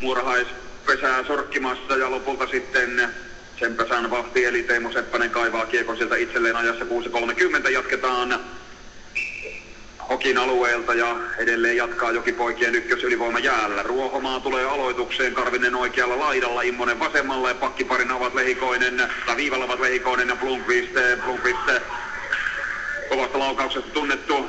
muurahaispesää sorkkimassa ja lopulta sitten sen pesän vahti eli Teemu Seppänen kaivaa kiekon sieltä itselleen ajassa 6.30. Jatketaan Hokin alueelta ja edelleen jatkaa jokipoikien ykkös ylivoima jäällä. Ruohomaa tulee aloitukseen, Karvinen oikealla laidalla, Immonen vasemmalla ja pakkiparin ovat Lehikoinen, tai viivalla ovat Lehikoinen ja Blomqvist, Blomqvist kovasta laukauksesta tunnettu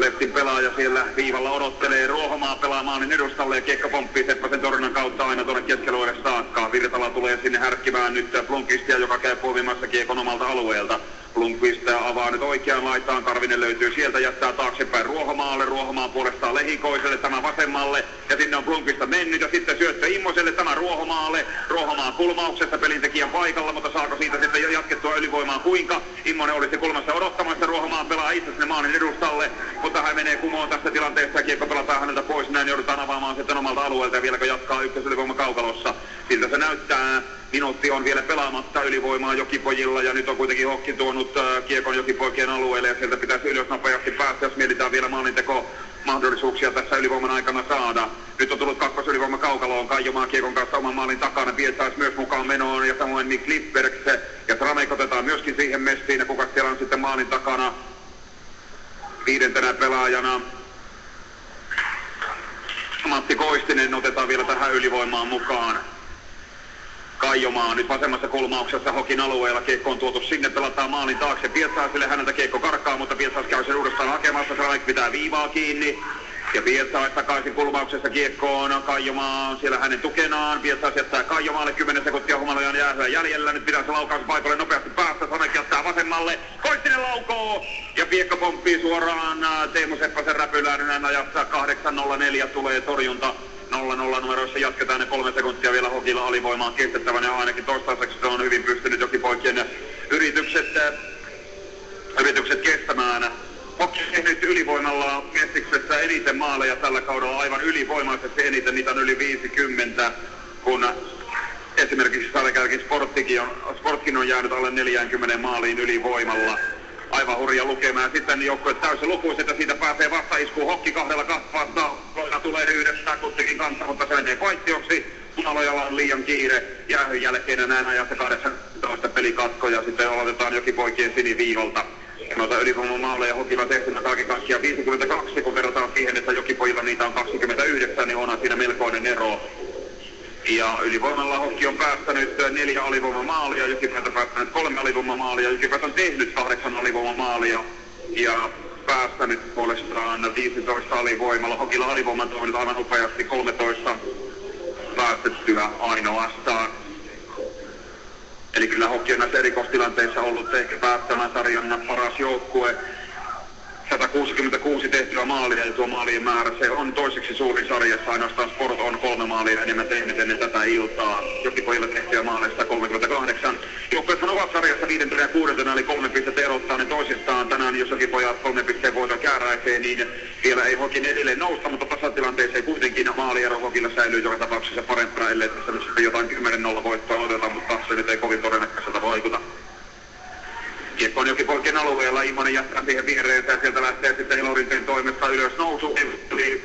Leftin pelaaja siellä viivalla odottelee Ruohomaa pelaamaan niin edustalle ja kiekka pomppii Seppäsen torjunnan kautta aina tuonne keskialueelle saakka. Virtala tulee sinne härkkimään nyt Blunkistia, joka käy poimimassa kiekon omalta alueelta. Blomqvist avaa nyt oikeaan laitaan, Karvinen löytyy sieltä, jättää taaksepäin Ruohomaalle, Ruohomaan puolestaan Lehikoiselle, tämä vasemmalle, ja sinne on Blomqvista mennyt, ja sitten syöttö Immoselle, tämä Ruohomaalle, Ruohomaan kulmauksessa pelintekijän paikalla, mutta saako siitä sitten jatkettua ylivoimaa kuinka? Immonen olisi kulmassa odottamassa, Ruohomaan pelaa itse sinne maalin edustalle, mutta hän menee kumoon tässä tilanteessa, ja kiekko pelataan häneltä pois, näin joudutaan avaamaan sitten omalta alueelta, ja vieläkö jatkaa ykkösylivoima kaukalossa. Siltä se näyttää, minuutti on vielä pelaamatta ylivoimaa jokipojilla ja nyt on kuitenkin Hokki tuonut äh, kiekon jokipoikien alueelle ja sieltä pitäisi ylös nopeasti päästä, jos mietitään vielä maalinteko mahdollisuuksia tässä ylivoiman aikana saada. Nyt on tullut kakkosylivoima kaukaloon Kaijomaa kiekon kanssa oman maalin takana. Pietaisi myös mukaan menoon ja samoin Nick Lipbergs ja Tramek otetaan myöskin siihen mestiin ja kuka siellä on sitten maalin takana viidentenä pelaajana. Matti Koistinen otetaan vielä tähän ylivoimaan mukaan. Kaijomaa nyt vasemmassa kulmauksessa Hokin alueella. Kiekko on tuotu sinne, pelataan maalin taakse. Pietsaiselle häneltä kiekko karkaa, mutta Pietsais käy sen uudestaan hakemassa. Raik pitää viivaa kiinni. Ja Pietsais takaisin kulmauksessa kiekkoon. Kaijomaa on siellä hänen tukenaan. Pietsais jättää Kaijomaalle 10 sekuntia humalojan jäähyä jäljellä. Nyt pitää se laukaus paikalle nopeasti päästä. Sanek jättää vasemmalle. Koistinen laukoo. Ja kiekko pomppii suoraan Teemu Seppäsen räpylään ajassa 8.04 tulee torjunta 0-0 numeroissa jatketaan ne kolme sekuntia vielä Hokilla alivoimaan kestettävänä ja ainakin toistaiseksi se on hyvin pystynyt jokipoikien yritykset, yritykset kestämään. Hokki tehnyt ylivoimalla Mestiksessä eniten maaleja tällä kaudella aivan ylivoimaisesti eniten, niitä on yli 50, kun esimerkiksi Salkälkin Sporttikin on, Sportkin on jäänyt alle 40 maaliin ylivoimalla aivan hurja lukemaan. Sitten joukkue täysin lukuiset ja siitä pääsee vastaiskuun hokki kahdella vastaan. Koina tulee yhdessä kuttikin kanssa, mutta se menee koittioksi. Punalojalla on liian kiire. Jäähyn jälkeen enää ajassa 18 pelikatko ja sitten aloitetaan jokipoikien siniviivalta. Noita ylivoimamaaleja hokilla tehtynä kaiken kaikkiaan 52, kun verrataan siihen, että jokipojilla niitä on 29, niin onhan siinä melkoinen ero. Ja ylivoimalla Hokki on päästänyt neljä alivoimamaalia, Jokipäätä on päästänyt kolme alivoimamaalia, Jokipäätä on tehnyt kahdeksan alivoimamaalia ja päästänyt puolestaan 15 alivoimalla. Hokilla alivoiman toiminut aivan upeasti 13 päästettyä ainoastaan. Eli kyllä Hokki on näissä erikoistilanteissa ollut ehkä päättämään sarjan paras joukkue. 166 tehtyä maalia ja tuo maalien määrä se on toiseksi suurin sarjassa. Ainoastaan Sport on kolme maalia enemmän tehnyt ennen tätä iltaa. Jokipojilla tehtyä maaleja 138. Joukkueethan ovat sarjassa viidentenä ja kuudentena eli kolme pistettä erottaa ne toisistaan. Tänään jos Jokipojat kolme pisteen voiton kääräiseen, niin vielä ei Hokin edelleen nousta, mutta tasatilanteeseen kuitenkin maaliero Hokilla säilyy joka tapauksessa parempana, ellei tässä nyt jotain 10-0 voittoa odota, mutta se nyt ei kovin todennäköiseltä vaikuta. Kiekko on jokin poikien alueella, Immonen jatkaa siihen viereensä ja sieltä lähtee sitten Ilorinteen toimesta ylös nousu. Eli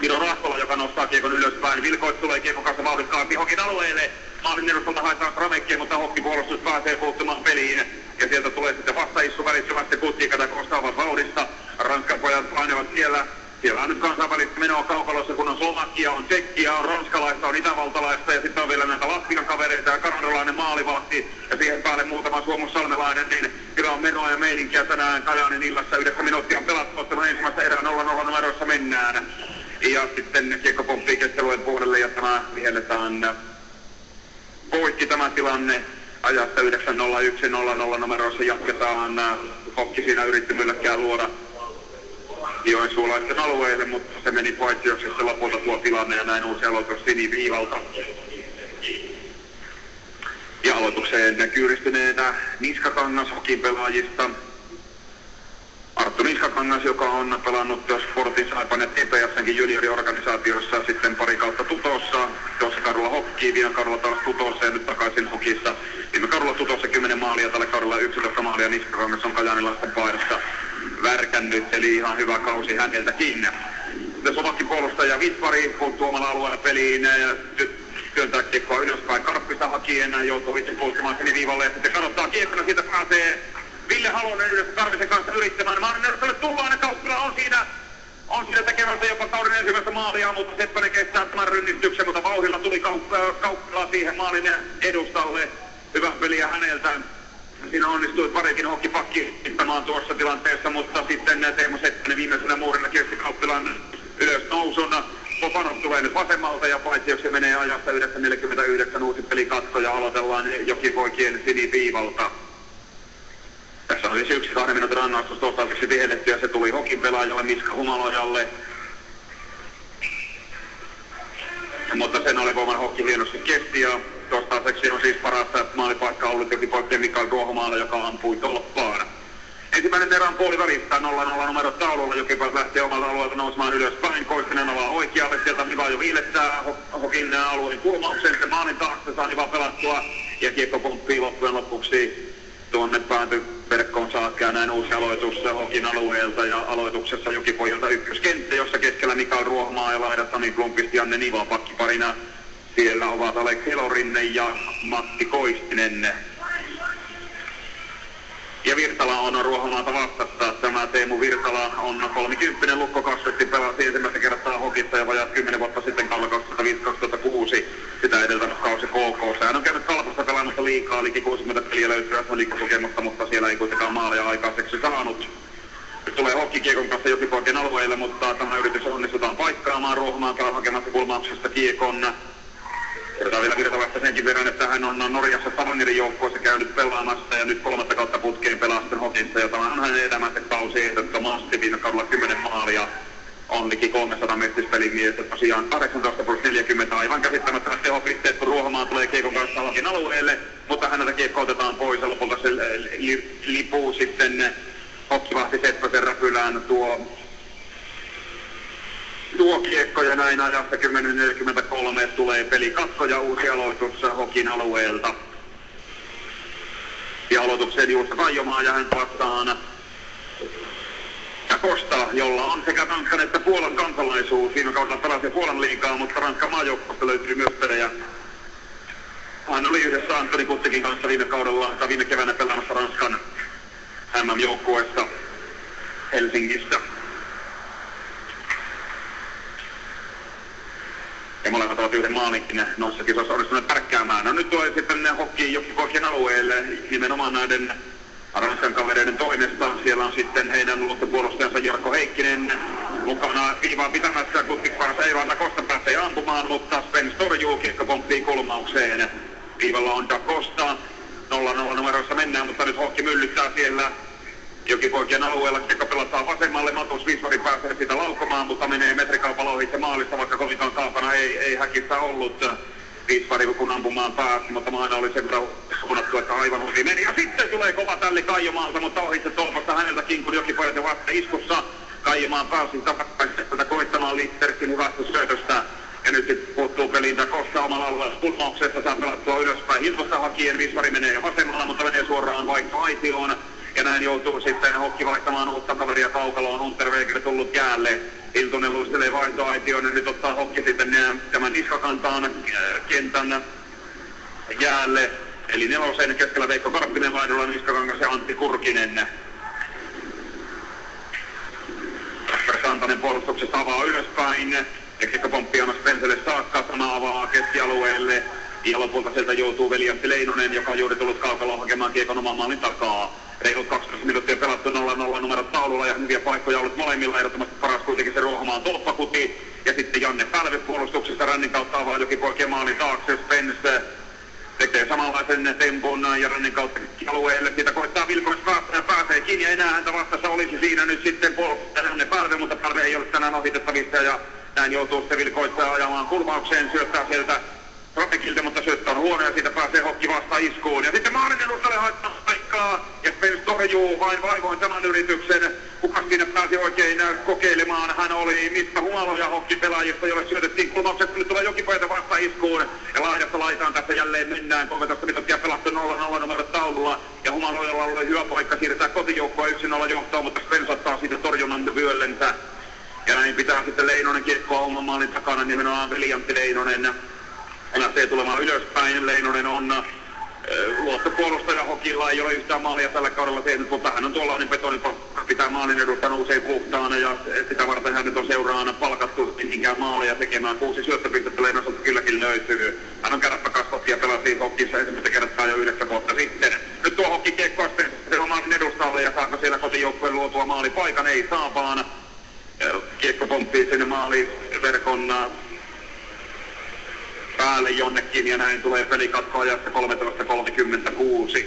Miro Rahkola, joka nostaa kiekon ylöspäin. Vilkoit tulee kiekon kanssa vauhdikkaampi Hokin alueelle. Maalin edustolta haetaan Ramekkiä, mutta Hokki puolustus pääsee puuttumaan peliin. Ja sieltä tulee sitten vastaissu välittömästi Kutikata kostaavat vauhdissa. Ranskan pojat painavat siellä siellä on nyt kansainvälistä menoa kaupalossa, kun on Slovakia, on Tsekkiä, on ranskalaista, on itävaltalaista ja sitten on vielä näitä Latvian kavereita ja kanadalainen maalivahti ja siihen päälle muutama suomussalmelainen, niin kyllä on menoa ja meininkiä tänään Kajaanin illassa. Yhdessä minuuttia pelattu, ottelun ensimmäistä erää 0-0 numeroissa mennään. Ja sitten kiekko pomppii keskeluen puolelle ja tämä vihelletään poikki tämä tilanne ajasta 9.01.00 numeroissa jatketaan. Kokki siinä yritti mylläkkää luoda joensuulaisten alueelle, mutta se meni paitsioksessa lopulta tuo tilanne ja näin uusi aloitus siniviivalta. Ja aloitukseen kyyristyneenä Niskakangas hokin pelaajista. Arttu Niskakangas, joka on pelannut Sportin Saipan ja TPSnkin junioriorganisaatiossa sitten pari kautta Tutossa. Tuossa kaudella hokkiin, viime kaudella taas Tutossa ja nyt takaisin hokissa. Viime kaudella Tutossa 10 maalia, tällä kaudella 11 maalia Niskakangas on Kajaanilaisten paidassa värkännyt, eli ihan hyvä kausi häneltäkin. Slovakki puolustaja Vitvari puuttuu omalla alueella peliin. Työntää kiekkoa ylöspäin. Karppista hakien joutuu itse puuttumaan sinne viivalle ja sitten kadottaa kiekkona. Siitä pääsee Ville Halonen yhdessä Karvisen kanssa yrittämään. Marneroselle tullaan, että Kauppila on siinä on siinä tekemässä jopa kauden ensimmäistä maalia, mutta Seppänen kestää tämän rynnistyksen, mutta vauhilla tuli Kauppila siihen maalin edustalle. Hyvä peliä häneltä. Siinä onnistui parikin hokkipakki ittämään tuossa tilanteessa, mutta sitten Teemu Seppänen viimeisenä muurina kesti Kauppilan ylös nousun. Popanov tulee nyt vasemmalta ja paitsi jos se menee ajasta 9.49 uusi peli katko ja aloitellaan jokipoikien siniviivalta. Tässä oli yksi kahden minuutin rangaistus toistaiseksi vihelletty ja se tuli hokin pelaajalle Miska Humalojalle. Mutta sen oli voiman hokki hienosti kesti ja toistaiseksi on siis parasta maalipaikka ollut jokipoikien Mikael Ruohomaalla, joka ampui tolppaan. Ensimmäinen erä on puoli välistä, 0-0 numero taululla, Jokipäät lähtee omalta alueelta nousemaan ylöspäin. Koistinen avaa oikealle, sieltä Niva jo viilettää Hokin alueen kulmauksen, se maalin taakse saa Niva pelattua. Ja kiekko pomppii loppujen lopuksi tuonne pääty verkkoon saakka näin uusi aloitus Hokin alueelta ja aloituksessa Jokipohjalta ykköskenttä, jossa keskellä Mikael Ruohomaa ja laidassa niin Blomqvist Janne Niva pakkiparina. Siellä ovat Aleksi Elorinne ja Matti Koistinen. Ja Virtala on Ruohomaata vastassa. Tämä Teemu Virtala on 30 lukko kasvetti pelasi ensimmäistä kertaa hokissa ja vajaat 10 vuotta sitten kaudella 2005-2006. Sitä edeltänyt kausi KK. Hän on käynyt kalpassa pelaamassa liikaa, liki 60 peliä löytyy liikkokokemusta, mutta siellä ei kuitenkaan maaleja aikaiseksi saanut. Nyt tulee hokkikiekon kanssa jokipoikien alueelle, mutta tämä yritys onnistutaan paikkaamaan. Ruohomaan hakemassa kulmauksesta kiekon Kertaan vielä Virtavasta senkin verran, että hän on Norjassa Stavangerin joukkueessa käynyt pelaamassa ja nyt kolmatta kautta putkeen pelaa sitten Hokissa, jota on hänen elämänsä kausi ehdottomasti viime kaudella 10 maalia. On liki 300 mettispelin mies, tosiaan 18 plus 40 aivan käsittämättömät tehopisteet, kun Ruohomaan tulee Kiekon kanssa Hokin alueelle, mutta häneltä kiekko otetaan pois ja lopulta se li, lipuu sitten Hokkivahti Seppäsen räpylään tuo tuo kiekko ja näin ajassa 10.43 tulee peli katko ja uusi aloitus Hokin alueelta. Ja aloitukseen Juuso Kaijomaa ja hän vastaan ja Kosta, jolla on sekä Ranskan että Puolan kansalaisuus. Viime kaudella pelasi Puolan liikaa, mutta Ranskan maajoukkosta löytyy myös pelejä. Hän oli yhdessä Antoni Kuttikin kanssa viime kaudella, tai viime keväänä pelaamassa Ranskan MM-joukkueessa Helsingistä. Ja molemmat ovat yhden maalinkin noissa kisoissa onnistuneet pärkkäämään. No nyt tulee sitten hokki Jokkikokien alueelle nimenomaan näiden Ranskan kavereiden toimesta. Siellä on sitten heidän luottopuolustajansa Jarkko Heikkinen mukana viivaa pitämässä, kun Tikvarassa ei vaan Kosta pääsee ampumaan, mutta Sven torjuu, kiekko pomppii kulmaukseen. Viivalla on Da Costa, 0-0 numeroissa mennään, mutta nyt Hokki myllyttää siellä Jokipoikien alueella kiekko pelataan vasemmalle, Matus Visvari pääsee sitä laukomaan, mutta menee metrikaupalla ohitse maalista, vaikka kovinkaan kaukana ei, ei häkissä ollut. Visvari kun ampumaan pääsi, mutta maana oli sen suunnattu, että aivan ohi meni. Ja sitten tulee kova tälli Kaijomaalta, mutta ohitse tolpasta häneltäkin, kun Jokipojat vasta iskussa. Kaijomaan pääsi takaisin koittamaan Litterkin hyvästä syötöstä. Ja nyt sitten puuttuu peliin Kosta omalla alueella pulmauksessa, saa pelattua ylöspäin. Hiltosta hakien Visvari menee vasemmalla, mutta menee suoraan vaikka aitioon ja näin joutuu sitten Hokki vaihtamaan uutta kaveria kaukaloon. Unterweger tullut jäälle. Hiltunen luistelee vaihtoaitioon ja nyt ottaa Hokki sitten tämän niskakantaan äh, kentän jäälle. Eli nelosen keskellä Veikko Karppinen laidolla Niskakangas ja Antti Kurkinen. Santanen puolustuksesta avaa ylöspäin. Pomppii Anna Spenselle saakka. Sama avaa keskialueelle. Ja lopulta sieltä joutuu Veli-Antti Leinonen, joka on juuri tullut kaukaloon hakemaan kiekon oman maalin takaa reilut 12 minuuttia pelattu 0-0 numerot taululla ja hyviä paikkoja ollut molemmilla. Ehdottomasti paras kuitenkin se Ruohomaan tolppakuti. Ja sitten Janne Pälve puolustuksessa rännin kautta avaa jokin poikien maalin taakse. Spence tekee samanlaisen tempun ja rännin kautta alueelle. Siitä koittaa Vilkois päästä ja pääsee kiinni. Ja enää häntä vastassa olisi siinä nyt sitten puolustaja Janne Pälve, mutta Pälve ei ole tänään ohitettavissa. Ja näin joutuu sitten Vilkoittaa ajamaan kulmaukseen, syöttää sieltä Rotekilta, mutta syöttö on huono ja siitä pääsee hokki vasta iskuun. Ja sitten Maalin edustalle haittaa paikkaa ja Spence torjuu vain vaivoin tämän yrityksen. Kuka siinä pääsi oikein kokeilemaan? Hän oli Mitta Humalo ja hokkipelaajista, jolle syötettiin kulmaukset. Nyt tulee jokipoita vasta iskuun ja laajassa laitaan tässä jälleen mennään. 13 minuuttia pelattu 0-0 numero taululla ja Humalojalla oli hyvä paikka siirtää kotijoukkoa 1-0 johtoon, mutta Spence ottaa siitä torjunnan vyöllensä. Ja näin pitää sitten Leinonen kiekkoa maalin takana nimenomaan Viljantti Leinonen lähtee tulemaan ylöspäin. Leinonen on äh, luottopuolustaja Hokilla ei ole yhtään maalia tällä kaudella tehnyt, mutta hän on tuolla niin betoni pitää maalin edustan usein puhtaana ja sitä varten hän nyt on seuraana palkattu mihinkään maaleja tekemään. Kuusi syöttöpistettä Leinoselta kylläkin löytyy. Hän on kärppäkasvatti ja pelasi Hokkissa ensimmäistä kertaa jo yhdeksän vuotta sitten. Nyt tuo Hokki kiekko sitten maalin edustalle ja saako siellä kotijoukkueen luotua maalipaikan? Ei saa vaan. Kiekko pomppii sinne maaliverkon päälle jonnekin ja näin tulee pelikatko ajassa 13.36.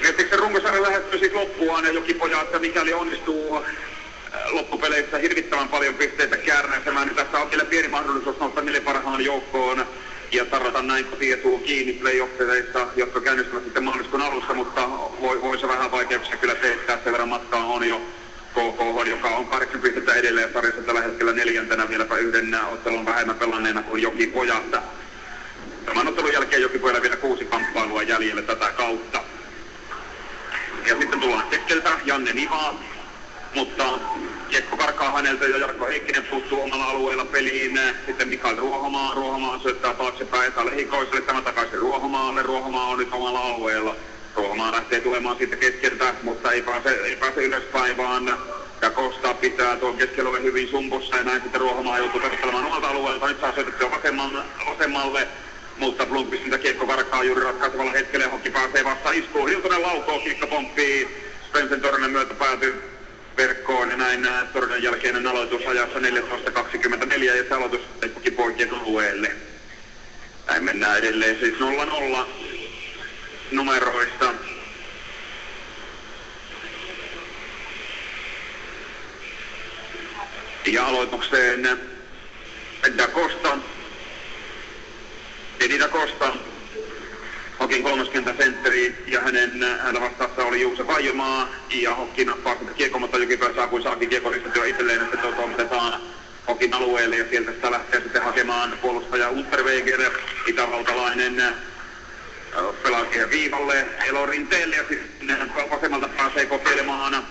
Miettikö runkosarja lähestyy siis loppuaan ja Jokipoja, että mikäli onnistuu äh, loppupeleissä hirvittävän paljon pisteitä käärnäisemään, niin tässä on vielä pieni mahdollisuus nostaa neljä parhaan joukkoon ja tarvita näin kotietuun kiinni playoffeissa, jotka käynnistyvät sitten maaliskuun alussa, mutta voi, voi se vähän vaikeuksia kyllä tehdä, sen verran matkaa on jo KK, joka on 8 pistettä edelleen sarjassa tällä hetkellä neljäntenä vieläpä yhden ottelun vähemmän pelanneena kuin Joki Pojasta. Tämän ottelun jälkeen Joki Pojalla vielä kuusi kamppailua jäljelle tätä kautta. Ja sitten tullaan keskeltä Janne Nivaa, mutta Kiekko karkaa häneltä ja Jarkko Heikkinen puuttuu omalla alueella peliin. Sitten Mikael Ruohomaa. Ruohomaa syöttää taaksepäin Esa Lehikoiselle. Tämä takaisin Ruohomaalle. Ruohomaa on nyt omalla alueella. Ruohomaa lähtee tulemaan siitä keskeltä, mutta ei pääse, ei pääse ylöspäin, vaan ja Kosta pitää tuon keskellä hyvin sumpussa ja näin sitten Ruohomaa joutuu perustelemaan omalta alueelta. Nyt saa syötettyä vasemmalle, vasemmalle mutta Blomqvistin kiekko karkaa juuri ratkaisevalla hetkellä. Hokki pääsee vasta iskuun. Hiltonen laukoo, kiekko pomppii. Spensen Tornen myötä päätyy verkkoon ja näin Tornen jälkeinen aloitus ajassa 14.24 ja se aloitus poikien alueelle. Näin mennään edelleen siis 0-0 numeroista. Ja aloitukseen Da Costa. Edi Da. Hokin 30 sentteri ja hänen, hänellä vastassa oli Juuse Vaijomaa ja Hokki nappaa sitä kiekko, mutta Jokipää saa kuin saakin kiekko lisätyä itselleen, että tuo toimitetaan Hokin alueelle ja sieltä sitä lähtee sitten hakemaan puolustaja Unterweger, itävaltalainen pelaa siihen viivalle elorinteelle ja sitten vasemmalta pääsee kokeilemaan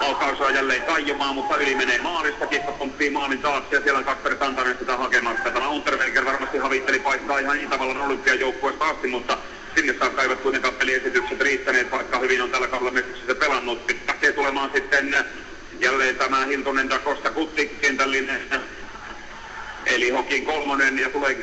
Alkausua jälleen kaijomaan, mutta yli menee maalista, kiekko pomppii maalin taakse ja siellä on Kasper Santanen sitä hakemassa. Tämä Unterberger varmasti havitteli paikkaa ihan Itävallan olympiajoukkueesta asti, mutta sinne saakka eivät kuitenkaan peliesitykset riittäneet, vaikka hyvin on tällä kaudella Meksissä pelannut. Pääsee tulemaan sitten jälleen tämä Hiltonen Dakosta Kutti kentällinen Eli Hokin kolmonen ja tulee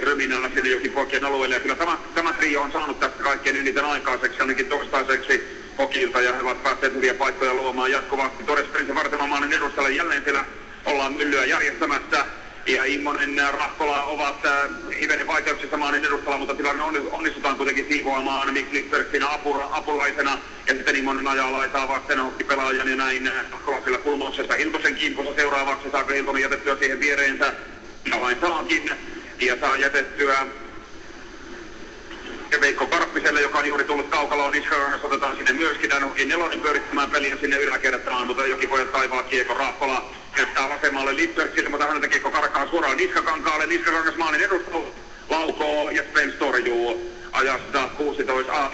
sinne jokin poikien alueelle. Ja kyllä tämä, tämä trio on saanut tästä kaikkein eniten aikaiseksi, ainakin toistaiseksi Hokilta. Ja he ovat päässeet hyviä paikkoja luomaan jatkuvasti. Torres Prinsen Vartenomainen edustalla jälleen siellä ollaan myllyä järjestämässä. Ja Immonen ja Rahkola ovat äh, hivenen vaikeuksissa maanin edustalla, mutta tilanne on, onnistutaan kuitenkin siivoamaan Mick Lippert apura, apulaisena. Ja sitten Immonen ajaa laitaa vasten pelaajan ja näin Rahkola sillä kulmauksessa Hiltosen kimpussa seuraavaksi. Saako Hiltonen jätettyä siihen viereensä vain saakin. Ja saa jätettyä ja Veikko Karppiselle, joka on juuri tullut kaukaloon Niskarangas, otetaan sinne myöskin Danukin nelonen pyörittämään peliä sinne yläkertaan, mutta jokin voi taivaa kiekko Raappola jättää vasemmalle Lippersille, mutta häneltä kiekko karkaa suoraan Niskakankaalle, Niskakangas maalin edustelu laukoo ja Spence torjuu. Ajasta 16, a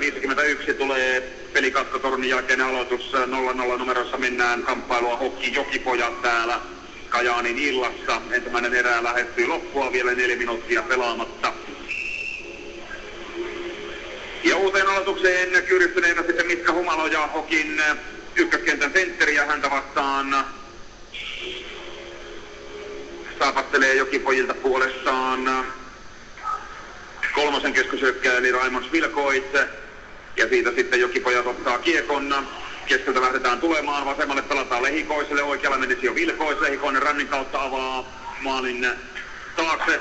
51 tulee pelikatkotornin jälkeinen aloitus. 0-0 numerossa mennään kamppailua Hokki Jokipojat täällä Kajaanin illassa. Ensimmäinen erää lähestyy loppua vielä neljä minuuttia pelaamatta. Ja uuteen aloitukseen kyyristyneenä sitten Mitka Humalo ja Hokin ykköskentän sentteri ja häntä vastaan saapattelee Jokipojilta puolestaan kolmosen keskusyökkäjä eli Raimons Vilkoit. Ja siitä sitten Jokipojat ottaa kiekon keskeltä lähdetään tulemaan, vasemmalle pelataan Lehikoiselle, oikealla menisi jo Vilkois, Lehikoinen rännin kautta avaa maalin taakse.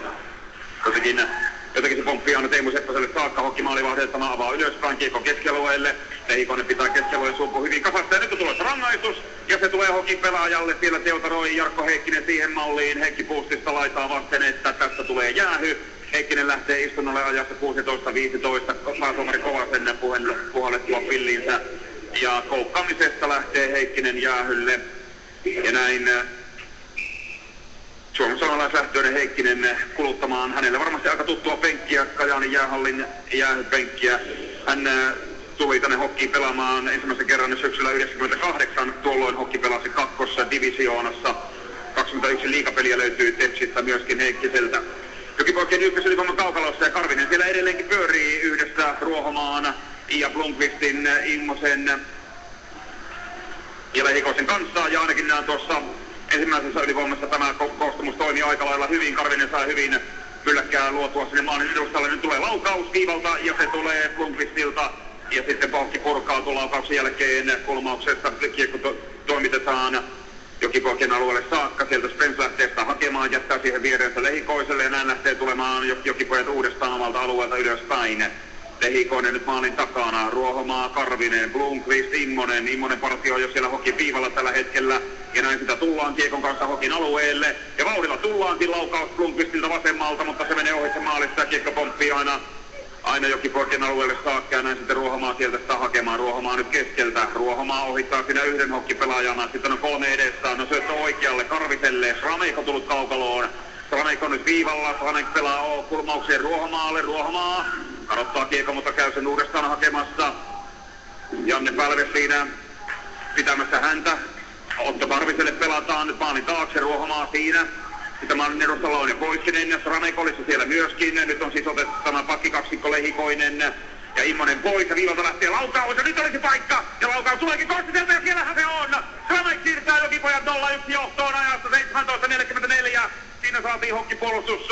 Jotenkin, jotenkin se pomppii aina Teemu Seppäselle saakka, hokki maali vahdettama avaa ylöspäin, kiekko keskialueelle. Lehikoinen pitää keskialueen sumpu hyvin kasassa ja nyt on tulossa rangaistus. Ja se tulee hokin pelaajalle, siellä Teotaroi Jarkko Heikkinen siihen malliin. Heikki Puustista laitaa vasten, että tästä tulee jäähy. Heikkinen lähtee istunnolle ajassa 16.15. Päätuomari Kovasen puhallettua pilliinsä ja koukkaamisesta lähtee Heikkinen jäähylle. Ja näin äh, suomalaislähtöinen Heikkinen kuluttamaan hänelle varmasti aika tuttua penkkiä, Kajaanin jäähallin jäähypenkkiä. Hän äh, tuli tänne hokkiin pelaamaan ensimmäisen kerran syksyllä 98. Tuolloin hokki pelasi kakkossa divisioonassa. 21 liikapeliä löytyy Tepsistä myöskin Heikkiseltä. Jokipoikien ykkösylivoiman kaukalossa ja Karvinen siellä edelleenkin pyörii yhdessä Ruohomaan ja Blomqvistin, Immosen ja Lehikoisen kanssa. Ja ainakin nämä tuossa ensimmäisessä ylivoimassa tämä ko- koostumus toimi aika lailla hyvin. Karvinen saa hyvin mylläkkää luotua sinne maan edustalle. Nyt tulee laukaus viivalta ja se tulee Blomqvistilta. Ja sitten Pohki purkautuu laukauksen jälkeen kulmauksesta. Kiekko to- toimitetaan Jokipoikien alueelle saakka. Sieltä Spence lähtee sitä hakemaan, jättää siihen viereensä Lehikoiselle ja näin lähtee tulemaan Jokipojat uudestaan omalta alueelta ylöspäin. Lehikoinen nyt maalin takana, Ruohomaa, Karvinen, Blomqvist, Immonen. Immonen partio jo siellä hokin viivalla tällä hetkellä. Ja näin sitä tullaan Kiekon kanssa hokin alueelle. Ja vauhdilla tullaankin laukaus Blomqvistilta vasemmalta, mutta se menee ohitse maalista ja kiekko pomppii aina aina Jokipoikien alueelle saakka ja näin sitten Ruohomaa sieltä sitä hakemaan. Ruohomaa nyt keskeltä. Ruohomaa ohittaa siinä yhden hokkipelaajana. Sitten on kolme edessä. No syöttö oikealle Karviselle. Rameikko tullut kaukaloon. Rameikko nyt viivalla. Rameikko pelaa kulmaukseen Ruohomaalle. Ruohomaa kadottaa kiekko, mutta käy sen uudestaan hakemassa. Janne Pälve siinä pitämässä häntä. Otto Karviselle pelataan nyt maalin taakse. Ruohomaa siinä. Sitten maalin edustalla on jo Poikkinen ja Ramekolissa siellä myöskin. Nyt on siis otettu tämä pakkikaksikko Lehikoinen ja Immonen pois ja viivalta lähtee laukaus ja nyt olisi paikka ja laukaus tuleekin Kostiselta ja siellähän se on. Ramek siirtää Jokipojat 0-1 johtoon ajassa 17.44. Siinä saatiin hokkipuolustus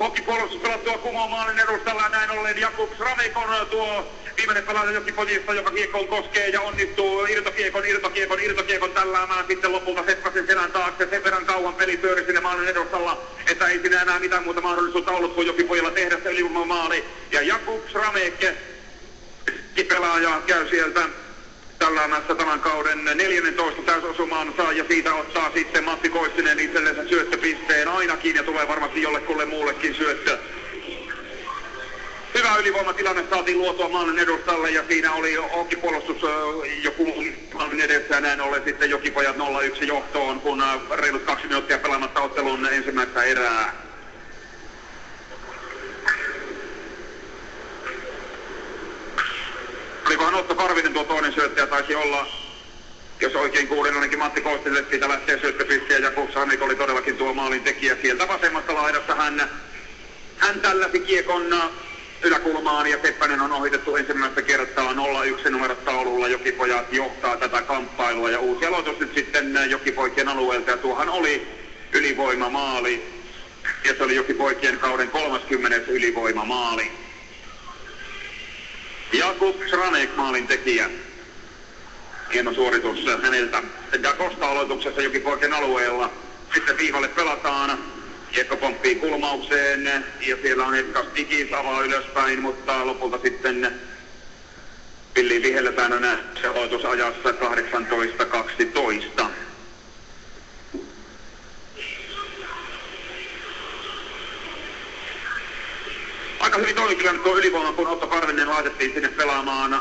hokkipuolustus pelattua Kumon maalin edustalla näin ollen Jakub Ramekon tuo viimeinen pelaaja Jokipojista, joka kiekkoon koskee ja onnistuu irtokiekon, irtokiekon, irtokiekon tälläämään sitten lopulta Seppäsen selän taakse. Sen verran kauan peli pyöri sinne maalin edustalla, että ei siinä enää mitään muuta mahdollisuutta ollut kuin Jokipojilla tehdä se ylivoimamaali. Ja Jakub Ramek pelaaja käy sieltä tälläämässä tämän kauden 14 täysosumaan saa ja siitä ottaa sitten Matti Koistinen itsellensä syöttöpisteen ainakin ja tulee varmasti jollekulle muullekin syöttö. Hyvä ylivoimatilanne saatiin luotua maalin edustalle ja siinä oli hokkipuolustus joku maalin edessä ja näin ollen sitten Jokipojat 0-1 johtoon, kun reilut kaksi minuuttia pelaamatta ottelun ensimmäistä erää. Olikohan Otto Karvinen tuo toinen syöttäjä taisi olla, jos oikein kuulin, ainakin Matti Koistille siitä lähtee syöttöpistiä ja Kupsanik oli todellakin tuo maalin tekijä sieltä vasemmasta laidasta. Hän, hän tälläsi kiekon yläkulmaan ja Seppänen on ohitettu ensimmäistä kertaa 0-1 numerotaululla. Jokipojat johtaa tätä kamppailua ja uusi aloitus nyt sitten Jokipoikien alueelta ja tuohan oli ylivoimamaali. Ja se oli Jokipoikien kauden 30. ylivoimamaali. Jakub Sranek maalin tekijä. Hieno suoritus häneltä. Da Costa aloituksessa Jokipoikien alueella. Sitten viivalle pelataan. Kiekko pomppii kulmaukseen ja siellä on Edgar Stigis avaa ylöspäin, mutta lopulta sitten Villi vihelletään se aloitusajassa 18-12. Aika hyvin nyt tuo ylivoima, kun Otto Karvinen laitettiin sinne pelaamaan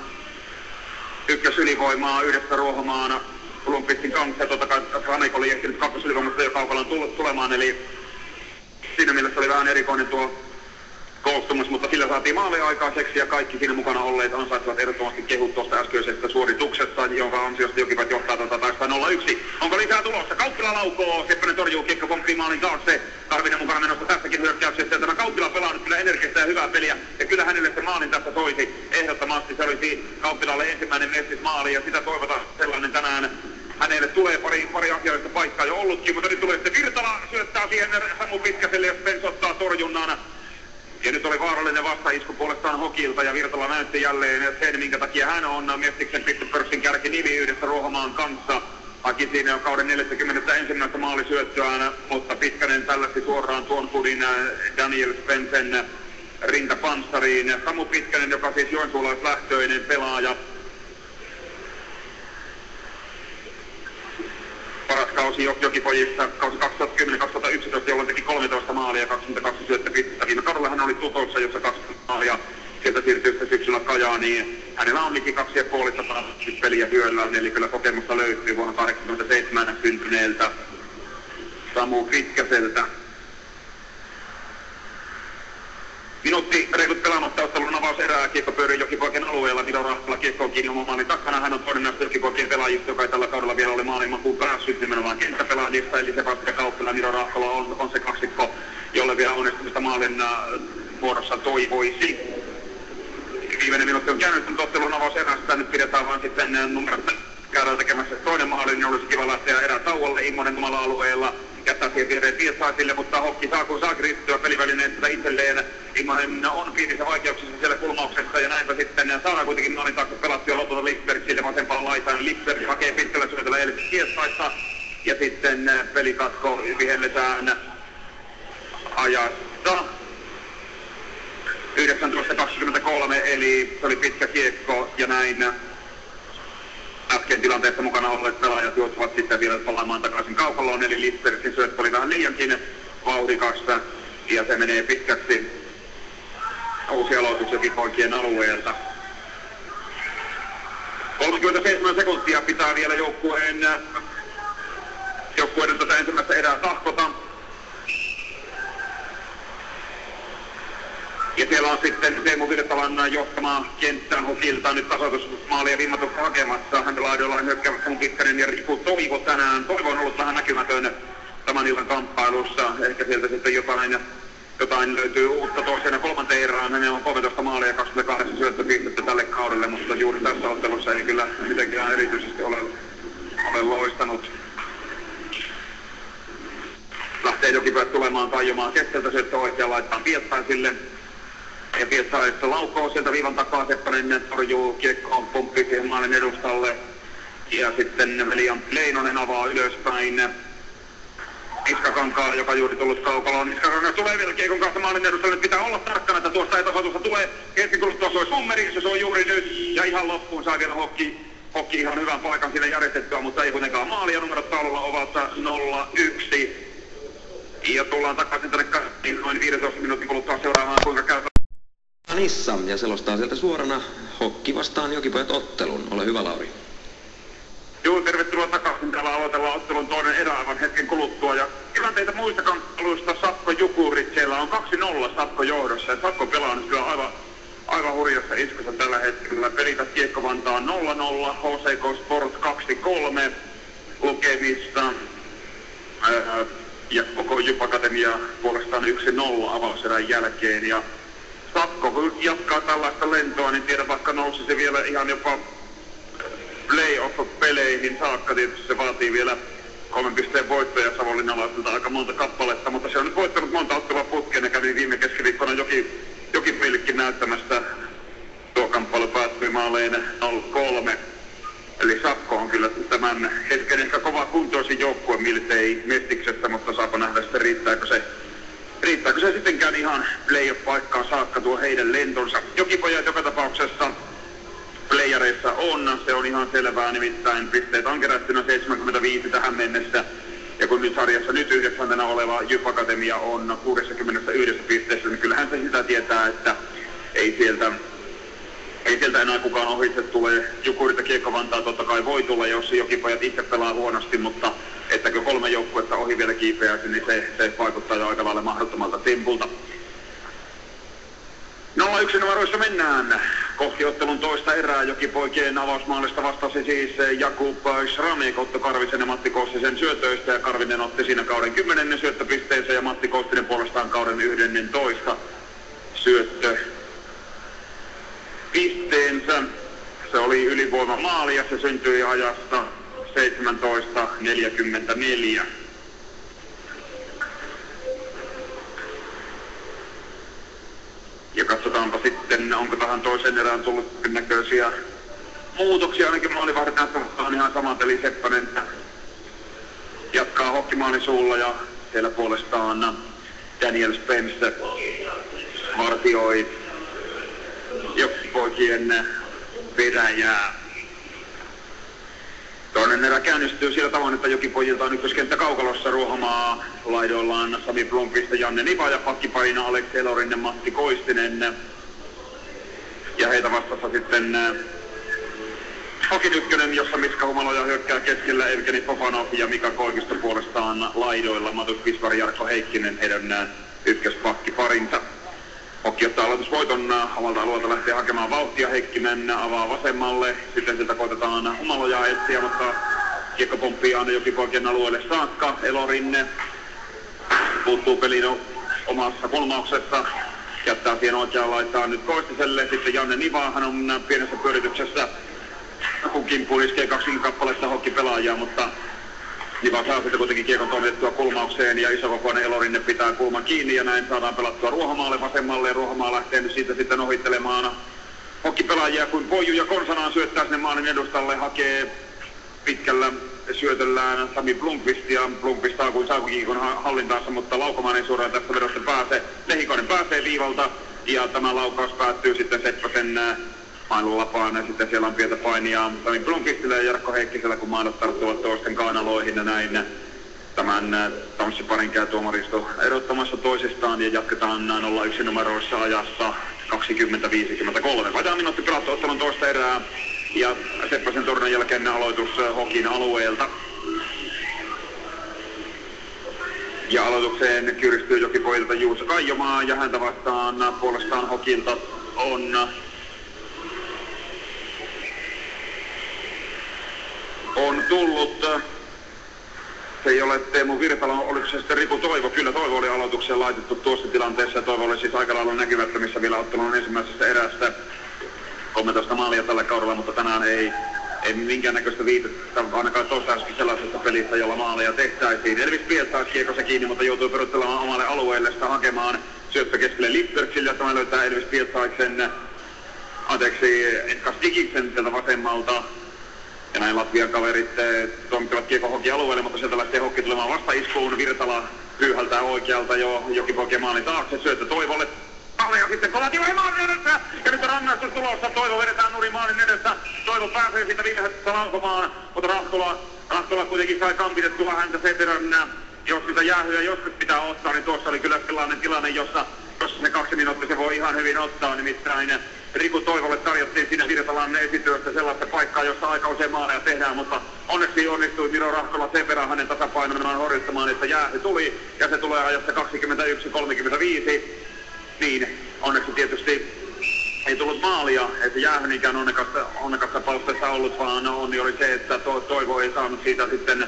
ykkösylivoimaa yhdessä Ruohomaana Blomqvistin kanssa. Totta kai Ranek oli ehtinyt kakkosylivoimasta jo kaukallaan tullut tulemaan, eli siinä mielessä oli vähän erikoinen tuo koostumus, mutta sillä saatiin maali aikaiseksi ja kaikki siinä mukana olleet ansaitsevat ehdottomasti kehut tuosta äskeisestä suorituksesta, jonka ansiosta jokivat johtaa tätä taista 0-1. Onko lisää tulossa? Kauppila laukoo, Seppänen torjuu kiekko pomppii maalin taakse. Karvinen mukana menossa tässäkin hyökkäyksessä ja tämä Kauppila pelaa nyt kyllä energistä ja hyvää peliä ja kyllä hänelle se maalin tässä toisi ehdottomasti. Se olisi Kauppilalle ensimmäinen mestismaali ja sitä toivotaan sellainen tänään hänelle tulee pari, pari asiallista paikkaa jo ollutkin, mutta nyt tulee sitten Virtala syöttää siihen Samu Pitkäselle ja Spence ottaa torjunnan. Ja nyt oli vaarallinen vastaisku puolestaan Hokilta ja Virtala näytti jälleen sen, minkä takia hän on Mestiksen pistepörssin kärkinimi yhdessä Ruohomaan kanssa. Haki siinä jo kauden 41. maalisyöttöään, mutta Pitkänen tälläsi suoraan tuon kudin Daniel Spensen rintapanssariin. Samu Pitkänen, joka siis joensuulaislähtöinen pelaaja, paras kausi Jokipojissa, kausi 2010-2011, jolloin teki 13 maalia ja 22 syöttöpistettä. Viime kaudella hän oli tutossa, jossa 20 maalia. Sieltä siirtyy sitten syksyllä Kajaaniin. Hänellä on liki kaksi ja puolista peliä hyöllä, eli kyllä kokemusta löytyy vuonna 87 syntyneeltä Samu Pitkäseltä. Minuutti reilut pelaamatta ottelun avauserää kiekko pyörii Jokipoikien alueella. Miro Rahkola kiekko on kiinni maalin takana. Hän on toinen näistä Jokipoikien pelaajista, joka ei tällä kaudella vielä ole maailmankuun päässyt nimenomaan kenttäpelaajista. Eli Sebastian Kauppila Miro Rahkola on, on se kaksikko, jolle vielä onnistumista maalin äh, muodossa toivoisi. Viimeinen minuutti on käynnistynyt ottelun avauserästä. Nyt pidetään vaan sitten numerot käydään tekemässä toinen maali, niin olisi kiva lähteä erää tauolle Immonen omalla alueella jättää siihen viereen Pietsaisille, mutta Hokki saa kun saa kristittyä pelivälineestä itselleen. Immonen on pienissä vaikeuksissa siellä kulmauksessa ja näinpä sitten saadaan kuitenkin maalin taakse pelattua lopulta Lipsberg sille vasempaan laitaan. Lipsberg hakee pitkällä syötöllä Elvis Pietsaista ja sitten pelikatko vihelletään ajasta 19.23, eli se oli pitkä kiekko ja näin äsken tilanteessa mukana olleet pelaajat joutuvat sitten vielä palaamaan takaisin kaukaloon, eli Listersin syöttö oli vähän liiankin vauhdikasta ja se menee pitkäksi uusi aloituksenkin poikien alueelta. 37 sekuntia pitää vielä joukkueen joukkueiden tätä ensimmäistä erää tahkota. Ja siellä on sitten Teemu Virtalan johtama kenttä Hokilta nyt tasoitusmaalia viimatuksen hakemassa. Hän laidoilla on hyökkäämässä Kikkanen ja Riku Toivo tänään. Toivo on ollut vähän näkymätön tämän illan kamppailussa. Ehkä sieltä sitten jotain, jotain löytyy uutta toiseen ja kolmanteen erään. Hänellä on 13 maalia ja 28 syöttöpistettä tälle kaudelle, mutta juuri tässä ottelussa ei kyllä mitenkään erityisesti ole, ole loistanut lähtee jokin tulemaan tajumaan keskeltä syöttö oikein laittaa Piettaisille ja Pietsaista laukoo sieltä viivan takaa, Seppänen torjuu kiekkoon, pomppi siihen maalin edustalle. Ja sitten veli Leinonen avaa ylöspäin. Niskakankaa, joka juuri tullut kaukaloon. Niskakankaa tulee vielä kiekon kanssa maalin edustalle. Pitää olla tarkkana, että tuosta ei tasoitusta tulee. Hetki kuluttua soi summeri, se on juuri nyt. Ja ihan loppuun saa vielä hokki, hokki ihan hyvän paikan sille järjestettyä, mutta ei kuitenkaan maalia. Numerot taululla ovat 0-1. Ja tullaan takaisin tänne noin 15 minuutin kuluttua seuraamaan, kuinka käy Nissa ja selostaa sieltä suorana Hokki vastaan Jokipojat ottelun. Ole hyvä Lauri. Joo, tervetuloa takaisin. Täällä aloitellaan ottelun toinen erä aivan hetken kuluttua. Ja tilanteita muista kamppailuista Sakko Jukurit. Siellä on 2-0 Sakko johdossa. Ja Sakko pelaa nyt kyllä aivan, aivan hurjassa iskussa tällä hetkellä. Pelitat Kiekko Vantaa 0-0, HCK Sport 2-3 lukemista. Ää, ja koko Jup Akatemia puolestaan 1-0 avauserän jälkeen. Ja Sakko kun jatkaa tällaista lentoa, niin tiedä vaikka nousisi vielä ihan jopa playoff-peleihin saakka. Tietysti se vaatii vielä kolmen pisteen voittoja Savonlinnalaisilta aika monta kappaletta, mutta se on nyt voittanut monta ottelua putkeen ja kävi viime keskiviikkona jokin, jokin meillekin näyttämästä. Tuo kamppailu päättyi maaleen 0-3. Eli Sakko on kyllä tämän hetken ehkä kova kuntoisin joukkue miltei Mestiksestä, mutta saapa nähdä sitten riittääkö se riittääkö se sittenkään ihan playoff-paikkaan saakka tuo heidän lentonsa. Jokipojat joka tapauksessa playareissa on, se on ihan selvää, nimittäin pisteet on kerättynä 75 tähän mennessä. Ja kun nyt sarjassa nyt yhdeksäntenä oleva Jyp Akatemia on 61 pisteessä, niin kyllähän se sitä tietää, että ei sieltä, ei sieltä enää kukaan ohitse tule. Jukurita Kiekko Vantaa totta kai voi tulla, jos Jokipojat itse pelaa huonosti, mutta ettäkö kolme joukkuetta ohi vielä kiipeäisi, niin se, se vaikuttaa jo aika lailla mahdottomalta tempulta. 0-1 numeroissa mennään. Kohti ottelun toista erää jokipoikien avausmaalista vastasi siis Jakub Schramek, Otto Karvisen ja Matti Kostisen syötöistä ja Karvinen otti siinä kauden 10. syöttöpisteensä ja Matti Kostinen puolestaan kauden 11. syöttö pisteensä. Se oli ylivoima maali ja se syntyi ajasta 17.44. Ja katsotaanpa sitten, onko tähän toisen erään tullut näköisiä muutoksia. Ainakin maalivahdit näyttävät on ihan samat, eli Seppänen jatkaa hokkimaalin suulla ja siellä puolestaan Daniel Spence vartioi poikien veräjää. Toinen erä käynnistyy sillä tavoin, että Jokipojilta on ykköskenttä kaukalossa ruohomaa laidoillaan Sami Blomqvist ja Janne Niva ja pakkiparina Aleksi Elorin ja Matti Koistinen. Ja heitä vastassa sitten äh, Hokin ykkönen, jossa Miska Humaloja hyökkää keskellä Evgeni Pofanov ja Mika Koivisto puolestaan laidoilla. Matus Kisvari Jarkko Heikkinen heidän äh, ykköspakkiparinsa. Hokki ottaa aloitusvoiton omalta alueelta lähtee hakemaan vauhtia. Heikkinen avaa vasemmalle. Sitten sieltä koitetaan humalojaa etsiä, mutta kiekko pomppii aina jokipoikien alueelle saakka. Elorinne puuttuu pelin omassa kulmauksessa. Jättää siihen oikeaan laittaa nyt Koistiselle. Sitten Janne Niva, hän on pienessä pyörityksessä. Kun kimppuun iskee kaksi kappaletta hokkipelaajaa, mutta Niva saa sitten kuitenkin kiekon toimitettua kulmaukseen ja isokokoinen Elorinne pitää kulman kiinni ja näin saadaan pelattua Ruohomaalle vasemmalle ja Ruohomaa lähtee nyt siitä sitten ohittelemaan hokkipelaajia kuin Poiju ja Konsanaan syöttää sinne maalin edustalle, hakee pitkällä syötöllään Sami Blomqvist ja Blomqvist saa kuin Saukikiikon hallintaansa, mutta laukomaan ei suoraan tästä vedosta pääse. Lehikoinen pääsee viivalta ja tämä laukaus päättyy sitten Seppäsen äh, mailulapaan ja sitten siellä on pientä painia Sami Blomqvistillä ja Jarkko Heikkisellä, kun mailot tarttuvat toisten kainaloihin ja näin tämän äh, tanssiparin käy tuomaristo erottamassa toisistaan ja jatketaan 0-1 numeroissa ajassa 20-53. Vajaa minuutti pelattu ottelun toista erää ja Seppäsen tornan jälkeen aloitus äh, Hokin alueelta. Ja aloitukseen kyristyy jokipoilta Juuso Kaijomaa ja häntä vastaan puolestaan Hokilta on on tullut äh, se ei ole Teemu Virtala, oliko se sitten Riku Toivo? Kyllä Toivo oli aloitukseen laitettu tuossa tilanteessa Toivo oli siis aika lailla näkymättömissä vielä ottelun ensimmäisestä erästä. 13 maalia tällä kaudella, mutta tänään ei, ei minkäännäköistä viitettä ainakaan toistaiseksi sellaisesta pelistä, jolla maaleja tehtäisiin. Elvis Piettaa kiekko se kiinni, mutta joutuu peruttelemaan omalle alueelle sitä hakemaan syöttö keskelle Lipperksille, tämä löytää Elvis Pietsaiksen, anteeksi, Edgar Stigiksen sieltä vasemmalta. Ja näin Latvian kaverit eh, toimittavat kiekko hoki alueelle, mutta sieltä lähtee hokki tulemaan vastaiskuun. Virtala pyyhältää oikealta jo jokipoikien maalin taakse, syöttö Toivolle ja sitten tilanne maalin edessä. Ja nyt on rangaistus tulossa. Toivo vedetään nurin maalin edessä. Toivo pääsee siitä viimeisestä laukomaan, mutta Rahtola, Rahtola kuitenkin sai kampitettua häntä sen verran, jos sitä jäähyä joskus pitää ottaa, niin tuossa oli kyllä sellainen tilanne, jossa, jossa ne kaksi minuuttia se voi ihan hyvin ottaa, nimittäin Riku Toivolle tarjottiin siinä Virtalan esityössä sellaista paikkaa, jossa aika usein maaleja tehdään, mutta onneksi onnistui Miro Rahkola sen verran hänen tasapainomaan horjuttamaan, että jäähy tuli ja se tulee ajassa 21-35 niin onneksi tietysti ei tullut maalia, että jäähän ikään onnekasta, onnekasta palsteessa ollut, vaan onni oli se, että to, Toivo ei saanut siitä sitten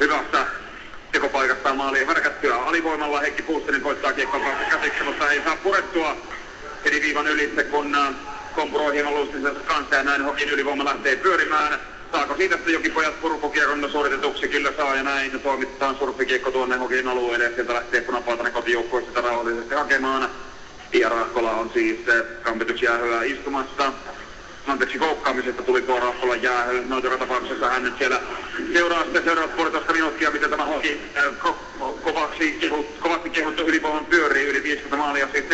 hyvästä tekopaikasta maalia värkättyä. Alivoimalla Heikki Puustinen koittaa kiekkoa käsiksi, mutta ei saa purettua heti viivan ylitse, kun äh, kompuroihin on kanssa ja näin Hokin ylivoima lähtee pyörimään. Saako siitä sitten jokin pojat purkukiekon suoritetuksi? Kyllä saa ja näin toimitetaan surfikiekko tuonne Hokin alueelle ja sieltä lähtee punapaatainen kotijoukkueesta sitä rauhallisesti hakemaan. Pia Rahkola on siis kampitusjäähyä istumassa. Anteeksi, koukkaamisesta tuli tuo Rahkolan jäähy. No joka tapauksessa hän nyt siellä seuraa sitten seuraavat puolitoista minuuttia, miten tämä hoki äh, kovasti kehuttu ylivoiman pyörii. Yli 50 maalia siis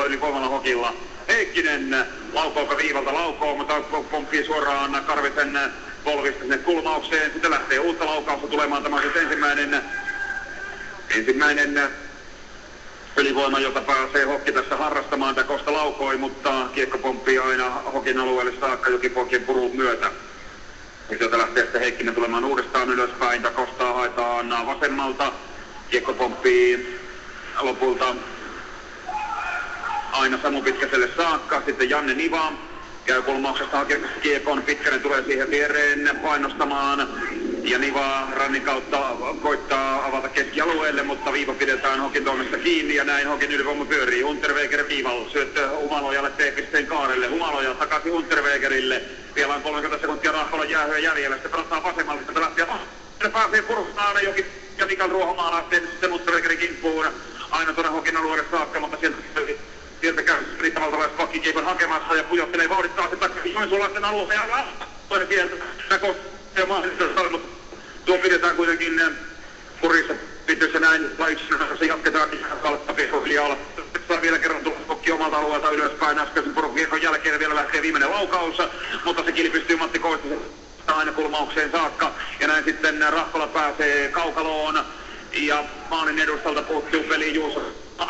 tällä kaudella ylivoimalla hokilla. Heikkinen laukooka viivalta laukoo, mutta pomppii suoraan Karvisen polvista sinne kulmaukseen. Sitten lähtee uutta laukausta tulemaan. Tämä on siis ensimmäinen, ensimmäinen ylivoima, jota pääsee Hokki tässä harrastamaan. Tämä Kosta laukoi, mutta kiekko pomppii aina Hokin alueelle saakka jokipokien purun myötä. Ja sieltä lähtee sitten Heikkinen tulemaan uudestaan ylöspäin. Kostaa haetaan vasemmalta. Kiekko pomppii lopulta aina Samu Pitkäselle saakka. Sitten Janne Niva käy kulmauksesta hakemassa kiekon. Pitkänen tulee siihen viereen painostamaan. Ja Niva rannin kautta koittaa avata keskialueelle, mutta viiva pidetään Hokin toimesta kiinni ja näin Hokin ylivoima pyörii. Unterweger viivalla syöttö Humalojalle T-pisteen kaarelle. Humaloja takaisin Unterwegerille. Vielä on 30 sekuntia Rahkolan jäähyä jäljellä. Sitten pelataan vasemmalle, sitten lähtee se pääsee purustamaan jokin ja Mikael Ruohomaa lähtee sitten Unterwegerin kimppuun aina tuonne Hokin alueelle saakka, mutta sieltä sieltä käy riittävältä pakkikiekon hakemassa ja pujottelee vauhdittaa se takaisin Joensuulaisten alueelle ja toinen sieltä ja mahdollista mutta tuo pidetään kuitenkin kurissa. Pityssä näin laiksi jatketaan kautta pikkuhiljaa saa vielä kerran tulla kokki omalta alueelta ylöspäin. Äskeisen purukiekon jälkeen vielä lähtee viimeinen laukaus, mutta se kilpistyy Matti Koistisen aina kulmaukseen saakka. Ja näin sitten Rahkola pääsee kaukaloon ja maalin edustalta puuttuu peli Juuso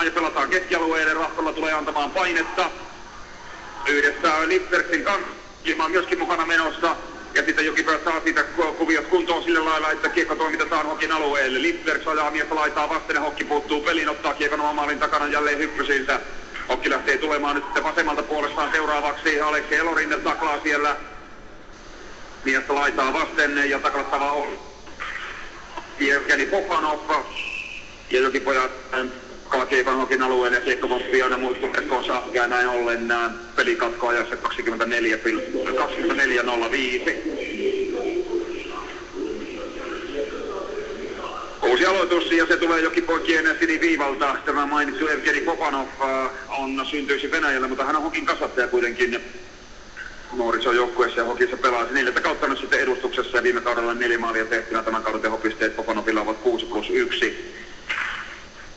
ja pelataan keskialueelle, Rahkolla tulee antamaan painetta. Yhdessä Lipperksin kanssa, Ilma on myöskin mukana menossa. Ja sitten Jokipää saa siitä kuviot kuntoon sillä lailla, että kiekko toimitetaan Hokin alueelle. Lipperks ajaa miestä laitaa vasten ja Hokki puuttuu peliin, ottaa kiekon oman maalin takana jälleen hyppysiinsä. Hokki lähtee tulemaan nyt sitten vasemmalta puolestaan seuraavaksi. Aleksi Elorinne taklaa siellä miestä laitaa vasten ja taklattava on Jevgeni Popanov. Ja jokipojat Kalkeikan hokin alueen ja Kiekko aina muistutetkoon sahkia näin ollen nämä pelikatkoajassa 24, 24.05. Uusi aloitus ja se tulee jokipoikien siniviivalta. Tämä mainittu Evgeni Popanov on syntyisi Venäjällä, mutta hän on hokin kasvattaja kuitenkin nuorison joukkueessa ja hokissa pelasi neljättä kautta nyt sitten edustuksessa ja viime kaudella neljä maalia tehtynä tämän kauden tehopisteet Popanovilla ovat 6 plus 1.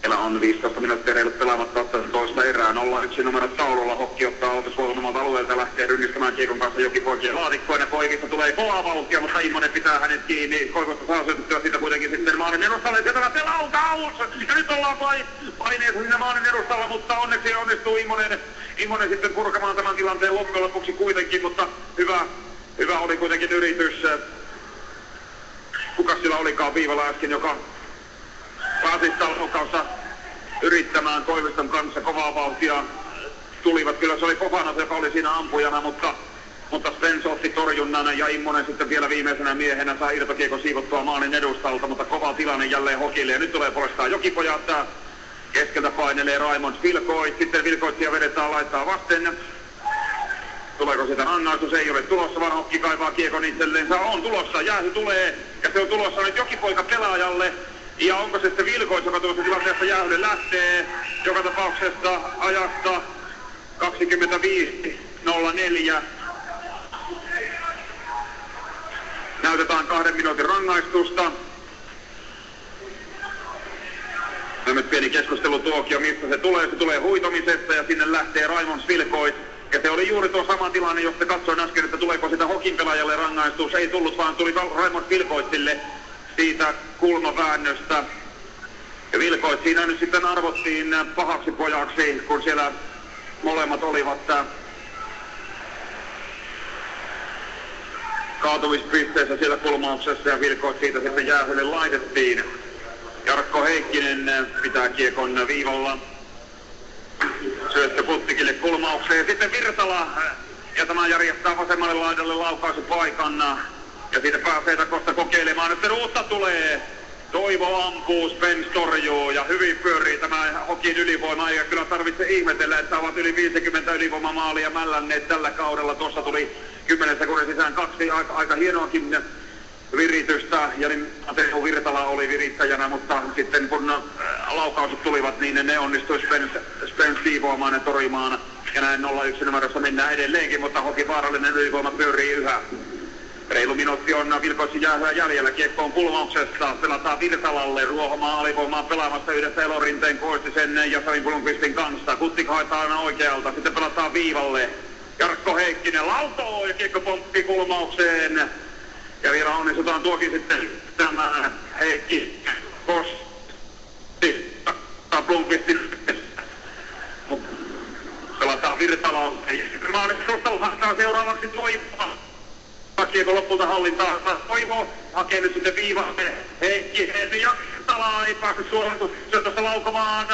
Meillä on 15 minuuttia reilut pelaamatta toista erää. 0-1 numero taululla. Hokki ottaa aloituspuolelta alueelta lähtee rynnistämään kiekon kanssa jokipoikien laatikkoon. Ja Koivista tulee kovaa vauhtia, mutta Immonen pitää hänet kiinni. Koivosta saa syötettyä siitä kuitenkin sitten maalin edustalle. Sieltä pelauta Ja nyt ollaan vai, paineessa siinä maalin edustalla, mutta onneksi onnistuu Immonen, Immonen sitten purkamaan tämän tilanteen loppujen lopuksi kuitenkin. Mutta hyvä, hyvä oli kuitenkin yritys. Kuka sillä olikaan viivalla äsken, joka pääsi Talkokaussa yrittämään Koiviston kanssa kovaa vauhtia. Tulivat, kyllä se oli Kofanov, joka oli siinä ampujana, mutta, mutta Spence otti torjunnan ja Immonen sitten vielä viimeisenä miehenä saa irtokiekon siivottua maalin edustalta, mutta kova tilanne jälleen Hokille ja nyt tulee puolestaan jokipojat. Keskeltä painelee Raimond Vilkoit, sitten Vilkoittia vedetään laittaa vasten. Tuleeko sitä rangaistus? Ei ole tulossa, vaan Hokki kaivaa kiekon itselleensä. On tulossa, jäähy tulee ja se on tulossa nyt jokipoika pelaajalle. Ja onko se sitten Vilkois, joka tuossa tilanteessa jäähylle lähtee, joka tapauksessa ajasta 25.04. Näytetään kahden minuutin rangaistusta. nyt pieni keskustelu tuokio, mistä se tulee. Se tulee huitomisesta ja sinne lähtee Raimon Vilkoit. Ja se oli juuri tuo sama tilanne, josta katsoin äsken, että tuleeko sitä Hokin pelaajalle rangaistus. Ei tullut, vaan tuli Raimon Vilkoitille siitä kulmaväännöstä. Ja Vilkoit siinä nyt sitten arvottiin pahaksi pojaksi, kun siellä molemmat olivat äh, kaatumispisteessä siellä kulmauksessa ja Vilkoit siitä sitten jäähylle laitettiin. Jarkko Heikkinen äh, pitää kiekon viivalla. Syöttö Puttikille kulmaukseen. Sitten Virtala äh, ja tämä järjestää vasemmalle laidalle laukaisupaikan. Ja siitä pääsee Takosta kokeilemaan, että uutta tulee. Toivo ampuu, Spence torjuu ja hyvin pyörii tämä Hokin ylivoima. Eikä kyllä tarvitse ihmetellä, että ovat yli 50 ylivoimamaalia mällänneet tällä kaudella. Tuossa tuli 10 sekunnin sisään kaksi aika, aika hienoakin viritystä. Ja niin Teo Virtala oli virittäjänä, mutta sitten kun äh, laukauset tulivat, niin ne onnistui Spence, Spence siivoamaan ja torjumaan. Ja näin 0-1 numerossa mennään edelleenkin, mutta Hokin vaarallinen ylivoima pyörii yhä. Reilu minuutti on Vilkoissi jäähyä jäljellä. Kiekko on kulmauksessa. Pelataan Virtalalle. Ruohomaa alivoimaa pelaamassa yhdessä Elorinteen Koistisen ja Sami Blomqvistin kanssa. Kuttik haetaan oikealta. Sitten pelataan viivalle. Jarkko Heikkinen lautoo ja kiekko pomppii kulmaukseen. Ja vielä onnistutaan tuokin sitten tämä Heikki Kosti Blomqvistin pelataan Virtalalle. Maalissa seuraavaksi toivoa kiekko lopulta hallintaan. Toivo hakee nyt sitten viiva. Heikki Jaksala ei päässyt suoritussyötössä laukomaan.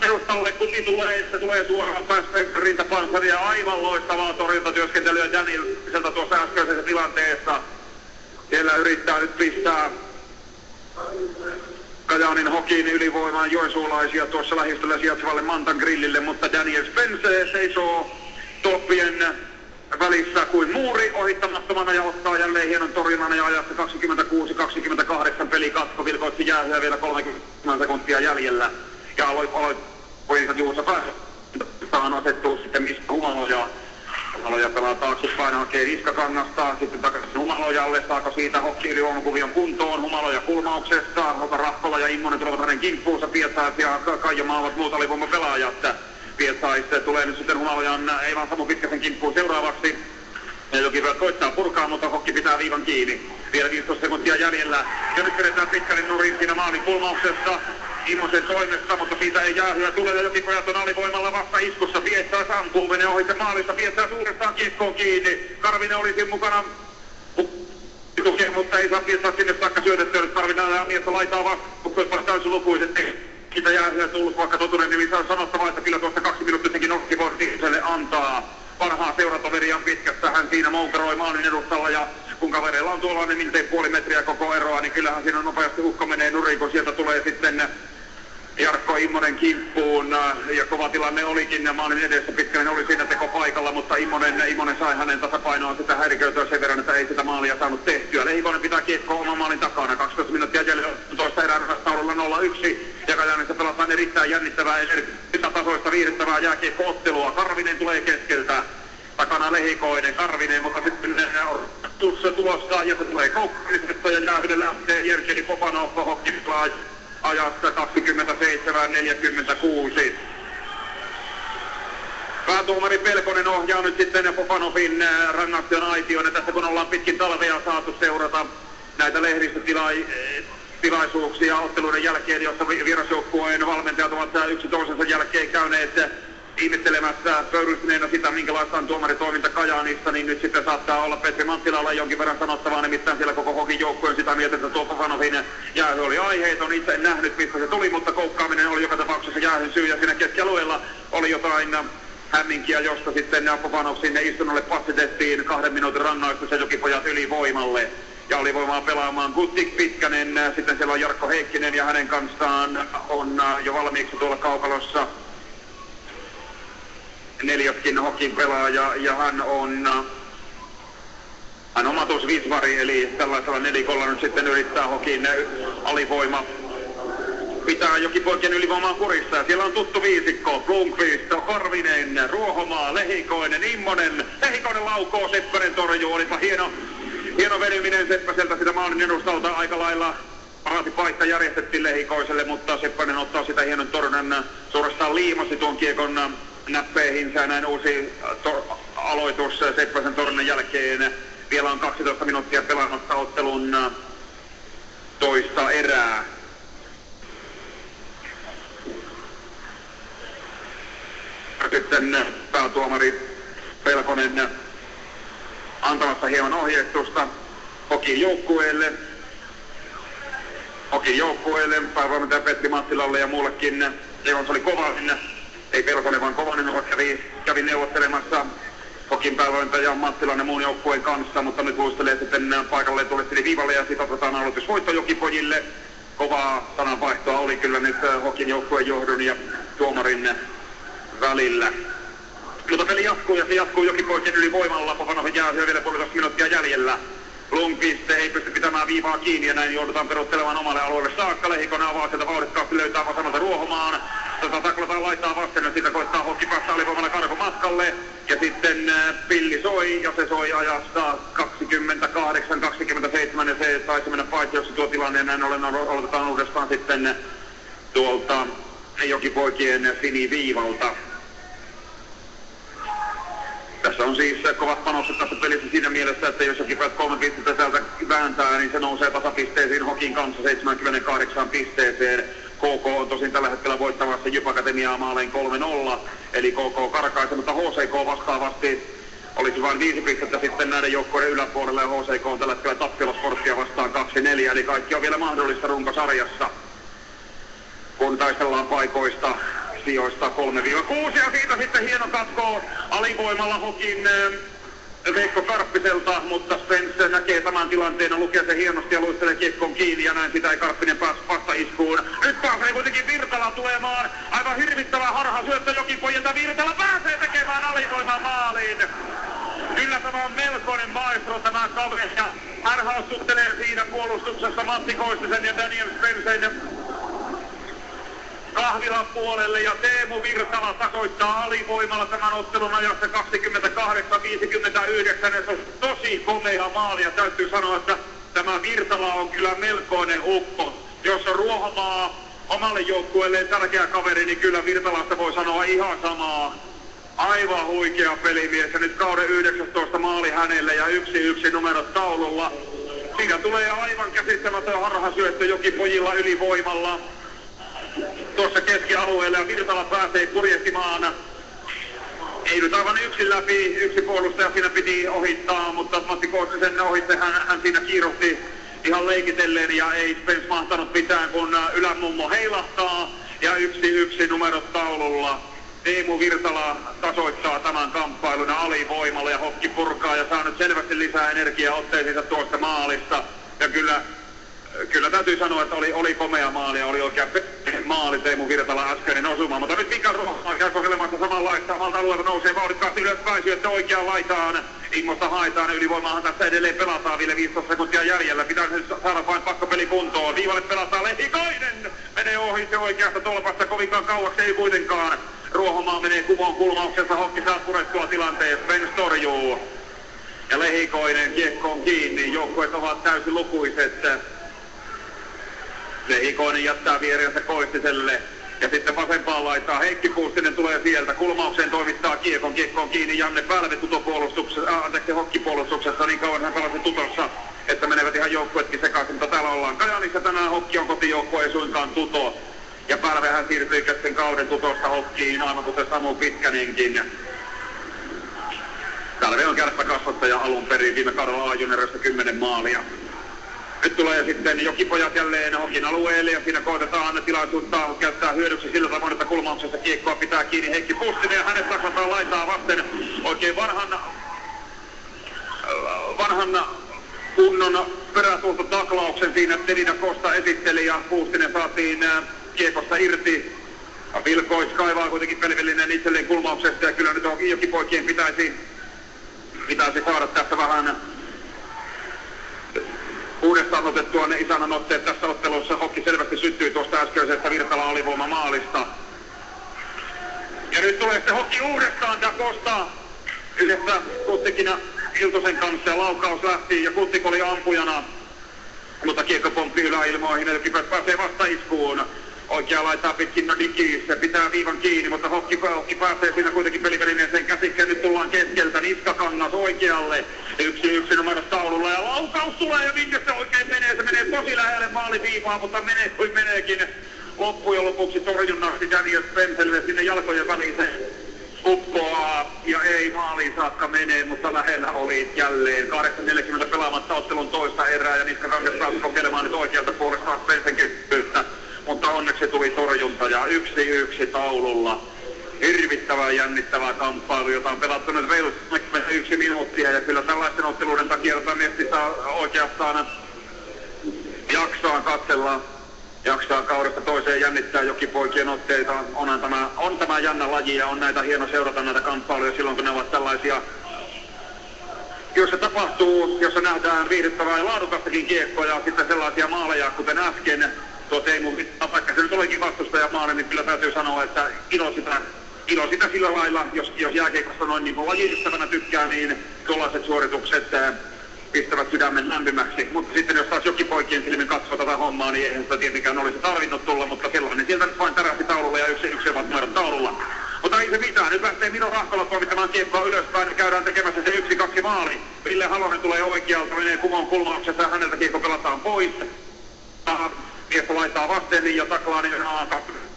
Perustalle kuti tulee, se tulee suoraan päästä rintapanssaria. Aivan loistavaa torjuntatyöskentelyä Janilta tuossa äskeisessä tilanteessa. Siellä yrittää nyt pistää Kajaanin hokin ylivoimaan joensuulaisia tuossa lähistöllä sijaitsevalle Mantan grillille, mutta Daniel Spence seisoo toppien välissä kuin muuri ohittamattomana ja ottaa jälleen hienon torjunnan ja ajassa 26-28 pelikatko vilkoitti jäähyä vielä 30 sekuntia jäljellä. Ja aloit, aloit pojinsa juussa pääsään asettuu sitten mistä humaloja. Humaloja pelaa taaksepäin, hakee niskakangasta, sitten takaisin humalojalle, saako siitä hokki yli kuntoon, humaloja kulmauksesta, Hota Rahkola ja Immonen tulevat hänen kimppuunsa, Pietsaat ja Kaijomaa ovat muut alivoimapelaajat. Pietsais tulee nyt sitten humalojan Eivan Samu Pitkäsen kimppuun seuraavaksi. Joki koittaa purkaa, mutta Hokki pitää viivan kiinni. Vielä 15 sekuntia jäljellä. Ja nyt vedetään pitkälle nurin siinä maalin kulmauksessa. Immosen toimesta, mutta siitä ei jäähyä tule ja jokipojat on alivoimalla vasta iskussa. Pietsaa sampuu, menee ohi maalisesta, Pietsaa suurestaan kiekkoon kiinni. Karvinen olisi mukana tukea, mutta ei saa Pietsaa sinne saakka syötettyä. Nyt tarvitaan mies laitaa vasta, täysin lukuisesti sitä jää tullut, vaikka totuuden nimissä on sanottava, että kyllä tuossa kaksi minuuttisenkin nokki voi Tiiselle antaa parhaa seuratoveriaan pitkästä. Hän siinä moukaroi maalin edustalla ja kun kavereilla on tuollainen miltei puoli metriä koko eroa, niin kyllähän siinä nopeasti hukko menee nurin, kun sieltä tulee sitten Jarkko Immonen kimppuun ja kova tilanne olikin maalin edessä pitkäinen oli siinä teko paikalla, mutta Immonen, Immonen sai hänen tasapainoa sitä häiriköityä sen verran, että ei sitä maalia saanut tehtyä. Lehikonen pitää kiekko oman maalin takana, 12 minuuttia jäljellä toista erään taululla 0-1 ja Kajaanissa pelataan erittäin jännittävää tasoista viihdyttävää jääkiekko-ottelua. Karvinen tulee keskeltä, takana Lehikoinen, Karvinen, mutta sitten tuossa tulossa ja se tulee koukkumisesta ja Jäähden lähtee Jerkeli Popanov hokkipelaa ajassa 27.46. Päätuomari Pelkonen ohjaa nyt sitten Popanovin äh, rangaistion aition. Ja tässä kun ollaan pitkin talvea saatu seurata näitä lehdistötilaisuuksia otteluiden jälkeen, jossa vierasjoukkueen valmentajat ovat yksi toisensa jälkeen käyneet ihmettelemässä pöyrystyneenä sitä, minkälaista on tuomaritoiminta Kajaanissa, niin nyt sitten saattaa olla Petri Mattilalla jonkin verran sanottavaa, nimittäin siellä koko hokin joukkueen sitä mieltä, että tuo Popanovin jäähy oli aiheeton. Itse en nähnyt, mistä se tuli, mutta koukkaaminen oli joka tapauksessa jäähyn syy, ja siinä keskialueella oli jotain hämminkiä, josta sitten Popanov sinne istunnolle passitettiin kahden minuutin rangaistus ja jokipojat ylivoimalle ja oli voimaa pelaamaan Guttik Pitkänen, sitten siellä on Jarkko Heikkinen ja hänen kanssaan on jo valmiiksi tuolla kaukalossa neljäskin hokin pelaaja ja hän on hän on Matus Visvari, eli tällaisella nelikolla nyt sitten yrittää hokin alivoima pitää jokin poikien ylivoimaa kurissa. Siellä on tuttu viisikko, Blomqvist, Karvinen, Ruohomaa, Lehikoinen, Immonen. Lehikoinen laukoo, Seppänen torjuu, olipa hieno, hieno venyminen Seppäseltä sitä maalin edustalta aika lailla parati paikka järjestettiin Lehikoiselle, mutta Seppänen ottaa sitä hienon torjunnan, suorastaan liimasi tuon kiekon näppeihinsä näin uusi äh, to- aloitus Seppäsen torjunnan jälkeen. Vielä on 12 minuuttia pelannutta ottelun äh, toista erää. Sitten äh, päätuomari Pelkonen antamassa hieman ohjeistusta Hokin joukkueelle. Hokin joukkueelle, päävalmentaja Petri Mattilalle ja muullekin. Leons oli kova ei Pelkonen vaan Kovanen, joka kävi, kävi neuvottelemassa Hokin päävalmentaja Mattilan ja muun joukkueen kanssa, mutta nyt luistelee sitten paikalle tulesteli viivalle ja sitten otetaan aloitusvoitto Jokipojille. Kovaa sananvaihtoa oli kyllä nyt äh, Hokin joukkueen johdon ja tuomarin välillä. Mutta peli jatkuu ja se jatkuu Jokipoikien yli voimalla. Popanov jää vielä puolitoista minuuttia jäljellä. Lundqvist ei pysty pitämään viivaa kiinni ja näin joudutaan peruttelemaan omalle alueelle saakka. Lehikonen avaa sieltä vauhdikkaasti löytää vasemmalta ruohomaan. Tota taklataan laittaa vasten ja siitä koittaa hokki päästä alivoimalla karko matkalle. Ja sitten äh, pilli soi ja se soi ajasta 28-27 ja se taisi mennä paitsi, jos tuo tilanne ja näin ollen aloitetaan uudestaan sitten tuolta jokipoikien siniviivalta. Tässä on siis kovat panokset tässä pelissä siinä mielessä, että jos jokin kolme pistettä täältä vääntää, niin se nousee tasapisteisiin Hokin kanssa 78 pisteeseen. KK on tosin tällä hetkellä voittamassa Jyp Akatemiaa maalein 3-0, eli KK karkaisi, mutta HCK vastaavasti olisi vain viisi pistettä sitten näiden joukkojen yläpuolella ja HCK on tällä hetkellä Tappilasporttia vastaan 2-4, eli kaikki on vielä mahdollista runkosarjassa, kun taistellaan paikoista sijoista 3-6 ja siitä sitten hieno katko alivoimalla Hokin eh, Veikko Karppiselta, mutta Spence näkee tämän tilanteen ja lukee se hienosti ja luistelee kiekkoon kiinni ja näin sitä ei Karppinen pääse vasta-iskuun. Nyt pääsee kuitenkin Virtala tulemaan. Aivan hirvittävä harha syöttö Jokipojilta. Virtala pääsee tekemään alivoimaa maaliin. Kyllä tämä on melkoinen maestro tämä kaveri ja hän haastuttelee siinä puolustuksessa Matti Koistisen ja Daniel Spencen kahvilan puolelle ja Teemu Virtala tasoittaa alivoimalla tämän ottelun ajassa 28-59 ja se on tosi komea maali ja täytyy sanoa, että tämä Virtala on kyllä melkoinen ukko. Jos on Ruohomaa omalle joukkueelle tärkeä kaveri, niin kyllä Virtalasta voi sanoa ihan samaa. Aivan huikea pelimies ja nyt kauden 19 maali hänelle ja yksi yksi numerot taululla. Siinä tulee aivan käsittämätön harhasyöttö jokipojilla ylivoimalla tuossa keskialueella ja Virtala pääsee purjehtimaan. Ei nyt aivan yksin läpi, yksi puolustaja siinä piti ohittaa, mutta Matti Koostisen ohitte, hän, hän siinä kiirohti ihan leikitellen ja ei Spence mahtanut mitään, kun ylämummo heilahtaa. ja yksi yksi numerot taululla. Teemu Virtala tasoittaa tämän kamppailun alivoimalla ja hokki purkaa ja saa nyt selvästi lisää energiaa otteisiinsa tuosta maalista. Ja kyllä, kyllä täytyy sanoa, että oli, oli komea maali ja oli oikein maali Teemu Virtala äskeinen osuma. Mutta nyt Mika Ruohomaa käy kokeilemassa samanlaista omalta alueelta nousee vauhdikkaasti ylöspäin syöttö oikeaan laitaan. Immosta haetaan ylivoimaahan tässä edelleen pelataan vielä 15 sekuntia jäljellä. Pitää saada vain pakkopeli kuntoon. Viivalle pelataan Lehikainen. Menee ohi se oikeasta tolpasta kovinkaan kauaksi ei kuitenkaan. Ruohomaa menee kuvon kulmauksessa, Hokki saa purettua tilanteen, Spence torjuu. Ja Lehikoinen kiekko on kiinni, joukkueet ovat täysin lukuiset. Lehikoinen jättää vierensä Koistiselle. Ja sitten vasempaan laittaa Heikki Puustinen tulee sieltä. Kulmaukseen toimittaa kiekon. Kiekko on kiinni Janne Pälve tutopuolustuksessa, äh, anteeksi hokkipuolustuksessa. Niin kauan hän pelasi tutossa, että menevät ihan joukkuetkin sekaisin. Mutta täällä ollaan Kajanissa tänään hokki on kotijoukkue, ei suinkaan tuto. Ja Pälvehän siirtyi kesken kauden tutosta hokkiin, aivan kuten Samu Pitkänenkin. Pälve on kärppäkasvattaja alun perin viime kaudella A-junioreista 10 maalia. Nyt tulee sitten jokipojat jälleen Hokin alueelle ja siinä koitetaan tilaisuutta käyttää hyödyksi sillä tavoin, että kulmauksessa kiekkoa pitää kiinni Heikki Pustinen ja hänet taklataan laitaa vasten oikein vanhan, vanhan kunnon perätuulta taklauksen siinä Telina Kosta esitteli ja Pustinen saatiin äh, kiekosta irti. Vilkois kaivaa kuitenkin pelvillinen itselleen kulmauksesta ja kyllä nyt jokipoikien pitäisi, pitäisi saada tässä vähän uudestaan otettua ne isännän otteet tässä ottelussa. Hokki selvästi syttyi tuosta äskeisestä Virtala alivoima maalista. Ja nyt tulee sitten Hokki uudestaan ja Kosta yhdessä Kuttikina Iltosen kanssa ja laukaus lähti ja Kuttik oli ampujana. Mutta kiekko pomppi yläilmoihin, eli pääsee vasta iskuun. Oikea laittaa pitkin Diki, se pitää viivan kiinni, mutta Hokki, Hokki pääsee siinä kuitenkin pelivälineeseen käsikkeen. Nyt tullaan keskeltä, niskakangas oikealle. Yksi yksi numero taululla ja laukaus tulee ja minkä se oikein menee. Se menee tosi lähelle maaliviivaa, mutta menee kuin meneekin. Loppujen lopuksi torjunnaksi Daniel Spencelle sinne jalkojen väliin se uppoaa ja ei maaliin saakka menee, mutta lähellä oli jälleen. 8.40 pelaamatta ottelun toista erää ja Niska Kangas pääsi kokeilemaan nyt oikealta puolestaan Spencen keskittyyttä mutta onneksi tuli torjunta ja yksi yksi taululla. Hirvittävää jännittävää kamppailu, jota on pelattu nyt reilut yksi minuuttia ja kyllä tällaisten otteluiden takia jota oikeastaan jaksoa katsella jaksaa kaudesta toiseen jännittää jokipoikien otteita. On tämä, on tämä jännä laji ja on näitä hieno seurata näitä kamppailuja silloin kun ne ovat tällaisia jossa tapahtuu, jossa nähdään viihdyttävää ja laadukastakin kiekkoa ja sitten sellaisia maaleja, kuten äsken tuo Teemu vaikka se nyt olikin vastustajamaali, niin kyllä täytyy sanoa, että ilo sitä, ilo sitä sillä lailla, jos, jos jääkeikosta noin niin lajiystävänä tykkää, niin tuollaiset suoritukset ää, pistävät sydämen lämpimäksi. Mutta sitten jos taas jokipoikien silmin katsoo tätä hommaa, niin eihän sitä tietenkään olisi tarvinnut tulla, mutta sellainen sieltä nyt vain tärähti taululla ja yksi yksi ovat taululla. Mutta ei se mitään. Nyt lähtee Mino Rahkola toimittamaan kiekkoa ylöspäin ja käydään tekemässä se yksi kaksi maali. Ville Halonen tulee oikealta, menee kumon kulmauksessa ja häneltä kiekko pelataan pois kiekko laittaa vasten ja taklaa niin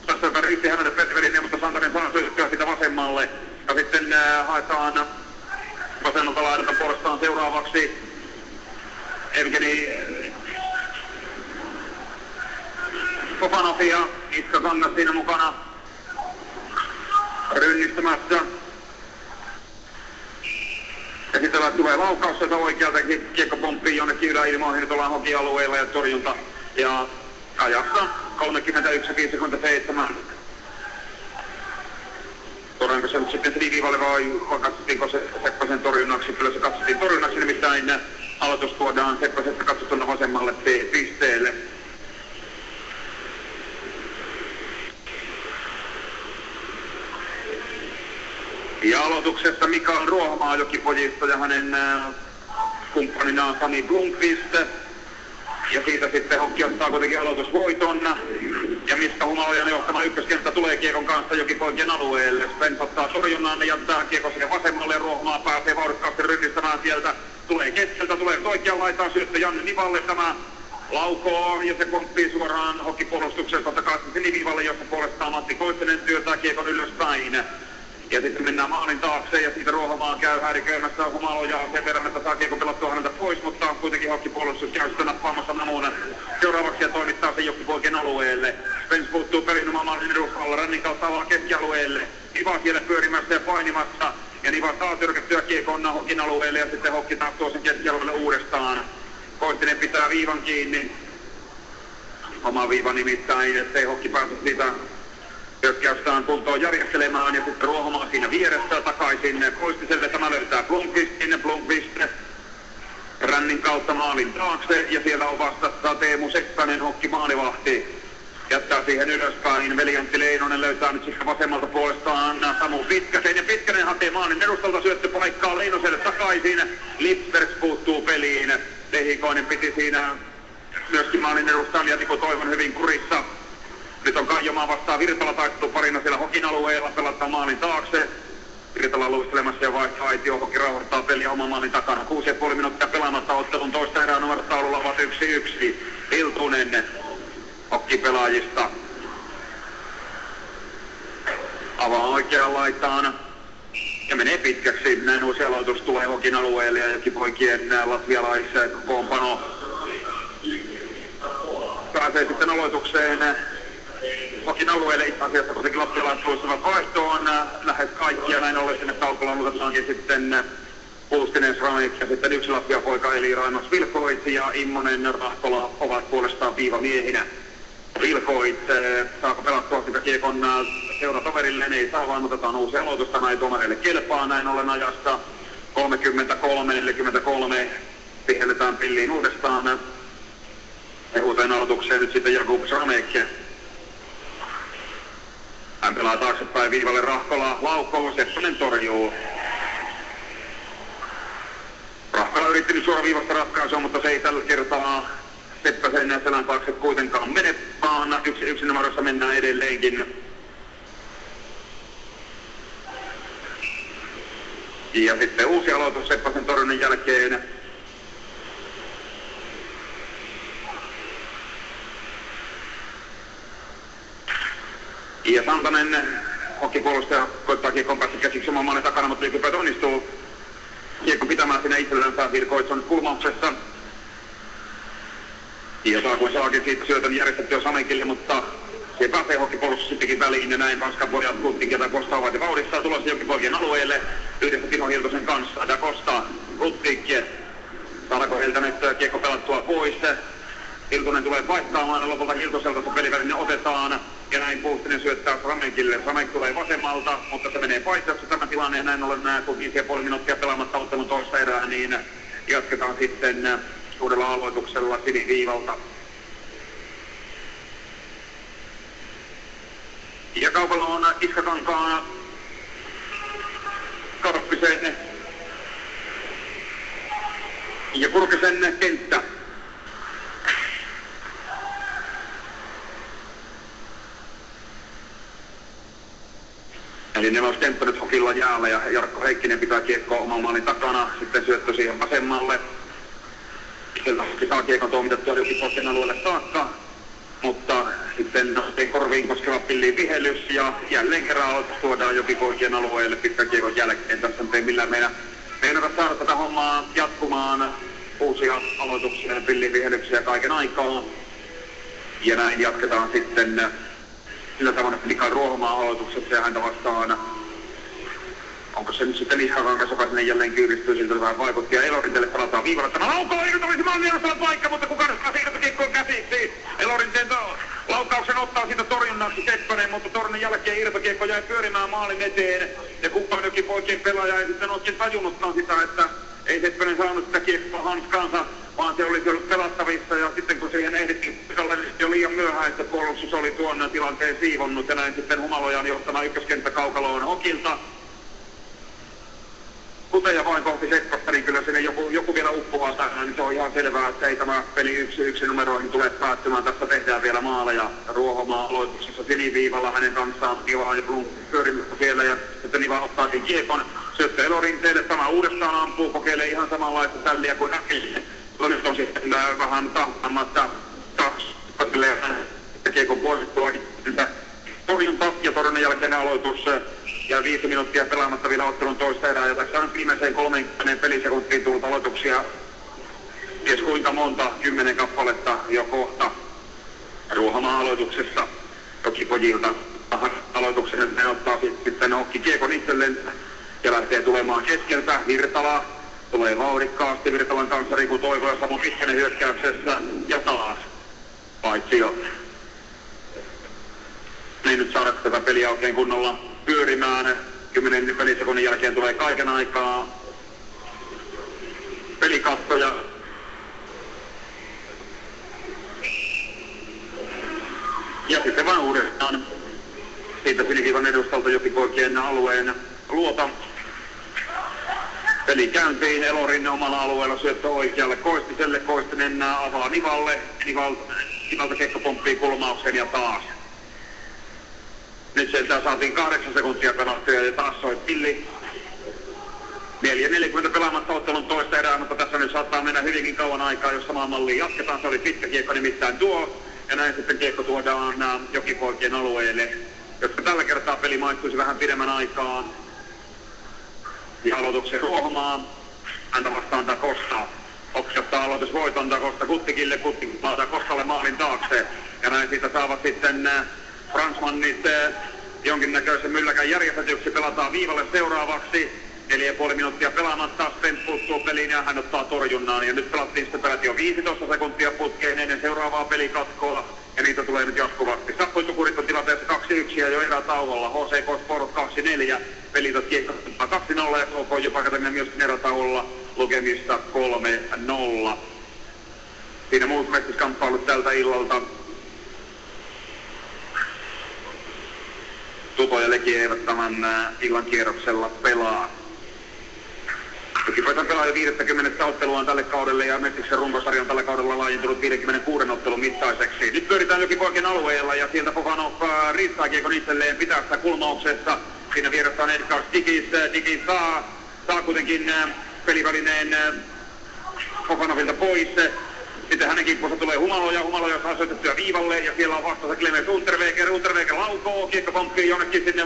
tässä joka riitti hänelle Petvelin, mutta Santarin saa syöttyä sitä vasemmalle. Ja sitten äh, haetaan vasemmalta laidalta puolestaan seuraavaksi Evgeni Kopanovia, Iska Kangas siinä mukana rynnistämässä. Ja sitten tulee laukaus sieltä oikealta, kiekko pomppii jonnekin yläilmoihin, nyt ollaan hokialueella ja torjunta. Ja ajassa 31.57. Torjunko se nyt sitten triviivalle vai, katsottiinko se Seppäsen torjunnaksi? Kyllä se katsottiin torjunnaksi, nimittäin aloitus tuodaan Seppäsestä katsottuna vasemmalle pisteelle. Ja aloituksessa Mikael Ruohomaa jokipojista ja hänen äh, kumppaninaan Sami Blomqvist. Ja siitä sitten Hokki ottaa kuitenkin aloitusvoiton. Ja mistä Humalojan johtama ykköskenttä tulee Kiekon kanssa jokipoikien alueelle. Spence ottaa torjunnan ja jättää Kiekko sinne vasemmalle ja Ruohomaa pääsee vauhdikkaasti rynnistämään sieltä. Tulee keskeltä, tulee oikean laitaan syöttö Janne Nivalle tämä laukoo ja se pomppii suoraan hokkipuolustuksesta takaisin Nivalle, jossa puolestaan Matti Koistinen työtää Kiekon ylöspäin. Ja sitten mennään maalin taakse ja siitä Ruohomaa käy häiriköimässä humaloja sen verran, että saa kiekko pelattua häneltä pois, mutta on kuitenkin hokkipuolustus käy sitten nappaamassa namuun seuraavaksi ja toimittaa sen jokkipoikien alueelle. Spence puuttuu pelin oman maalin edustalla. Rännin kautta avaa keskialueelle. Niva siellä pyörimässä ja painimassa. Ja Niva saa tyrkättyä kiekon Hokin alueelle ja sitten Hokki taas tuo sen keskialueelle uudestaan. Koistinen pitää viivan kiinni. Oma viiva nimittäin, ettei Hokki pääse siitä hyökkäystään kuntoon järjestelemään ja sitten Ruohomaa siinä vieressä takaisin Koistiselle. Tämä löytää Blomqvistin. Blomqvist rännin kautta maalin taakse ja siellä on vastassa Teemu Seppänen, hokki maalivahti. Jättää siihen ylöspäin. Veli-Antti Leinonen löytää nyt sitten vasemmalta puolestaan Samu Pitkäsen ja Pitkänen hakee maalin edustalta syöttöpaikkaa Leinoselle takaisin. Lipsbergs puuttuu peliin. Lehikoinen piti siinä myöskin maalin edustan ja Niko Toivon hyvin kurissa. Nyt on Kaijomaa vastaan Virtala taisteltu parina siellä Hokin alueella, pelataan maalin taakse. Virtala luistelemassa ja vaihtaa aitio, Hokki rauhoittaa peliä oman maalin takana. 6,5 minuuttia pelaamatta ottelun toista erää numerot taululla ovat 1-1. Hiltunen Hokki pelaajista. Avaa oikeaan laitaan ja menee pitkäksi. Näin uusi aloitus tulee Hokin alueelle ja jokipoikien latvialaiskokoonpano pääsee sitten aloitukseen Hokin alueelle itse asiassa kuitenkin latvialaiset luistavat vaihtoon lähes kaikkia. Näin ollen sinne taukolla otetaankin sitten Puustinen Sranik ja sitten yksi latviapoika eli Raimas Vilkoit ja Immonen Rahkola ovat puolestaan viivamiehinä. Vilkoit, saako pelattua sitä kiekon seuratoverilleen, ei saa vaan otetaan uusi aloitus, tämä ei tuomareille kelpaa, näin ollen ajassa 33-43 vihelletään pilliin uudestaan. Ja uuteen aloitukseen nyt sitten Jakub Sranek. Hän pelaa taaksepäin viivalle Rahkola, laukoo, Sepponen torjuu. Rahkola yritti nyt suoraviivasta ratkaisua, mutta se ei tällä kertaa Seppäsen selän taakse kuitenkaan mene, vaan yksi, yksi numerossa mennään edelleenkin. Ja sitten uusi aloitus Seppäsen torjunnan jälkeen. Ja Santanen hokkipuolustaja koittaa kiekon päästä käsiksi oman maalin takana, mutta liikypäät onnistuu kiekko pitämään siinä itsellensä Virkoitson kulmauksessa. Ja saa kuin saakin siitä syötön järjestettyä Samekille, mutta se pääsee hokkipuolustus sittenkin väliin ja näin Ranskan pojat Luttik ja Da Costa ovat jo vauhdissa tulossa jokipoikien alueelle yhdessä Timo Hiltosen kanssa. Da Costa, Luttik, saadaanko heiltä nyt kiekko pelattua pois. Hiltunen tulee paikkaamaan ja lopulta Hiltoselta se peliväline otetaan. Ja näin Puustinen syöttää Samekille. Samek tulee vasemmalta, mutta se menee paikassa tämä tilanne. Ja näin ollen nämä, kun 5,5 minuuttia pelaamatta ottelun toista erää, niin jatketaan sitten uudella aloituksella siniviivalta. Ja kaupalla on Iskakankaan Karppisen ja Kurkisen kenttä. Eli ne olisi temppunut hokilla jäällä ja Jarkko Heikkinen pitää kiekkoa oman maalin takana. Sitten syöttö siihen vasemmalle. Sieltä saa kiekon toimitettua Jokipoksen alueelle saakka. Mutta sitten nostin korviin koskeva pilliin vihellys ja jälleen kerran tuodaan Jokipoikien alueelle pitkän kiekon jälkeen. Tässä ei millään meidän meinata saada tätä hommaa jatkumaan. Uusia aloituksia ja pilliin vihellyksiä kaiken aikaa. Ja näin jatketaan sitten sillä tavalla, että Mika Ruohomaa aloituksessa ja häntä vastaan onko se nyt sitten Ihakangas, joka sinne jälleen kyyristyy, siltä vähän vaikutti. Ja Elorintelle palataan viivalla. Tämä laukoo, irto olisi maalin paikka, mutta kuka nyt saa siitä kiekkoon käsiksi. Elorinteen laukkauksen ottaa siitä torjunnaksi Seppänen, mutta torjunnan jälkeen irtokiekko jäi pyörimään maalin eteen. Ja kumppanjokin poikien pelaaja ei sitten oikein tajunnutkaan sitä, että ei Seppänen saanut sitä kiekkoa hanskaansa, vaan se olisi ollut pelattavissa. Ja sitten kun siihen ehdittiin pisalle, niin jo liian myöhään, että puolustus oli tuon tilanteen siivonnut. Ja näin sitten Humalojan johtama ykköskenttä kaukaloon Hokilta kuteja vain kohti Sepposta, niin kyllä sinne joku, joku vielä uppoaa tähän, niin se on ihan selvää, että ei tämä peli yksi yksi numeroihin tule päättymään. Tässä tehdään vielä maaleja Ruohomaa aloituksessa siniviivalla hänen kanssaan Niva ja Blum pyörimässä siellä ja sitten Niva ottaakin kiekon. Syöttö Elorinteelle, tämä uudestaan ampuu, kokeilee ihan samanlaista tälliä kuin äkkiä. Nyt on sitten vähän tahtaamatta taas kiekon poistua torjunta ja torjunnan jälkeen aloitus ja viisi minuuttia pelaamatta vielä ottelun toista erää. Ja tässä on viimeiseen 30 pelisekuntiin tullut aloituksia. Ties kuinka monta, kymmenen kappaletta jo kohta Ruohamaa aloituksessa. Jokipojilta aloituksen. Ne ottaa sitten Hokki Kiekon itselleen ja lähtee tulemaan keskeltä. Virtala tulee vauhdikkaasti Virtalan kanssa Riku Toivo ja Samu Pitkänen hyökkäyksessä ja taas paitsi jo. Niin nyt saada tätä peliä oikein kunnolla pyörimään. 10 pelisekunnin jälkeen tulee kaiken aikaa pelikattoja. Ja sitten vaan uudestaan siitä sinikivan edustalta jokipoikien alueen luota. Peli käyntiin Elorinne omalla alueella syöttö oikealle Koistiselle. Koistinen avaa Nivalle. Nival, Nivalta Kekko pomppii kulmauksen ja taas. Nyt sieltä saatiin kahdeksan sekuntia pelattuja ja taas soi pilli. 4.40 pelaamatta ottelun toista erää, mutta tässä nyt saattaa mennä hyvinkin kauan aikaa, jos samaan malliin jatketaan. Se oli pitkä kiekko nimittäin tuo. Ja näin sitten kiekko tuodaan jokipoikien alueelle, jotka tällä kertaa peli maistuisi vähän pidemmän aikaa. Ja aloituksen ruohomaan. Häntä vastaan Kosta. Oksattaa aloitus voiton Kosta Kuttikille. Kutti laataa Kostalle maalin taakse. Ja näin siitä saavat sitten Fransmannit jonkinnäköisen mylläkän järjestetyksi. Pelataan viivalle seuraavaksi. 4,5 minuuttia pelaamatta, Spence puuttuu peliin ja hän ottaa torjunnan. Ja nyt pelattiin sitten peräti jo 15 sekuntia putkeen ennen seuraavaa pelikatkoa. Ja niitä tulee nyt jatkuvasti. Sappoitukurit on tilanteessa 2-1 ja jo erätauolla. HCK Sport 2-4. Pelitot kiekko 2-0 ja KK jopa myöskin erätauolla lukemista 3-0. Siinä muut mestiskamppailut tältä illalta. Tupo ja Leki eivät tämän äh, illan kierroksella pelaa. Tukipaikan pelaaja 50 ottelua tälle kaudelle ja Mestiksen runkosarja on tällä kaudella laajentunut 56 ottelun mittaiseksi. Nyt pyöritään Jokipoikien alueella ja sieltä Fofanov riittää kiekon itselleen pitää sitä kulmauksessa. Siinä vieressä on Edgar Stikis. Stikis saa, saa kuitenkin äh, pelivälineen äh, Fofanovilta pois. Sitten hänen kimppunsa tulee Humaloja, Humaloja saa syötettyä viivalle ja siellä on vastassa Clemens Unterweger, Unterweger laukoo, kiekko pomppii jonnekin sinne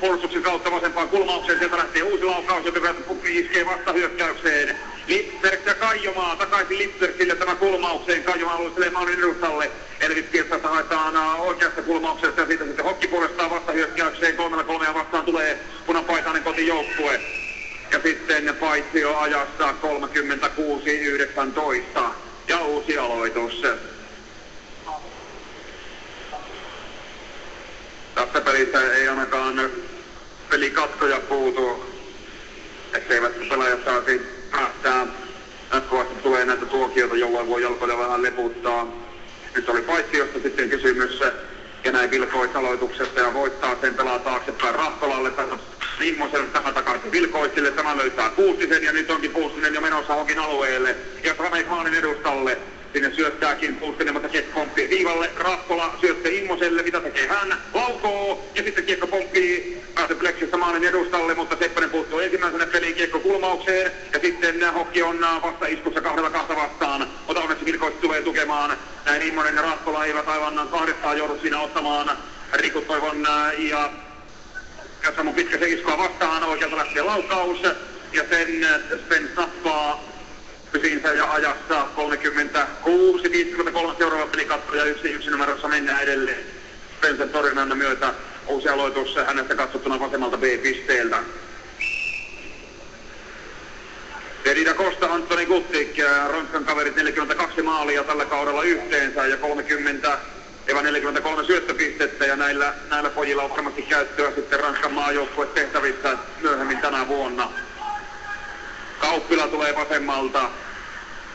puolustuksen kautta vasempaan kulmaukseen, sieltä lähtee uusi laukaus, joka iskee vasta hyökkäykseen. Lipsberg ja Kaijomaa takaisin Lipsbergille tämä kulmaukseen, Kaijomaa luistelee maalin edustalle. Elvis Kiestasta haetaan oikeasta kulmauksesta ja siitä sitten Hokki puolestaan vasta hyökkäykseen, kolmella kolmea vastaan tulee punapaitainen kotijoukkue. Ja sitten paitsio ajassa 36-19 ja uusi aloitus. Tässä pelissä ei ainakaan pelikatkoja puutu, etteivät pelaajat saasi päästää. Jatkuvasti tulee näitä tuokioita, jolloin voi jalkoja vähän leputtaa. Nyt oli paitsiosta sitten kysymys ja näin vilkois aloituksesta ja voittaa sen pelaa taaksepäin Rahtolalle. Immosen tämä takaisin Vilkoisille, tämä löytää Puustisen ja nyt onkin Puustinen jo menossa Hokin alueelle. Ja Trameik maalin edustalle, sinne syöttääkin Puustinen, mutta kiekko pomppii viivalle. Rakkola syöttää Immoselle, mitä tekee hän? Laukoo ja sitten kiekko pomppii pääsee Pleksistä maalin edustalle, mutta Seppänen puuttuu ensimmäisenä peliin kiekko kulmaukseen. Ja sitten Hokki on vasta iskussa kahdella kahta vastaan, mutta onneksi Vilkois tulee tukemaan. Immonen ja Rakkola eivät aivan kahdestaan joudu siinä ottamaan Riku Toivon ja ja pitkä se iskua vastaan, oikealta lähtee laukaus ja sen Sven nappaa pysiinsä ja ajassa 36, 53 seuraava pelikatko ja yksi, yksi numerossa mennään edelleen. Spencer torjunnan myötä uusi aloitus hänestä katsottuna vasemmalta B-pisteeltä. Derida Costa, Antoni Guttik, Ranskan kaverit 42 maalia tällä kaudella yhteensä ja 30 Eva 43 syöttöpistettä ja näillä, näillä pojilla on varmasti käyttöä sitten Ranskan maajoukkue tehtävissä myöhemmin tänä vuonna. Kauppila tulee vasemmalta.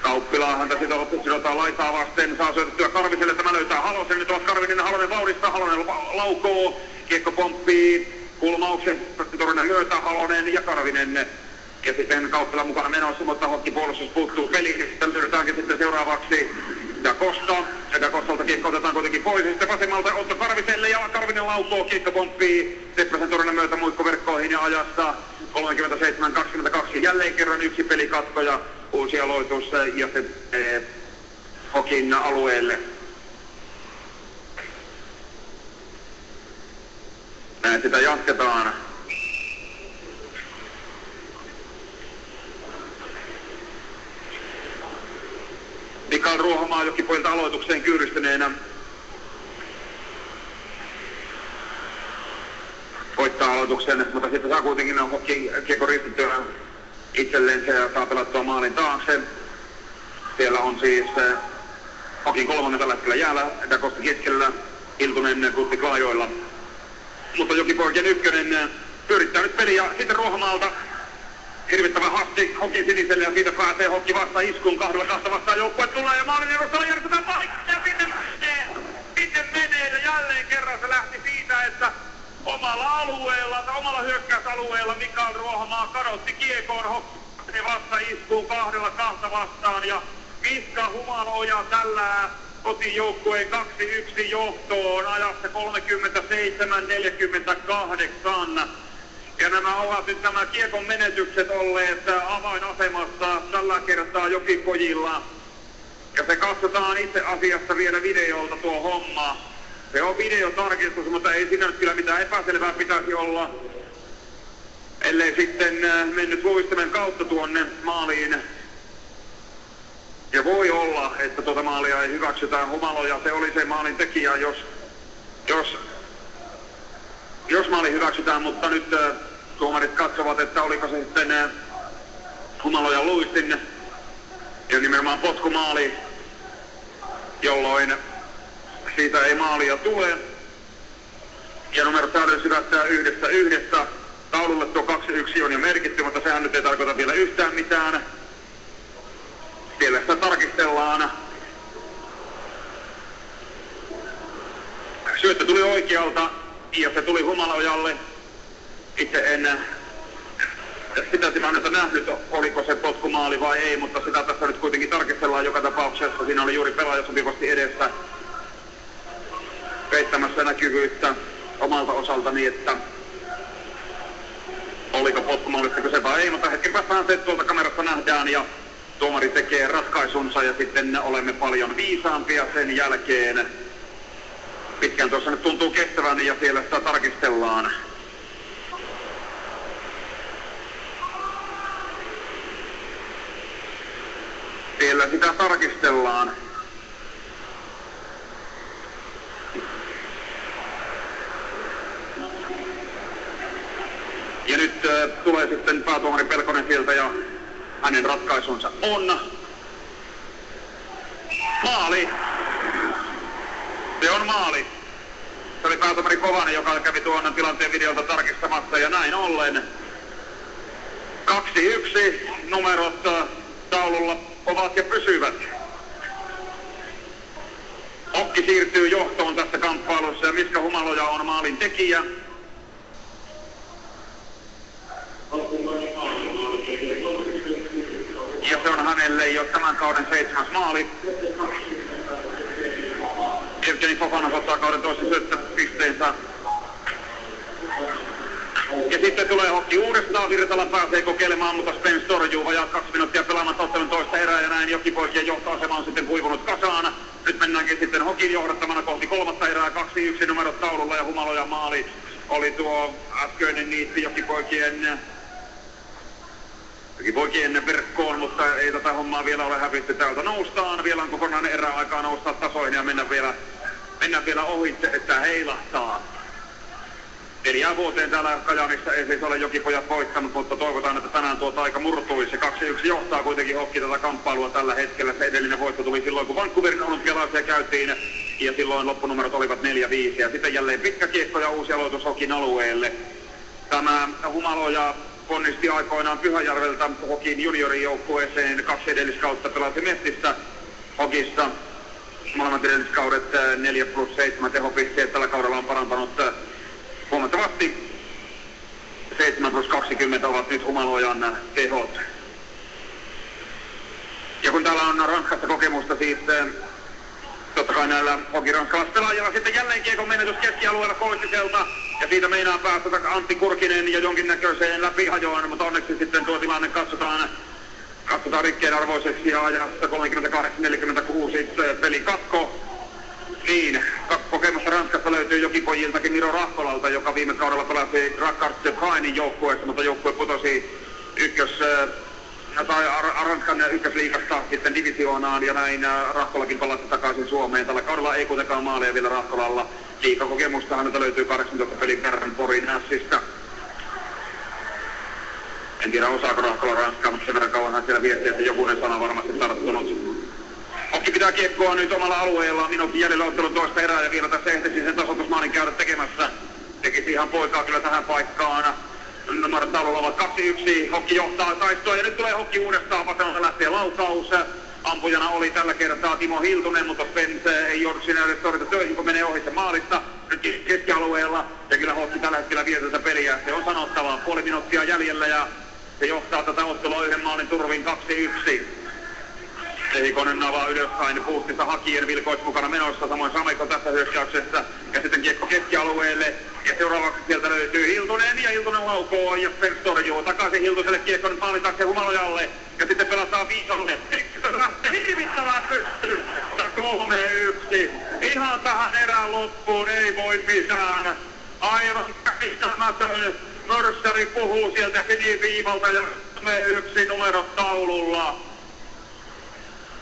Kauppilaa häntä sidotaan laitaa vasten, saa syötettyä Karviselle, tämä löytää Halosen, nyt ovat Karvinen Halonen vauhdissa, Halonen laukoo, kiekko pomppii, kulmauksen, Turunen löytää Halonen ja Karvinen ja sitten Kauppila mukana menossa, mutta hokki puolustus puuttuu peliin, niin sitten seuraavaksi Da Costa. Ja Da Costalta kiekko otetaan kuitenkin pois. Ja sitten vasemmalta Otto Karviselle ja Karvinen laukoo. Kiekko pomppii Seppäsen Turunen myötä muikkoverkkoihin ja ajassa 37-22. Jälleen kerran yksi pelikatko ja uusi aloitus ja se eh, Hokin alueelle. Näin sitä jatketaan. Mikael Ruohomaa jokipoilta aloitukseen kyyristyneenä. aloituksen, mutta sitten saa kuitenkin kiekko ristettyä itsellensä ja saa pelattua maalin taakse. Siellä on siis äh, Hokin kolmonen tällä hetkellä jäällä, Dakosta keskellä, Hiltunen Kutti Klaajoilla. Mutta Jokipoikien ykkönen äh, pyörittää nyt peliä sitten Ruohomaalta hirvittävä hasti Hokin siniselle ja siitä pääsee Hokki vasta iskun kahdella kahta vastaan joukkue tulee ja maalin edustalla järjestetään paikka ja sinne menee. Sinne menee ja jälleen kerran se lähti siitä, että omalla alueella, tai omalla hyökkäysalueella Mikael Ruohomaa kadotti kiekoon Hokki vasta iskuun kahdella kahta vastaan ja Miska Humanoja tällä kotijoukkueen 2-1 johtoon ajassa 37-48. Ja nämä ovat nyt nämä kiekon menetykset olleet avainasemassa tällä kertaa jokipojilla. Ja se katsotaan itse asiassa vielä videolta tuo homma. Se on videotarkistus, mutta ei siinä nyt kyllä mitään epäselvää pitäisi olla. Ellei sitten äh, mennyt luistimen kautta tuonne maaliin. Ja voi olla, että tuota maalia ei hyväksytä humaloja. Se oli se maalin tekijä, jos, jos jos maali hyväksytään, mutta nyt äh, tuomarit katsovat, että oliko se sitten humaloja luistin ja nimenomaan potkumaali, jolloin siitä ei maalia tule. Ja numero täydellä syvättää yhdestä yhdestä. Taululle tuo 2-1 on jo merkitty, mutta sehän nyt ei tarkoita vielä yhtään mitään. Siellä sitä tarkistellaan. Syöttö tuli oikealta ja se tuli Humalojalle. Itse en sitä tilannetta nähnyt, oliko se potkumaali vai ei, mutta sitä tässä nyt kuitenkin tarkistellaan joka tapauksessa. Siinä oli juuri pelaaja sopivasti edessä peittämässä näkyvyyttä omalta osaltani, että oliko potkumaalista kyse vai ei, mutta hetken päästään se tuolta kamerasta nähdään ja tuomari tekee ratkaisunsa ja sitten olemme paljon viisaampia sen jälkeen. Pitkään tuossa nyt tuntuu kestävän ja siellä sitä tarkistellaan. Siellä sitä tarkistellaan. Ja nyt äh, tulee sitten päätuomari Pelkonen sieltä ja hänen ratkaisunsa on maali. Se on maali. Se oli päätuomari Kovanen, joka kävi tuon tilanteen videolta tarkistamassa ja näin ollen. 2-1 numerot taululla ovat ja pysyvät. Okki siirtyy johtoon tässä kamppailussa ja Miska Humaloja on maalin tekijä. Ja se on hänelle jo tämän kauden seitsemäs maali. Evgeni Fofanov ottaa kauden toisen syöttöpisteensä. Ja sitten tulee hokki uudestaan, Virtala pääsee kokeilemaan, mutta Spence torjuu vajaa kaksi minuuttia pelaamatta ottelun toista erää ja näin jokipoikien johtoasema on sitten kuivunut kasaan. Nyt mennäänkin sitten hokin johdattamana kohti kolmatta erää, kaksi yksi numerot taululla ja humaloja maali oli tuo äskeinen niitti jokipoikien Jokipoikien verkkoon, mutta ei tätä hommaa vielä ole hävitty. Täältä noustaan, vielä on kokonainen erä aikaa nousta tasoihin ja mennä vielä, mennä vielä ohitse, että heilahtaa. Neljään vuoteen täällä Kajaanissa ei siis ole jokipojat voittanut, mutta toivotaan, että tänään tuo aika murtuisi. 2-1 johtaa kuitenkin hokki tätä kamppailua tällä hetkellä. Se edellinen voitto tuli silloin, kun Vancouverin olympialaisia käytiin, ja silloin loppunumerot olivat 4-5. Ja sitten jälleen pitkä kiekko ja uusi aloitus hokin alueelle. Tämä Humaloja ponnisti aikoinaan Pyhäjärveltä Hokin juniorijoukkueeseen kaksi edelliskautta pelasi Messissä Hokissa. Molemmat edelliskaudet 4 plus 7 tehopisteet tällä kaudella on parantanut huomattavasti 7 plus 20 ovat nyt humalojan tehot. Ja kun täällä on Ranskasta kokemusta siis totta kai näillä hokiranskalaisilla sitten jälleen kiekon menetys keskialueella Koistiselta ja siitä meinaa päästä Antti Kurkinen ja jonkinnäköiseen läpihajoon, mutta onneksi sitten tuo tilanne katsotaan katsotaan rikkeen arvoiseksi ja ajassa 38-46 peli katko. Niin, kokemusta Ranskassa löytyy jokipojiltakin Miro Rahkolalta, joka viime kaudella pelasi Rackart de Prainin joukkueessa, mutta joukkue putosi ykkös, tai Ranskan ykkösliigasta sitten divisioonaan ja näin Rahkolakin palasi takaisin Suomeen. Tällä kaudella ei kuitenkaan maaleja vielä Rahkolalla. Liikakokemusta häneltä löytyy 18 pelin kerran Porin Nässistä. En tiedä osaako Rahkola ranskaa, mutta sen verran kauanhan siellä viestiä, että jokunen sana varmasti tarttunut. Hokki pitää kiekkoa nyt omalla alueellaan. Minuutin jäljellä ottelun toista erää ja vielä tässä ehtisi sen tasoitusmaalin käydä tekemässä. Tekisi ihan poikaa kyllä tähän paikkaan. Numerot taululla ovat 2-1. Hokki johtaa taistoa ja nyt tulee Hokki uudestaan. Vasemmalta lähtee laukaus. Ampujana oli tällä kertaa Timo Hiltunen, mutta Spence ei joudu sinä edes todeta töihin, kun menee ohi se maalista. Nyt keskialueella ja kyllä Hokki tällä hetkellä vie tätä peliä. Se on sanottavaa. Puoli minuuttia jäljellä ja se johtaa tätä ottelua yhden maalin turvin 2-1. Eikonen avaa ylöspäin puustissa Hakien Vilkois mukana menossa, samoin Sameko tässä hyökkäyksessä ja sitten kiekko keskialueelle ja seuraavaksi sieltä löytyy Hiltunen ja Hiltunen laukoo ja Spence torjuu takaisin Hiltuselle kiekon maalin taakse Humalojalle ja sitten pelataan Viisalle. Hirvittävää pystyy. Kolme yksi. Ihan tähän erään loppuun ei voi mitään. Aivan käsittämätön. Mörssäri puhuu sieltä siniviivalta ja me yksi numero taululla.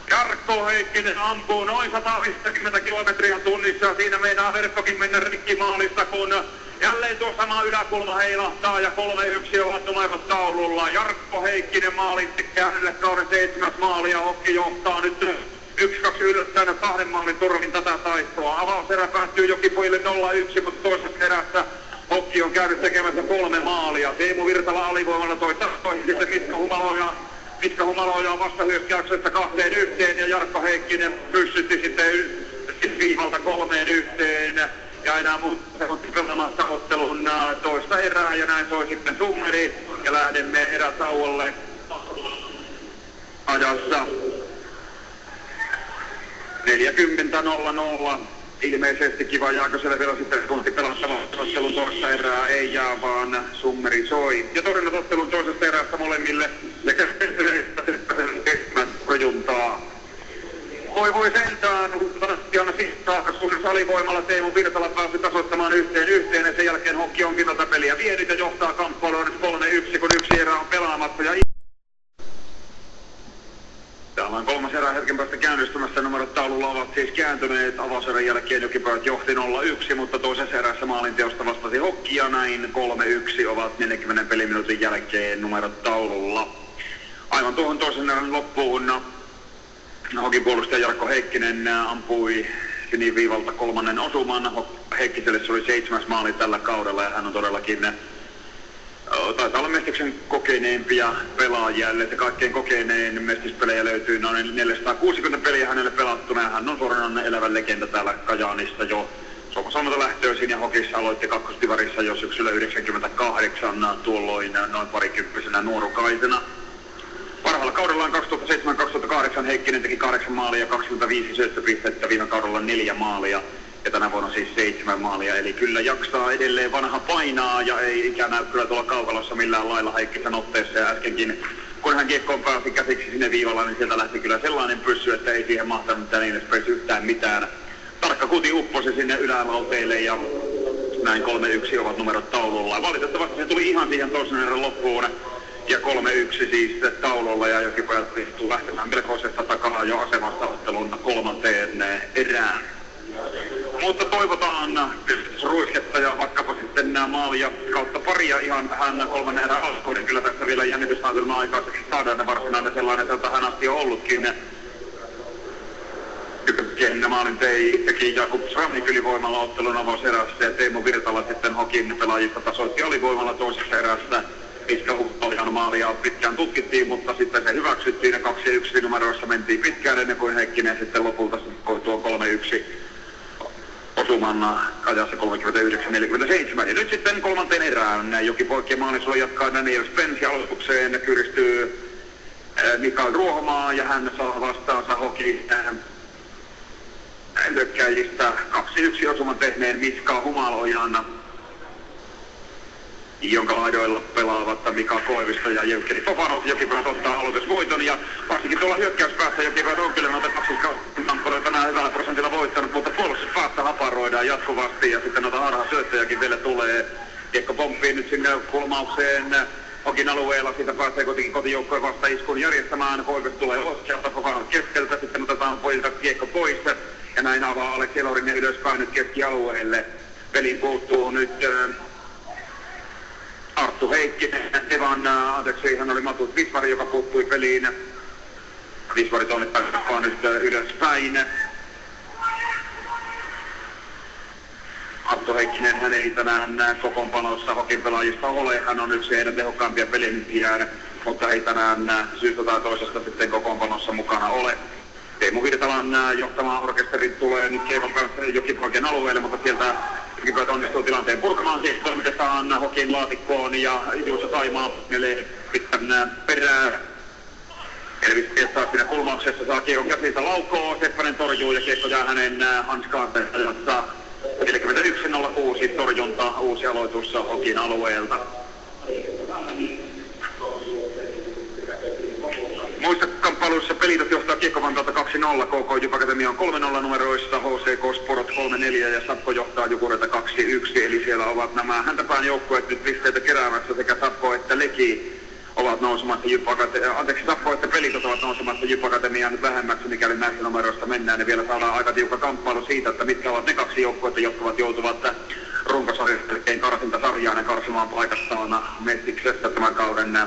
Jarkko Heikkinen ampuu noin 150 kilometriä tunnissa ja siinä meinaa verkkokin mennä rikki maalista, kun jälleen tuo sama yläkulma heilahtaa ja 3-1 ovat numerot taululla. Jarkko Heikkinen maalitti hänelle kauden seitsemäs maali ja Hokki johtaa nyt 1-2 yllättäen kahden maalin turvin tätä taistoa. Avauserä päättyy Jokipojille 0-1, mutta toisessa erässä Hokki on käynyt tekemässä kolme maalia. Teemu Virtala alivoimalla toi tasoihin sitten Miska Humaloja Mitka Humaloja on vastahyökkäyksestä kahteen yhteen ja Jarkko Heikkinen pyssytti sitten viivalta kolmeen yhteen. Ja enää muuta on pelaamaan ottelun toista erää ja näin soi sitten summeri ja lähdemme erätauolle ajassa 40.00 ilmeisesti kiva Jaakoselle vielä sitten tunti pelattava ottelun toista erää ei jää, vaan summeri soi. Ja torjunnat ottelun toisesta erästä molemmille sekä rojuntaa. Voi voi sentään, Bastian Sissa, kun alivoimalla Teemu Virtala pääsi tasoittamaan yhteen yhteen ja sen jälkeen Hokki onkin tätä peliä vienyt ja johtaa kamppailua nyt 3-1, kun yksi erä on pelaamatta. Ja Täällä on kolmas erä hetken päästä käynnistymässä. Numerot taululla ovat siis kääntyneet. Avauserän jälkeen Jokipojat johti 0-1, mutta toisessa erässä maalinteosta vastasi Hokki ja näin 3-1 ovat 40 peliminuutin jälkeen numerot taululla. Aivan tuohon toisen erän loppuun Hokin puolustaja Jarkko Heikkinen ampui siniviivalta kolmannen osuman. Heikkiselle se oli seitsemäs maali tällä kaudella ja hän on todellakin taitaa olla Mestiksen kokeneimpia pelaajia, että kaikkein kokenein Mestispelejä löytyy noin 460 peliä hänelle pelattuna ja hän on suoranainen elävä legenda täällä Kajaanista jo Suomessa lähtöisin ja Hokissa aloitti kakkostivarissa jo syksyllä 98 tuolloin noin parikymppisenä nuorukaisena. Parhaalla kaudellaan 2007-2008 Heikkinen teki 8 maalia ja 25 syöttöpistettä, viime kaudella 4 maalia ja tänä vuonna siis seitsemän maalia. Eli kyllä jaksaa edelleen vanha painaa ja ei ikään näy kyllä tuolla kaukalossa millään lailla Heikkisen otteessa. Ja äskenkin kun hän kiekkoon pääsi käsiksi sinne viivalla, niin sieltä lähti kyllä sellainen pyssy, että ei siihen mahtanut niin edes yhtään mitään. Tarkka kuti upposi sinne ylälauteille ja näin 3-1 ovat numerot taululla. Valitettavasti se tuli ihan siihen toisen erän loppuun ja 3-1 siis taululla ja jokipojat pistuu lähtemään melkoisesta takaa jo asemasta ottelun kolmanteen erään. Mutta toivotaan ruisketta ja vaikkapa sitten nämä maalia kautta paria ihan vähän kolmannen erän alkuun. Kyllä tässä vielä jännitysnäytelmä aikaiseksi saadaan ne varsinainen sellainen, että tähän asti on ollutkin. Kenen maalin tei, teki Jakub Sramnik ylivoimalla ottelun avauserässä ja Teemu Virtala sitten Hokin pelaajista tasoitti alivoimalla toisessa erässä. Miska Huppalihan maalia pitkään tutkittiin, mutta sitten se hyväksyttiin ja 2-1 numeroissa mentiin pitkään ennen kuin Heikkinen sitten lopulta tuo 3-1 osuman ajassa 39-47. Ja nyt sitten kolmanteen erään. Jokipoikien maalisulla jatkaa Daniel Spence aloitukseen kyristyy Mikael Ruohomaa. Ja hän saa vastaansa Hoki hyökkäjistä 2-1 osuman tehneen Miska Humalojan jonka laidoilla pelaavat Mika Koivisto ja Jevgeni Fofanov. Jokipojat ottaa aloitusvoiton ja varsinkin tuolla hyökkäyspäässä Jokipojat on kyllä noita kaksi kampparoja tänään hyvällä prosentilla voittanut, mutta puolustuspäässä haparoidaan jatkuvasti ja sitten noita harha syöttäjäkin vielä tulee. Kiekko pomppii nyt sinne kulmaukseen Hokin alueella, siitä pääsee kuitenkin kotijoukkojen vasta iskun järjestämään. Koivisto tulee oikealta Fofanov keskeltä, sitten otetaan pojilta kiekko pois ja näin avaa Aleksi Elorinen ylöspäin nyt keskialueelle. Pelin puuttuu nyt Arttu Heikkinen, Evan, äh, anteeksi, hän oli Matu Visvari, joka puuttui peliin. Visvari toimittaa nyt äh, ylöspäin. Arttu Heikkinen, hän ei tänään näe kokoonpanossa hokin pelaajista ole. Hän on yksi heidän tehokkaampia pelimpiään, mutta ei tänään äh, syystä tai toisesta sitten kokoonpanossa mukana ole. Teemu Virtalan johtama orkesteri tulee nyt Keivon kanssa Jokipoikien alueelle, mutta sieltä Jokipojat onnistuu tilanteen purkamaan. Siis toimitetaan Hokin laatikkoon ja Juuso Taimaa menee pitkän perään. Elvis Pietsaa siinä kulmauksessa, saa kiekon käsinsä laukoo, Seppänen torjuu ja kiekko jää hänen hanskaansa, jossa 41.06 torjunta, uusi aloitus Hokin alueelta. Muissa kamppailuissa pelitot johtaa Kiekkovantaalta 2-0, KK Jupakatemia on 3-0 numeroissa, HCK Sporot 3-4 ja Sappo johtaa Jukureita 2-1, eli siellä ovat nämä häntäpään joukkueet nyt pisteitä keräämässä sekä Sappo että Leki ovat nousemassa Jypakatemiaan, anteeksi Sappo että pelitot ovat nousemassa Jypakatemiaan nyt vähemmäksi, mikäli näistä numeroista mennään, niin vielä saadaan aika tiukka kamppailu siitä, että mitkä ovat ne kaksi joukkuetta, jotka ovat joutuvat runkosarjasta karsinta sarjaan ja karsimaan paikastaan Messiksessä tämän kauden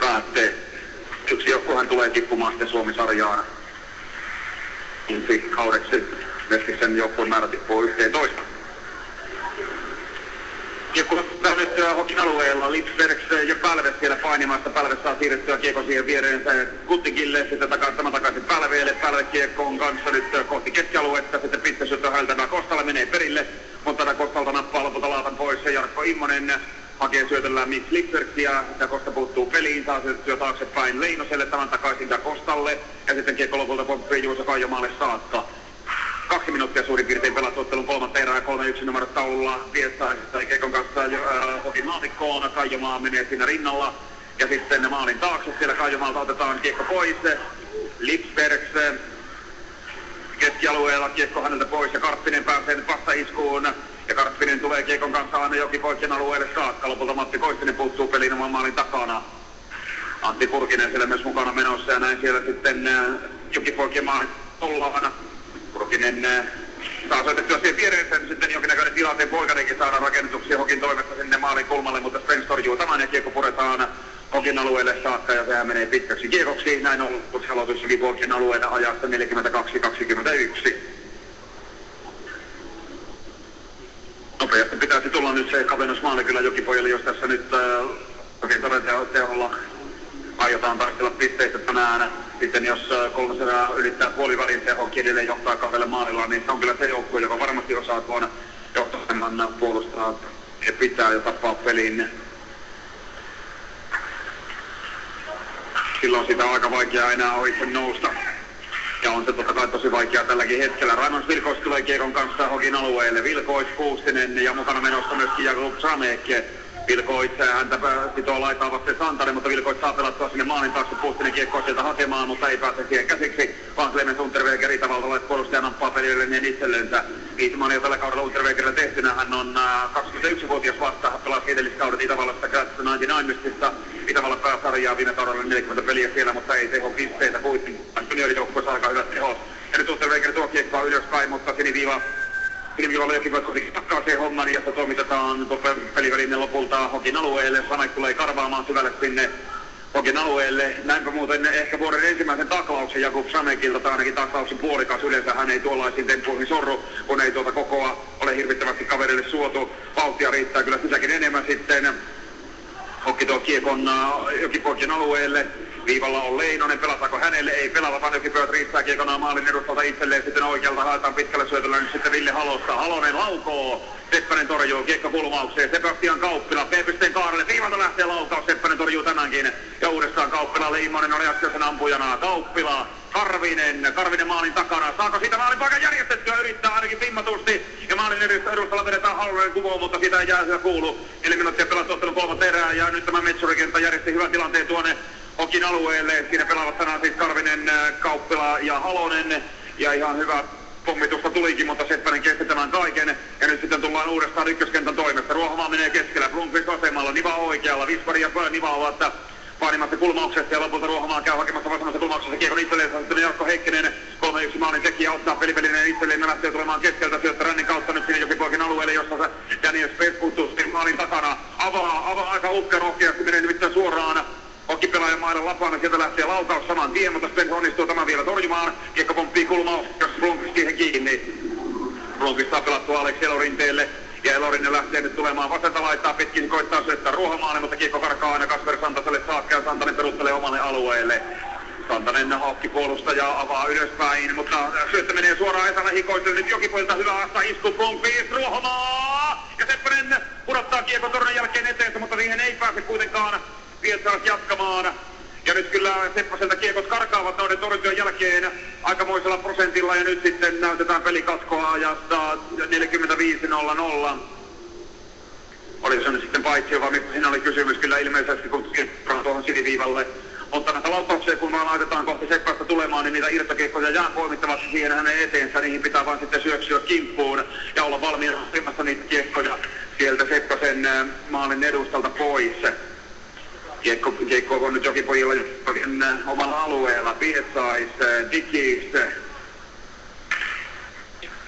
päätteet yksi joukkuehan tulee tippumaan sitten Suomi-sarjaan ensi kaudeksi. Myöskin sen joukkueen määrä tippuu 11. Kiekko on nyt Hokin alueella, Lipsbergs ja Pälves siellä painimassa. Pälves saa siirrettyä kiekko siihen viereensä Kuttikille, sitten takaisin, tämä takaisin Pälveelle. Pälve kiekko on kanssa nyt kohti keskialuetta, sitten pistesyttö hältä Kostalle menee perille, mutta Kostalta nappaa lopulta laatan pois ja Jarkko Immonen hakee syötellään Mitch Lippertia, ja Kosta puuttuu peliin, saa syöttyä taaksepäin Leinoselle, tämän takaisin Kostalle, ja sitten kiekko lopulta pomppii Juuso Kaijomaalle saakka. Kaksi minuuttia suurin piirtein pelattu ottelun kolmatta erää, 3-1 numero taululla, Pietsaa Kiekon kanssa äh, maatikkoon, Kaijomaa menee siinä rinnalla, ja sitten maalin taakse, siellä Kaijomaalta otetaan kiekko pois, Lipsbergs keskialueella kiekko häneltä pois ja Karppinen pääsee nyt vastaiskuun ja Karppinen tulee Kiekon kanssa aina Jokipoikien alueelle saakka. Lopulta Matti Koistinen puuttuu peliin oman maalin takana. Antti Purkinen siellä myös mukana menossa ja näin siellä sitten äh, Jokipoikien maalin ollaan. Purkinen äh, saa soitettua siihen viereensä sitten jonkinnäköinen tilanteen poikanenkin saada rakennetuksia Hokin toimesta sinne maalin kulmalle, mutta Spence torjuu tämän ja kiekko puretaan Hokin alueelle saakka ja sehän menee pitkäksi kiekoksi. Näin on aloitus Jokipoikien alueella ajasta 42-21 nopeasti pitäisi tulla nyt se kavennusmaali kyllä Jokipojalle, jos tässä nyt äh, oikein teholla aiotaan taistella pisteistä tänään. Sitten jos äh, kolmasena ylittää puolivälin teho edelleen johtaa kahdelle maalilla, niin se on kyllä se joukkue, joka varmasti osaa tuon johtoaseman puolustaa ja pitää ja tappaa pelin. Silloin sitä on aika vaikea enää itse nousta. Ja on se totta kai tosi vaikea tälläkin hetkellä. Raimons Vilkois tulee Kiekon kanssa Hokin alueelle. Vilkois Kuustinen ja mukana menossa myöskin Jakub Samekke. Vilkoit häntä sitoo laitaa vasten Santari, mutta Vilkoit saa pelattua sinne maalin taakse Puustinen kiekko sieltä hakemaan, mutta ei pääse siihen käsiksi. Vaan Clemens Unterweger Itävaltalaiset puolustaja nappaa niin itsellensä. Viisi maalia tällä kaudella Unterwegerillä tehtynä. Hän on 21-vuotias vasta, pelasi edelliskaudet Itävallasta Grats 99 Itävallan pääsarjaa viime kaudella 40 peliä siellä, mutta ei teho pisteitä kuitenkin. Juniorijoukkueessa aika hyvät tehot. Ja nyt Unterweger tuo kiekkoa ylöspäin, mutta siniviiva Ilmiöllä jokin vaikka takkaa se homman, jossa toimitetaan pelivälinen lopulta Hokin alueelle. Sanek tulee karvaamaan syvälle sinne Hokin alueelle. Näinpä muuten ehkä vuoden ensimmäisen taklauksen Jakub Samekilta, tai ainakin taklauksen puolikas. Yleensä hän ei tuollaisiin temppuihin sorru, kun ei tuota kokoa ole hirvittävästi kaverille suotu. Vauhtia riittää kyllä sitäkin enemmän sitten. Hokki tuo kiekon uh, Jokipoikien alueelle. Viivalla on Leinonen, pelataanko hänelle? Ei pelata, vaan Jokipojat riittää kiekona maalin edustalta itselleen. Sitten oikealta haetaan pitkälle syötöllä nyt sitten Ville Halosta. Halonen laukoo. Seppänen torjuu kiekko kulmaukseen. Sebastian Kauppila, P-pisteen kaarelle. Viivalta lähtee laukaus. Seppänen torjuu tänäänkin. Ja uudestaan Kauppila. Leimonen oli äskeisen ampujana. Kauppila. Karvinen, Karvinen maalin takana. Saako siitä maalin paikan järjestettyä? Yrittää ainakin vimmatusti. Ja maalin edustalla vedetään Halonen kuvoon, mutta sitä ei jää siellä kuulu. Neljä minuuttia pelattu ottelun erää. Ja nyt tämä Metsurikenta järjesti hyvän tilanteen tuonne Hokin alueelle. Siinä pelaavat tänään siis Karvinen, Kauppila ja Halonen. Ja ihan hyvä pommitusta tulikin, mutta Seppänen kesti tämän kaiken. Ja nyt sitten tullaan uudestaan ykköskentän toimesta. Ruohomaa menee keskellä, Blomqvist vasemmalla, Niva oikealla, Vispari ja Niva ovat painimassa kulmauksesta ja lopulta Ruohomaa käy hakemassa vasemmassa kulmauksessa kiekon itselleen. Sitten Jarkko Heikkinen, 3-1 maalin tekijä, ottaa pelipelinen itselleen. lähtee tulemaan keskeltä syöttö rännin kautta nyt sinne Jokipoikin alueelle, jossa se Daniel Spes maalin takana. Avaa, avaa aika aika uhka rohkeasti menee nimittäin suoraan Hokkipelaajan maiden lapana, sieltä lähtee laukaus saman tien, mutta Spence onnistuu tämän vielä torjumaan. Kiekko pomppii kulmaa, jos Blomqvist siihen kiinni. Blomqvist saa pelattua Alex Elorinteelle. Ja Elorinen lähtee nyt tulemaan vasenta laittaa pitkin, koittaa syöttää Ruohomaalle, mutta kiekko karkaa aina Kasper Santaselle saakka ja Santanen peruttelee omalle alueelle. Santanen puolustaja avaa ylöspäin, mutta syöttö menee suoraan Esa Hikoiselle. Nyt jokipoilta hyvä asta isku Blomqvist, Ruohomaa! Ja Seppänen pudottaa kiekko tornan jälkeen eteensä, mutta siihen ei pääse kuitenkaan Pietsaas jatkamaan. Ja nyt kyllä Seppäseltä kiekot karkaavat noiden torjuntojen jälkeen aikamoisella prosentilla ja nyt sitten näytetään pelikatkoa ajasta 45.00. Oli se nyt sitten paitsi, vaan siinä oli kysymys kyllä ilmeisesti, kun tuohon siniviivalle mutta näitä laukkauksia, kun vaan laitetaan kohti Seppästä tulemaan, niin niitä irtokiekkoja jää poimittavasti siihen hänen eteensä. Niihin pitää vaan sitten syöksyä kimppuun ja olla valmiina ottamassa niitä kiekkoja sieltä Seppäsen maalin edustalta pois. Kiekko, kiekko on nyt jokipojilla omalla alueella. Pietsais, Dikis,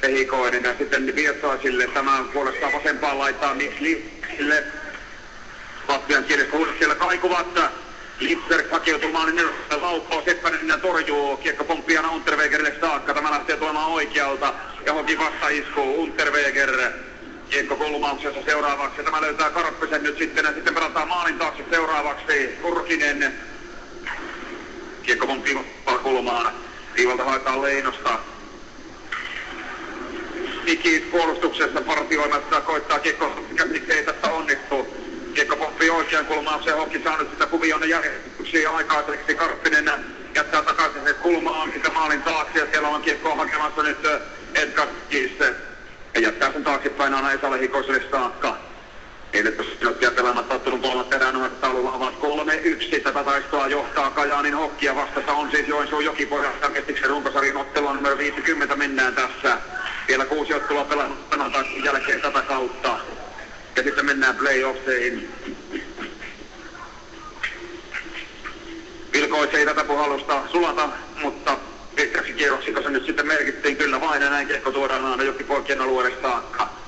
Ehikoinen ja sitten Pietsaisille tämä puolestaan vasempaan laittaa Miksille. Latvian kielestä siellä kaikuvat Lipser hakeutumaan, niin lauppaa Seppänen torjuu. Kiekko pomppii aina Unterwegerille saakka. Tämä lähtee tulemaan oikealta. Johonkin vasta iskuu Unterweger. Kiekko kulmauksessa seuraavaksi. Tämä löytää Karppisen nyt sitten ja sitten pelataan maalin taakse seuraavaksi. Kurkinen. Kiekko pomppii kulmaan. Viivalta haetaan Leinosta. Ikis puolustuksessa partioimassa koittaa kiekko käsiksi ei tästä onnistu Kiekko pomppii oikean kulmaan, Hokki saanut sitä kuvion järjestyksiä aikaiseksi. Karppinen jättää takaisin se kulmaan sitä maalin taakse ja siellä on kiekko hakemassa nyt Edgar Kiste. Ja jättää aina Esa Lehikoiselle saakka. tuossa minuuttia pelaamatta ottelun kolmat erään taululla ovat 3-1. Tätä taistoa johtaa Kajaanin hokkia. Vastassa on siis Joensuun jokipohjasta. Kestiksen runkosarjan ottelua numero 50 mennään tässä. Vielä kuusi ottelua pelaamatta jälkeen tätä kautta ja sitten mennään playoffseihin. Vilkois ei tätä puhallusta sulata, mutta pitkäksi kierroksiko se nyt sitten merkittiin kyllä vain ja näin kiekko tuodaan aina jokin poikien alueelle saakka.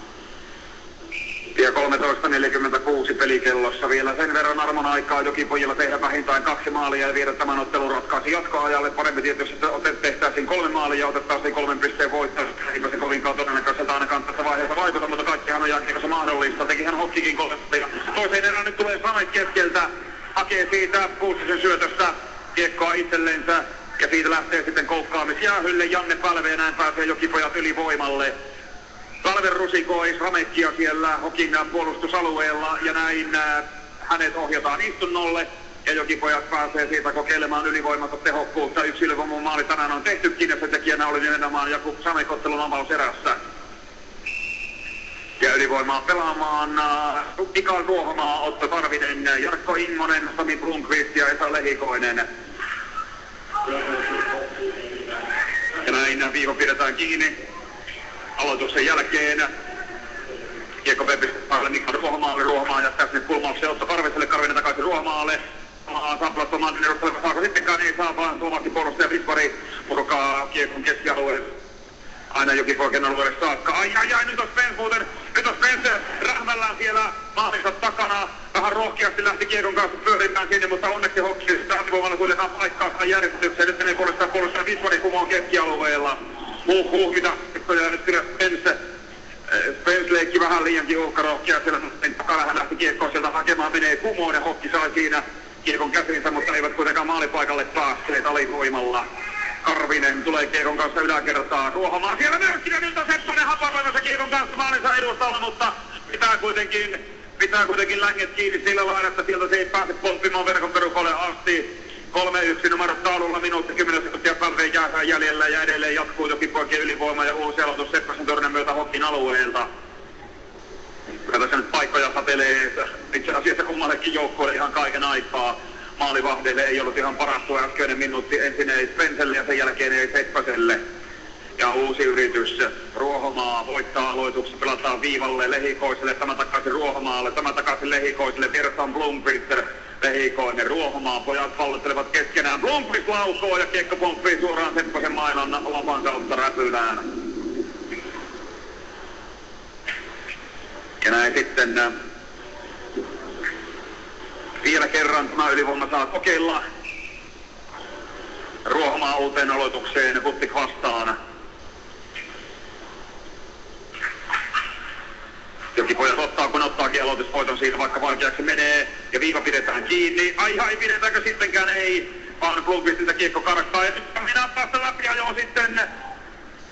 Ja 13.46 pelikellossa vielä sen verran armon aikaa jokipojilla tehdä vähintään kaksi maalia ja viedä tämän ottelun ratkaisi jatkoajalle. Parempi tietysti, että tehtäisiin kolme maalia ja otettaisiin kolmen pisteen voitto. Eikö se kovinkaan todennäköiseltä ainakaan tässä vaiheessa vaikuta, mutta kaikkihan on jääkiekossa mahdollista. Tekihän hokkikin kolmesta ja toiseen erään nyt tulee Samet keskeltä. Hakee siitä Kuussisen syötöstä kiekkoa itsellensä ja siitä lähtee sitten koukkaamisjäähylle. Janne Pälve ja näin pääsee jokipojat ylivoimalle. Kalver rusikoi Ramekkia siellä Hokin puolustusalueella ja näin äh, hänet ohjataan istunnolle. Ja jokipojat pääsee siitä kokeilemaan ylivoimasta tehokkuutta. Yksi ylivoiman maali tänään on tehtykin ja sen tekijänä oli nimenomaan joku Samekottelun avauserässä. Ja ylivoimaa pelaamaan äh, Mikael Ruohomaa, Otto Tarvinen, Jarkko Immonen, Sami Blomqvist ja Esa Lehikoinen. Ja näin viivo pidetään kiinni aloituksen jälkeen Kiekko Pepistä päälle Mikko Ruohomaalle, Ruohomaa jättää sinne kulmauksen Otto Karviselle, Karvinen takaisin Ruohomaalle. Saaplat oman edustajalle, saako sittenkään, ei saa vaan Tuomasti puolustaja Vispari purkaa Kiekon keskialueen aina jokipoikien alueelle saakka. Ai ai ai, nyt on Spence muuten, nyt on Spence rähmällään siellä maalinsa takana. Vähän rohkeasti lähti Kiekon kanssa pyörimään sinne, mutta onneksi Hokki sitä ativoimalla kuitenkaan paikkaa järjestykseen. Nyt menee puolestaan puolestaan Vispari kumoon keskialueella ja nyt kyllä Spence, Spence leikki vähän liiankin uhkarohkea, siellä takana hän lähti kiekkoa sieltä hakemaan, menee kumoon ja Hokki sai siinä kiekon käsinsä, mutta eivät kuitenkaan maalipaikalle päässeet alivoimalla. Karvinen tulee Kiekon kanssa yläkertaa ruohomaan. Siellä myöskin nyt on Seppänen haparoimassa Kiekon kanssa maalinsa edustalla, mutta pitää kuitenkin, pitää kuitenkin länget kiinni sillä lailla, että sieltä se ei pääse pomppimaan verkon perukolle asti. 3-1 numero taululla minuutti 10 sekuntia päivän jäässä jäljellä ja edelleen jatkuu jokipoikien ylivoima ja uusi aloitus Seppäsen tornen myötä Hokkin alueelta. Kyllä tässä nyt paikkoja satelee itse asiassa kummallekin joukkueelle ihan kaiken aikaa. Maalivahdeille ei ollut ihan paras äskeinen minuutti. Ensin ei Spenselle ja sen jälkeen ei Seppäselle. Ja uusi yritys. Ruohomaa voittaa aloituksen, pelataan viivalle Lehikoiselle, tämä takaisin Ruohomaalle, tämä takaisin Lehikoiselle, Versan Blomqvist Lehikoinen, Ruohomaa, pojat pallottelevat keskenään. Blomqvist laukoo ja kiekko pomppii suoraan Seppäsen mailan lavan kautta räpylään. Ja näin sitten Vielä kerran tämä ylivoima saa kokeilla. Ruohomaa uuteen aloitukseen, Puttik vastaan. Jokipojat ottaa, kun ottaakin aloitusvoiton siitä, vaikka vaikeaksi menee. Ja viiva pidetään kiinni. Ai ai, pidetäänkö sittenkään? Ei. Vaan Blomqvistilta kiekko karkkaa. Ja nyt minä päästä läpi ajoon sitten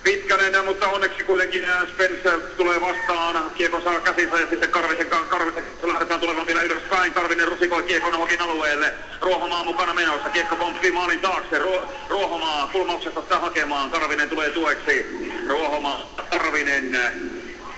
Pitkänen, mutta onneksi kuitenkin äh, Spence tulee vastaan. Kiekko saa käsinsä ja sitten Karvisen, Karvisen lähdetään tulemaan vielä ylöspäin. Karvinen rusikoi kiekon hokin alueelle. Ruohomaa mukana menossa. Kiekko pomppii maalin taakse. Ruo, Ruohomaa kulmauksesta sitä hakemaan. Karvinen tulee tueksi. Ruohomaa, Karvinen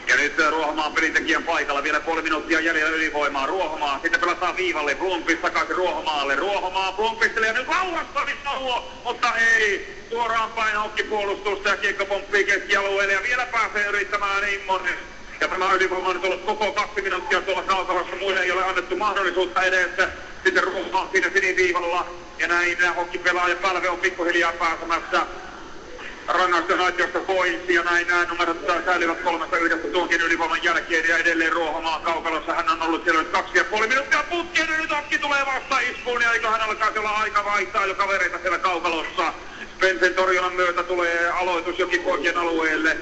ja nyt äh, Ruohomaan pelintekijän paikalla vielä puoli minuuttia jäljellä ylivoimaa. Ruohomaa, sitten pelataan viivalle, Blomqvist takaisin Ruohomaalle. Ruohomaa Blomqvistille ja nyt laulastamista huo, mutta ei. Suoraan päin puolustusta ja kiekko pomppii keskialueelle ja vielä pääsee yrittämään Immonen. Ja tämä ylivoima on ollut koko kaksi minuuttia tuolla kaukalossa. Muille ei ole annettu mahdollisuutta edessä. Sitten Ruohomaa siinä siniviivalla. Ja näin hokkipelaaja Pälve on pikkuhiljaa pääsemässä rangaistusaitiosta pois ja näin nämä numerot säilyvät kolmesta yhdestä tuonkin ylivoiman jälkeen ja edelleen Ruohomaa kaukalossa. Hän on ollut siellä nyt kaksi ja puoli minuuttia putkeen ja nyt Akki tulee vasta iskuun ja eikö hän alkaa olla aika vaihtaa jo kavereita siellä kaukalossa. Spensen torjunnan myötä tulee aloitus jokipoikien alueelle.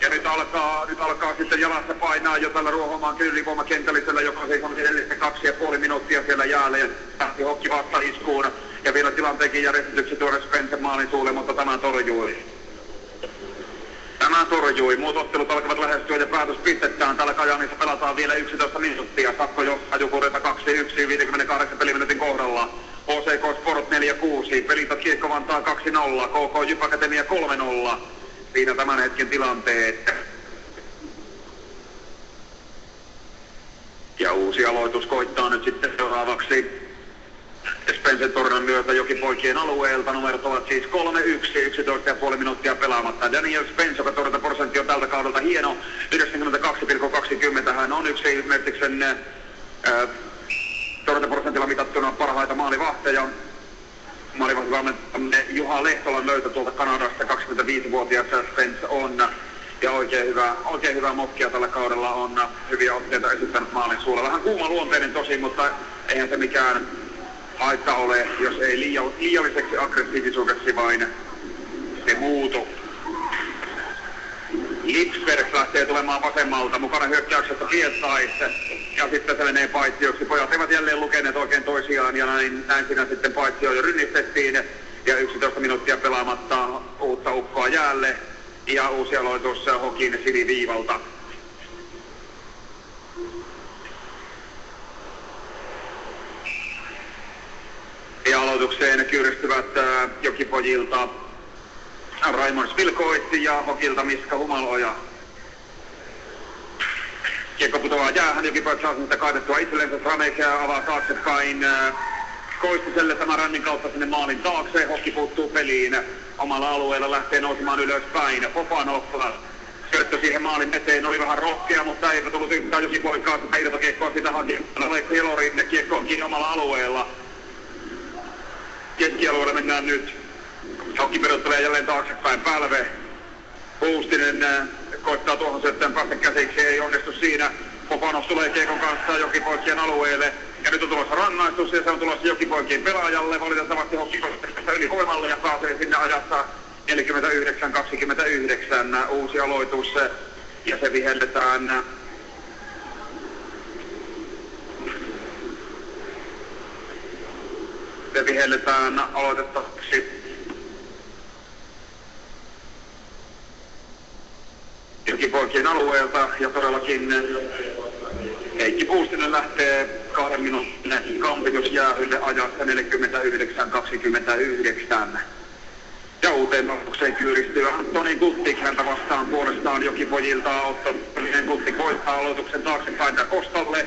Ja nyt alkaa, nyt alkaa sitten jalassa painaa jo tällä Ruohomaan ylivoimakentällisellä, joka on edellistä kaksi ja puoli minuuttia siellä jäällä ja lähti hokki vasta iskuun. Ja vielä tilanteenkin järjestetyksi tuore Spensen maalin suulle, mutta tämä torjui. Tämä torjui. Muut ottelut alkavat lähestyä ja päätös pistetään. Täällä Kajaanissa pelataan vielä 11 minuuttia. Sakko johtaa Jukurilta 2-1 58 peliminuutin kohdalla. HCK Sport 4-6. Pelita Kiekko Vantaa 2-0. KK Jyp Akatemia 3-0. Siinä tämän hetken tilanteet. Ja uusi aloitus koittaa nyt sitten seuraavaksi Spencer Tornan myötä jokipoikien alueelta. Numerot ovat siis 3-1, 11,5 minuuttia pelaamatta. Daniel Spence, joka torjuntaprosentti on tältä kaudelta hieno, 92,20. Hän on yksi Mertiksen äh, torjuntaprosentilla mitattuna parhaita maalivahteja. Maalivahtivalmentamme Juha Lehtolan löytö tuolta Kanadasta, 25-vuotias Spence on ja oikein hyvä, oikein hyvä mokkia tällä kaudella on hyviä otteita esittänyt maalin suulla. Vähän kuuma luonteinen tosi, mutta eihän se mikään haitta ole, jos ei liian, liialliseksi aggressiivisuudeksi vain se muutu. Lipsberg lähtee tulemaan vasemmalta, mukana hyökkäyksessä Pietsais, ja sitten se menee paitsioksi. Pojat eivät jälleen lukeneet oikein toisiaan, ja näin, näin siinä sitten paitsio jo rynnistettiin, ja 11 minuuttia pelaamatta uutta ukkoa jäälle, ja uusi aloitus Hokin siniviivalta. Ja aloitukseen kyyristyvät jokipojilta Raimon Svilkoitti ja Hokilta Miska Humaloja. Kiekko putoaa jäähän, jokipojat saa sitä kaidettua itsellensä. Ramek avaa taaksepäin Koistiselle tämän rännin kautta sinne maalin taakse. Hokki puuttuu peliin. Omalla alueella lähtee nousemaan ylöspäin. Popanov syöttö siihen maalin eteen oli vähän rohkea, mutta ei tullut yhtään jokipoikaa sitä irtokiekkoa sitä hakea. Aleksi Elorin kiekko omalla alueella keskialueella mennään nyt. Hokki peruttelee jälleen taaksepäin pälve. Puustinen äh, koittaa tuohon syöttöön päästä käsiksi, ei onnistu siinä. Popanos tulee Kiekon kanssa jokipoikien alueelle. Ja nyt on tulossa rangaistus ja se on tulossa jokipoikien pelaajalle. Valitettavasti Hokki tästä ylivoimalle ja pääsee sinne ajassa 49-29 uusi aloitus. Ja se vihelletään se vihelletään aloitettavaksi. Jokipoikien alueelta ja todellakin Heikki Puustinen lähtee kahden minuutin kampitusjäähylle ajassa 49-29. Ja uuteen otukseen kyyristyy Antoni Kuttik häntä vastaan puolestaan jokipojilta. Otto Kuttik voittaa aloituksen taaksepäin Kostalle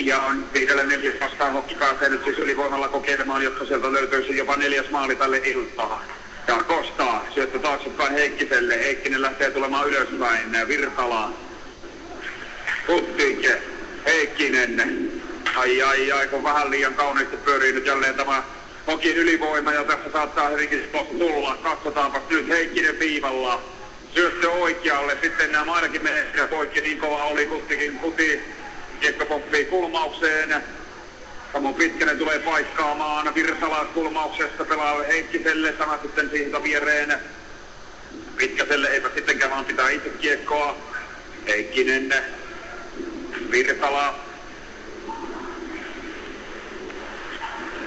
ja on viidellä neljäs vastaan hokki pääsee nyt siis ylivoimalla kokeilemaan, jotta sieltä löytyisi jopa neljäs maali tälle iltaan. Ja Kostaa, syöttö taaksepäin Heikkiselle. Heikkinen lähtee tulemaan ylöspäin. Virtala. Puttike. Heikkinen. Ai ai ai, kun vähän liian kauniisti pyörii nyt jälleen tämä Hokin ylivoima ja tässä saattaa hyvinkin tulla. Katsotaanpa nyt Heikkinen viivalla. Syöttö oikealle, sitten nämä ainakin menee poikki niin kova oli Kuttikin. Kuti kiekko pomppii kulmaukseen. Samoin Pitkänen tulee paikkaamaan Virsala kulmauksesta, pelaa Heikkiselle, tämä sitten siitä viereen. Pitkäselle eipä sittenkään vaan pitää itse kiekkoa. Heikkinen, Virsala.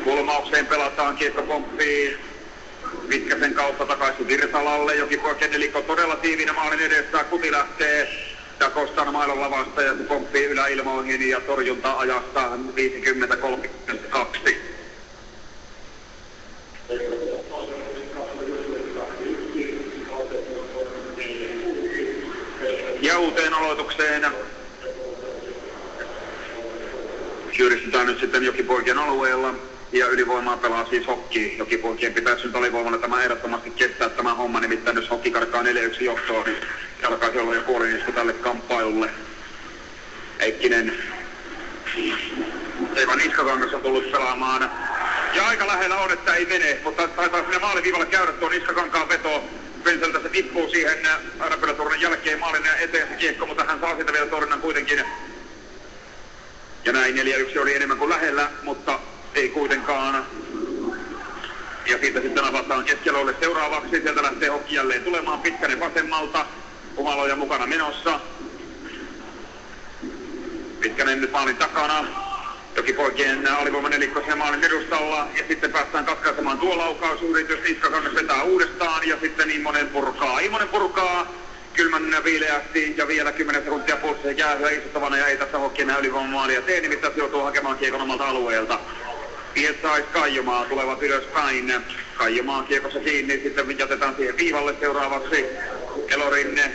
Kulmaukseen pelataan kiekko pomppii Pitkäsen kautta takaisin Virsalalle. Jokipoikien nelikko todella tiivinä maalin edessä. Kuti lähtee Dakostan mailan lavasta ja pomppii yläilmoihin ja torjunta ajasta 50-32. Ja uuteen aloitukseen syydistetään nyt sitten jokipoikien alueella ja ylivoimaa pelaa siis hokki. Jokipoikien pitäisi nyt alivoimalla tämä ehdottomasti kestää tämä homma, nimittäin jos hokki karkaa 4-1 johtoon, niin alkaisi olla jo puolinisku tälle kamppailulle. Heikkinen Eivan Iskakangas on tullut pelaamaan. Ja aika lähellä on, että ei mene, mutta taitaa sinne maaliviivalle käydä tuon Iskakankaan veto. Penseltä se tippuu siihen Arapelaturnan jälkeen maalin eteen se kiekko, mutta hän saa siitä vielä torjunnan kuitenkin. Ja näin 4-1 oli enemmän kuin lähellä, mutta ei kuitenkaan. Ja siitä sitten avataan keskialoille seuraavaksi. Sieltä lähtee hokki jälleen tulemaan pitkänen vasemmalta. Humaloja mukana menossa. Pitkänen nyt maalin takana. Jokipoikien alivoiman nelikko sen maalin edustalla. Ja sitten päästään katkaisemaan tuo laukausyritys. Niskakangas vetää uudestaan ja sitten Immonen purkaa. Immonen purkaa kylmän viileästi ja vielä 10 sekuntia puolustuksen jäähyä istuttavana ja ei tässä hokki enää ylivoiman maalia tee, nimittäin se joutuu hakemaan kiekon omalta alueelta. Pietsais Kaijomaa tulevat ylöspäin. Kaijomaa kiekossa kiinni, sitten jätetään siihen viivalle seuraavaksi. Elorinne,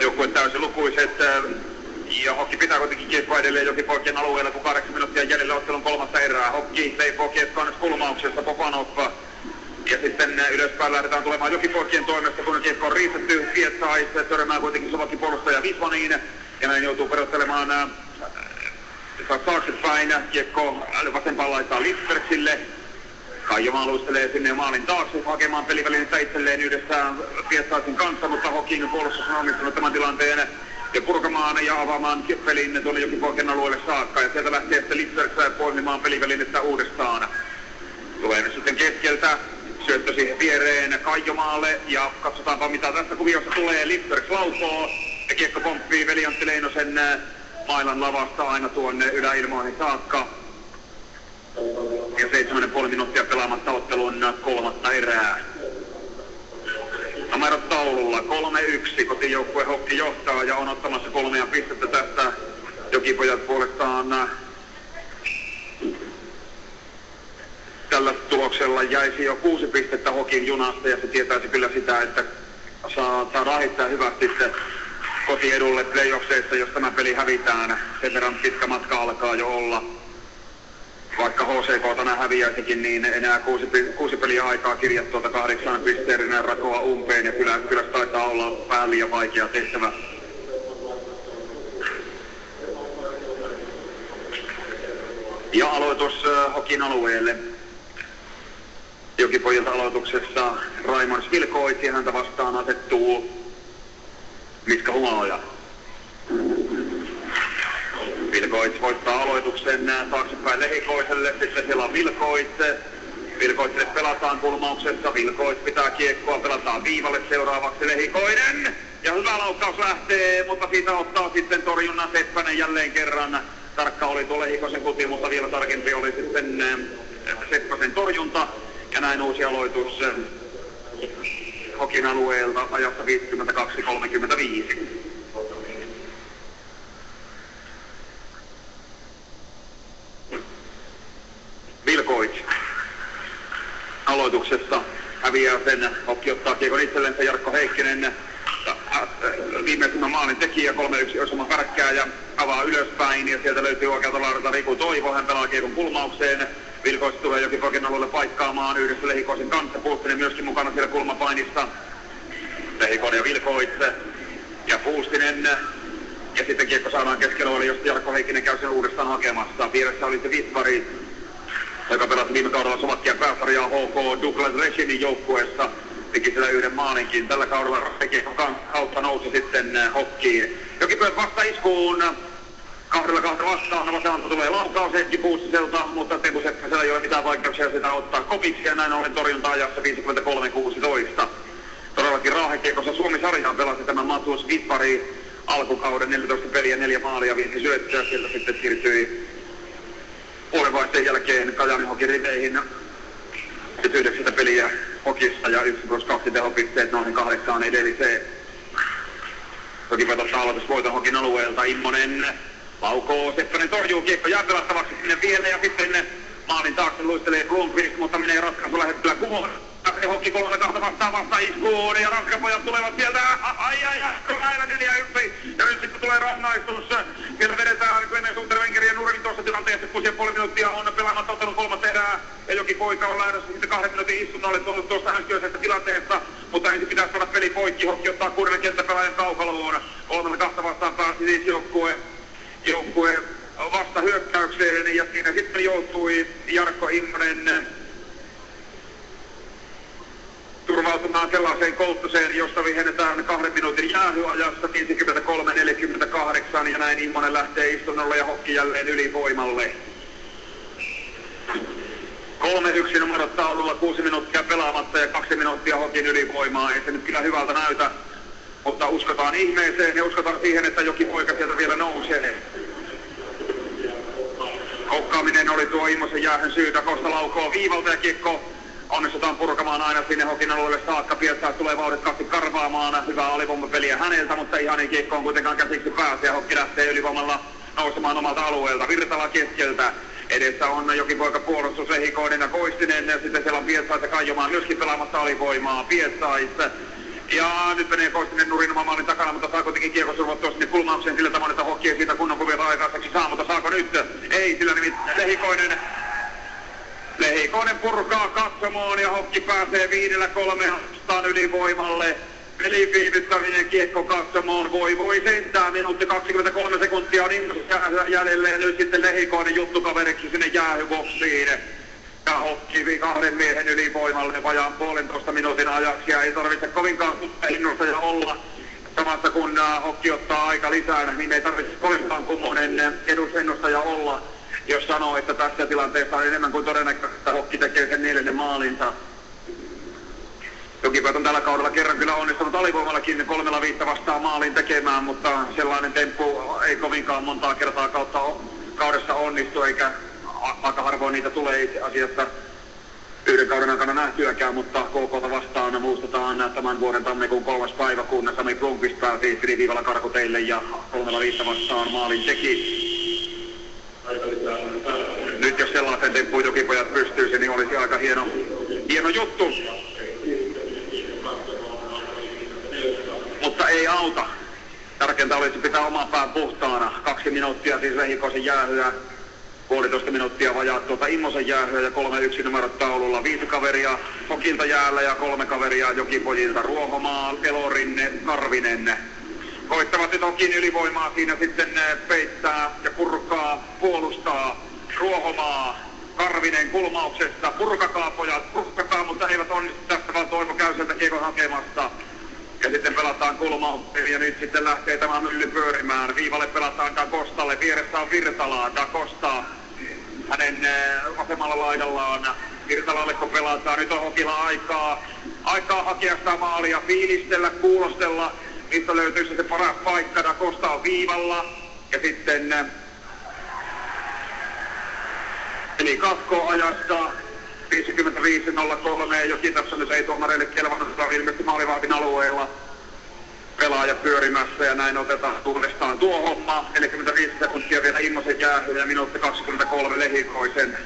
joukkue täysin lukuiset. Ja Hokki pitää kuitenkin kiekkoa edelleen jokipoikien alueella, kun 8 minuuttia jäljellä ottelun kolmasta erää. Hokki leipoo kiekkoa nyt kulmauksessa, Popanov. Ja sitten ylöspäin lähdetään tulemaan jokipoikien toimesta, kun kiekko on riistetty. Pietsais törmää kuitenkin Slovakki puolustaja Visvaniin. Ja näin joutuu peruttelemaan taaksepäin. Kiekko vasempaan laittaa Lisbergsille. Kaijomaa luistelee sinne maalin taakse hakemaan pelivälineitä itselleen yhdessä Pietsaisin kanssa, mutta Hokin puolustus on onnistunut tämän tilanteen ja purkamaan ja avaamaan pelin tuonne jokipoikien alueelle saakka. Ja sieltä lähtee sitten Lisbergs poimimaan pelivälinettä uudestaan. Tulee nyt sitten keskeltä syöttö siihen viereen Kaijomaalle ja katsotaanpa mitä tässä kuviossa tulee. Lisbergs laukoo ja kiekko pomppii Veli-Antti Leinosen mailan lavasta aina tuonne yläilmoihin saakka. Ja 7,5 minuuttia pelaamatta ottelun kolmatta erää. Numero taululla 3-1, kotijoukkue Hokki johtaa ja on ottamassa kolmea pistettä tästä. Jokipojat puolestaan tällä tuloksella jäisi jo kuusi pistettä Hokin junasta ja se tietäisi kyllä sitä, että saa, saa rahittaa hyvästi se kotiedulle playoffseissa, jos tämä peli hävitään. Sen verran pitkä matka alkaa jo olla. Vaikka HCK tänään häviäisikin, niin enää kuusi, kuusi peliä aikaa kirjat tuota kahdeksan pisteen rakoa umpeen. Ja kyllä, kyllä taitaa olla vähän liian vaikea tehtävä. Ja aloitus äh, Hokin alueelle. Jokipojilta aloituksessa Raimon Vilkoit ja häntä vastaan asettuu Miska Humaloja. Vilkoit voittaa aloituksen taaksepäin Lehikoiselle, sitten siellä on Vilkoit. Vilkoitselle pelataan kulmauksessa, Vilkoit pitää kiekkoa, pelataan viivalle seuraavaksi Lehikoinen. Ja hyvä laukkaus lähtee, mutta siitä ottaa sitten torjunnan Seppänen jälleen kerran. Tarkka oli tuo Lehikoisen kuti, mutta vielä tarkempi oli sitten Seppäsen torjunta. Ja näin uusi aloitus Hokin alueelta ajassa 52-35. Vilkoit aloituksessa häviää sen, Hokki ottaa kiekon itsellensä. Jarkko Heikkinen, viimeisimmän maalin tekijä, 3-1 Osama Kärkkää ja avaa ylöspäin. Ja sieltä löytyy oikealta laidalta Riku Toivo, hän pelaa kiekon kulmaukseen, Vilkois tulee Jokipokin alueelle paikkaamaan yhdessä Lehikoisen kanssa. Puustinen myöskin mukana siellä kulmapainissa. Lehikon ja Vilkoitse ja Puustinen. Ja sitten kiekko saadaan keskellä, jos Jarkko Heikkinen käy sen uudestaan hakemassa. Vieressä oli se Vitvari, joka pelasi viime kaudella Sovatkia pääsarjaa HK Douglas Reshinin joukkueessa. Teki siellä yhden maalinkin. Tällä kaudella Kiekon kautta nousi sitten hokkiin. Jokipööt vasta iskuun kahdella kahta vastaan. Vasemmalta tulee laukaus Heikki Puussiselta, mutta Teemu Seppäsellä ei ole mitään vaikeuksia sitä ottaa kopiksi ja näin ollen torjunta-ajassa 53-16. Todellakin Raahekiekossa Suomi-sarjaan pelasi tämä Matus Vippari alkukauden 14 peliä, neljä maalia, viisi syöttöä. Sieltä sitten siirtyi vuodenvaihteen jälkeen Kajani Hoki riveihin nyt yhdeksästä peliä Hokissa ja 1 plus 2 tehopisteet noihin kahdeksaan edelliseen. Toki ottaa aloitus voiton Hokin alueelta. Immonen laukoo, Seppänen torjuu, kiekko jää pelattavaksi sinne vielä ja sitten maalin taakse luistelee Blomqvist, mutta menee ratkaisulla hetkellä kumoon hokki kolme kahta vastaan vasta iskuun ja ranskapojat tulevat sieltä. Ai ai ai, näillä neljä yksi. Ja nyt sitten tulee rangaistus. Siellä vedetään Glenn Sutervenkerin ja Nurmin tuossa tilanteessa, kun siellä puoli minuuttia on pelaamatta ottanut kolmas erää. Ja jokin poika on lähdössä sitten kahden minuutin istunnolle tuossa, tuosta äskeisestä tilanteesta. Mutta ensin pitää saada peli poikki. Hokki ottaa kuuden kenttäpelaajan kaukaloon. Kolmella kahta vastaan pääsi siis joukkue, joukkue vasta hyökkäykseen ja siinä sitten joutui Jarkko Immonen turvautumaan sellaiseen kouttuseen, josta vihennetään kahden minuutin jäähyajasta 53-48 ja näin Immonen lähtee istunnolle ja hokki jälleen ylivoimalle. 3-1 numerot taululla, 6 minuuttia pelaamatta ja 2 minuuttia hokin ylivoimaa. Ei se nyt kyllä hyvältä näytä, mutta uskotaan ihmeeseen ja uskotaan siihen, että jokin poika sieltä vielä nousee. Kokkaaminen oli tuo Immosen jäähyn syytä, Kosta laukoo viivalta ja kiekko onnistutaan purkamaan aina sinne Hokin alueelle saakka. Pietsaa tulee vauhdikkaasti karvaamaan. Hyvää alivoimapeliä häneltä, mutta ei kiekkoon kuitenkaan käsiksi pääse. Ja Hokki lähtee ylivoimalla nousemaan omalta alueelta. Virtala keskeltä. Edessä on jokin poika puolustus, Lehikoinen ja Koistinen. Ja sitten siellä on Pietsais ja Kaijomaan myöskin pelaamassa alivoimaa. Pietsais ja nyt menee Koistinen nurin oman maalin takana, mutta saa kuitenkin kiekko survottua sinne kulmaukseen sillä tavoin, että Hokki ei siitä kunnon kuvia aikaiseksi saa, mutta saako nyt? Ei, sillä nimittäin Lehikoinen Lehikonen purkaa katsomoon ja hokki pääsee viidellä kolme vastaan ylivoimalle. Pelin viivyttäminen kiekko katsomoon. Voi voi sentää. Minuutti 23 sekuntia on jäljelle. Nyt sitten Lehikoinen juttukaveriksi sinne jäähyboksiin. Ja hokki kahden miehen ylivoimalle vajaan puolentoista minuutin ajaksi. Ja ei tarvitse kovinkaan innostaja olla. Samassa kun hokki ottaa aika lisää, niin ei tarvitse kovinkaan kummonen edusennustaja olla jos sanoo, että tässä tilanteessa on enemmän kuin todennäköistä, Hokki tekee sen neljännen maalinsa. Jokipöt on tällä kaudella kerran kyllä onnistunut alivoimallakin kolmella viittä vastaan maalin tekemään, mutta sellainen temppu ei kovinkaan montaa kertaa kautta kaudessa onnistu, eikä aika harvoin niitä tulee itse asiassa yhden kauden aikana nähtyäkään, mutta KK vastaan muistetaan tämän vuoden tammikuun kolmas päivä, kun Sami Blomqvist pääsi siniviivalla karkoteille ja kolmella viittä vastaan maalin teki. Nyt jos sellaisen temppuun jokipojat pystyisi, niin olisi aika hieno, hieno juttu. Mutta ei auta. Tärkeintä olisi pitää oman pään puhtaana. Kaksi minuuttia siis Vehikosen jäähyä, puolitoista minuuttia vajaa tuota Immosen jäähyä ja kolme yksi numerot taululla. Viisi kaveria Hokilta jäällä ja kolme kaveria Jokipojilta. Ruohomaa, Elorinne, Karvinen koittavat nyt onkin ylivoimaa siinä sitten eh, peittää ja purkaa, puolustaa Ruohomaa. Karvinen kulmauksesta, purkakaa pojat, purkakaa, mutta eivät onnistu tästä, vaan Toivo käy sieltä kiekon hakemasta. Ja sitten pelataan kulmaukseen ja nyt sitten lähtee tämä mylly pyörimään. Viivalle pelataan Dakostalle, vieressä on Virtala, Dakosta hänen eh, vasemmalla laidallaan. Virtalalle pelataan, nyt on Hokila aikaa, aikaa hakea sitä maalia, fiilistellä, kuulostella, mistä löytyy se paras paikka, da Costa on viivalla. Ja sitten eli katkoajasta 55.03, jokin tässä nyt ei tuomareille kelvannut, ilmeisesti maalivahdin alueella pelaaja pyörimässä ja näin otetaan uudestaan tuo homma. 45 sekuntia vielä Immosen jäähy ja minuutti 23 Lehikoisen.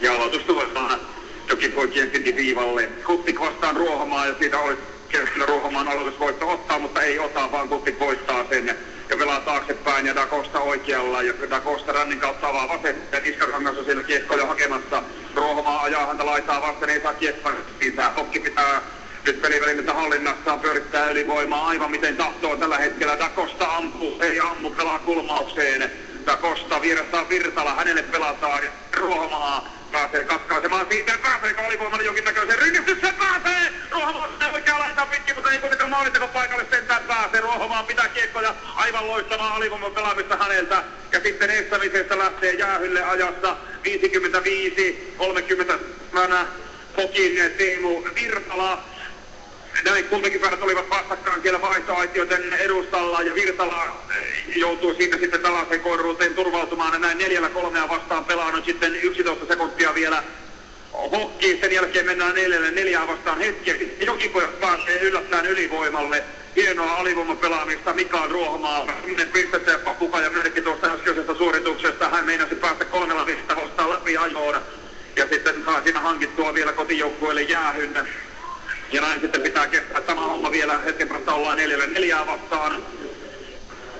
Ja aloitus tuotaan jokin poikien viivalle. Kuttik vastaan Ruohomaa ja siitä olisi Keskellä Ruohomaan aloitusvoitto ottaa, mutta ei ota, vaan Kuttik voittaa sen ja pelaa taaksepäin ja Dakosta oikealla ja Dakosta rännin kautta avaa vasen ja Niskarangas on siellä kiekkoja hakemassa. Ruohomaa ajaa häntä laitaa vasten, ei saa kiekkoa sisään. Tokki pitää nyt pelivälinettä hallinnassa pyörittää ylivoimaa aivan miten tahtoo tällä hetkellä. Dakosta ampuu, ei ammu, pelaa kulmaukseen. Dakosta vieressä on Virtala, hänelle pelataan Ruohomaa pääsee katkaisemaan siitä, pääseekö alivoimalle jonkinnäköisen rynnistys, se pääsee! Ruohomaa oikea laittaa pitkin, mutta ei kuitenkaan maalinteko paikalle sentään pääse. Ruohomaa pitää kiekkoja aivan loistavaa alivoiman pelaamista häneltä. Ja sitten estämisestä lähtee jäähylle ajassa 55, 30 Hokin Teemu Virtala. Näin kumpikin päivät olivat vastakkain siellä vaihtoaitioiden edustalla ja Virtala joutuu siitä sitten tällaiseen koiruuteen turvautumaan ja näin neljällä kolmea vastaan pelannut sitten 11 sekuntia vielä hokki. Sen jälkeen mennään neljälle neljää vastaan hetki. Jokipojat pääsee yllättäen ylivoimalle. Hienoa alivoimapelaamista Mikael Ruohomaa. 10 pistettä ja papuka ja merkki tuosta äskeisestä suorituksesta. Hän meinasi päästä kolmella pistettä vastaan läpi ajoon. Ja sitten saa siinä hankittua vielä kotijoukkueelle jäähyn. Ja näin sitten pitää kestää tämä homma vielä hetken päästä ollaan neljälle neljää vastaan.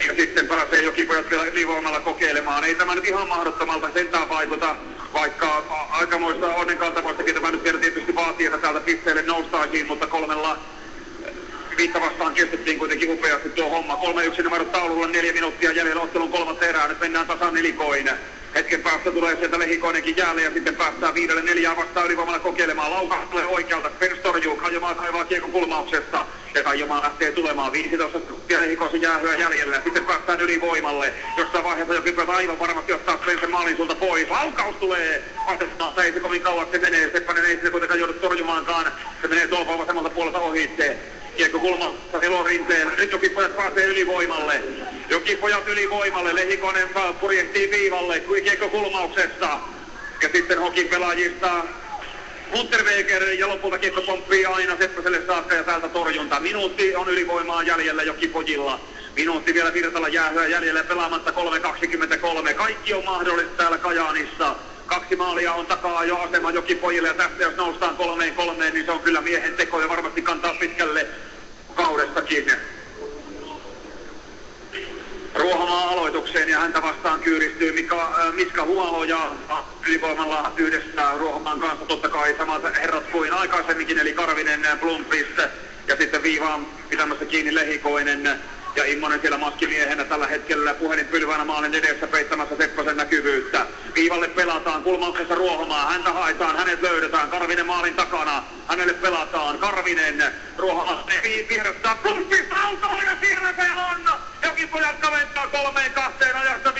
Ja sitten pääsee jokipojat vielä ylivoimalla kokeilemaan. Ei tämä nyt ihan mahdottomalta sentään vaikuta, vaikka aikamoista onnenkantamoistakin tämä nyt vielä tietysti vaatii, että täältä pisteelle noustaisiin, mutta kolmella viitta vastaan kestettiin kuitenkin upeasti tuo homma. 3-1 numero taululla, neljä minuuttia jäljellä ottelun kolmatta erää. Nyt mennään tasan nelikoin. Hetken päästä tulee sieltä Lehikoinenkin jäälle ja sitten päästään viidelle neljää vastaan ylivoimalla kokeilemaan. Laukaus tulee oikealta. Spence torjuu. Kajomaa kaivaa kiekon kulmauksesta. Ja Kajomaa lähtee tulemaan. 15 sekuntia Lehikoisen jäähyä jäljellä. Sitten päästään ylivoimalle. Jossain vaiheessa jo kypät aivan varmasti ottaa Spence maalin sulta pois. Laukaus tulee. Asettaa ei se kovin kauaksi menee. Seppänen ei sinne kuitenkaan joudu torjumaankaan. Se menee tuolla vasemmalta puolelta ohitse. Kiekko kulmassa Elorinteen. Nyt jokipojat pääsee ylivoimalle. Jokipojat ylivoimalle. Lehikonen purjehtii viivalle. Kiekko kulmauksesta. Ja sitten Hokin pelaajista Unterweger ja lopulta kiekko pomppii aina Seppäselle saakka ja täältä torjunta. Minuutti on ylivoimaa jäljellä Jokipojilla. Minuutti vielä Virtala jäähyä jäljellä pelaamatta 3.23. Kaikki on mahdollista täällä Kajaanissa. Kaksi maalia on takaa jo asema Jokipojille ja tästä jos noustaan kolmeen kolmeen, niin se on kyllä miehen teko ja varmasti kantaa pitkälle kaudestakin. Ruohomaa aloitukseen ja häntä vastaan kyyristyy Mika, äh, Miska Hualo ja ylivoimalla yhdessä Ruohomaan kanssa totta kai samat herrat kuin aikaisemminkin eli Karvinen, Blomqvist ja sitten viivaan pitämässä kiinni Lehikoinen ja Immonen siellä maskimiehenä tällä hetkellä puhelin pylvänä maalin edessä peittämässä Seppäsen näkyvyyttä. Viivalle pelataan, kulmauksessa Ruohomaa, häntä haetaan, hänet löydetään, Karvinen maalin takana, hänelle pelataan, Karvinen, Ruohomaa, vieressä, Blomqvist autoon ja siellä on! Jokipojat kaventaa kolmeen kahteen ajassa 56-56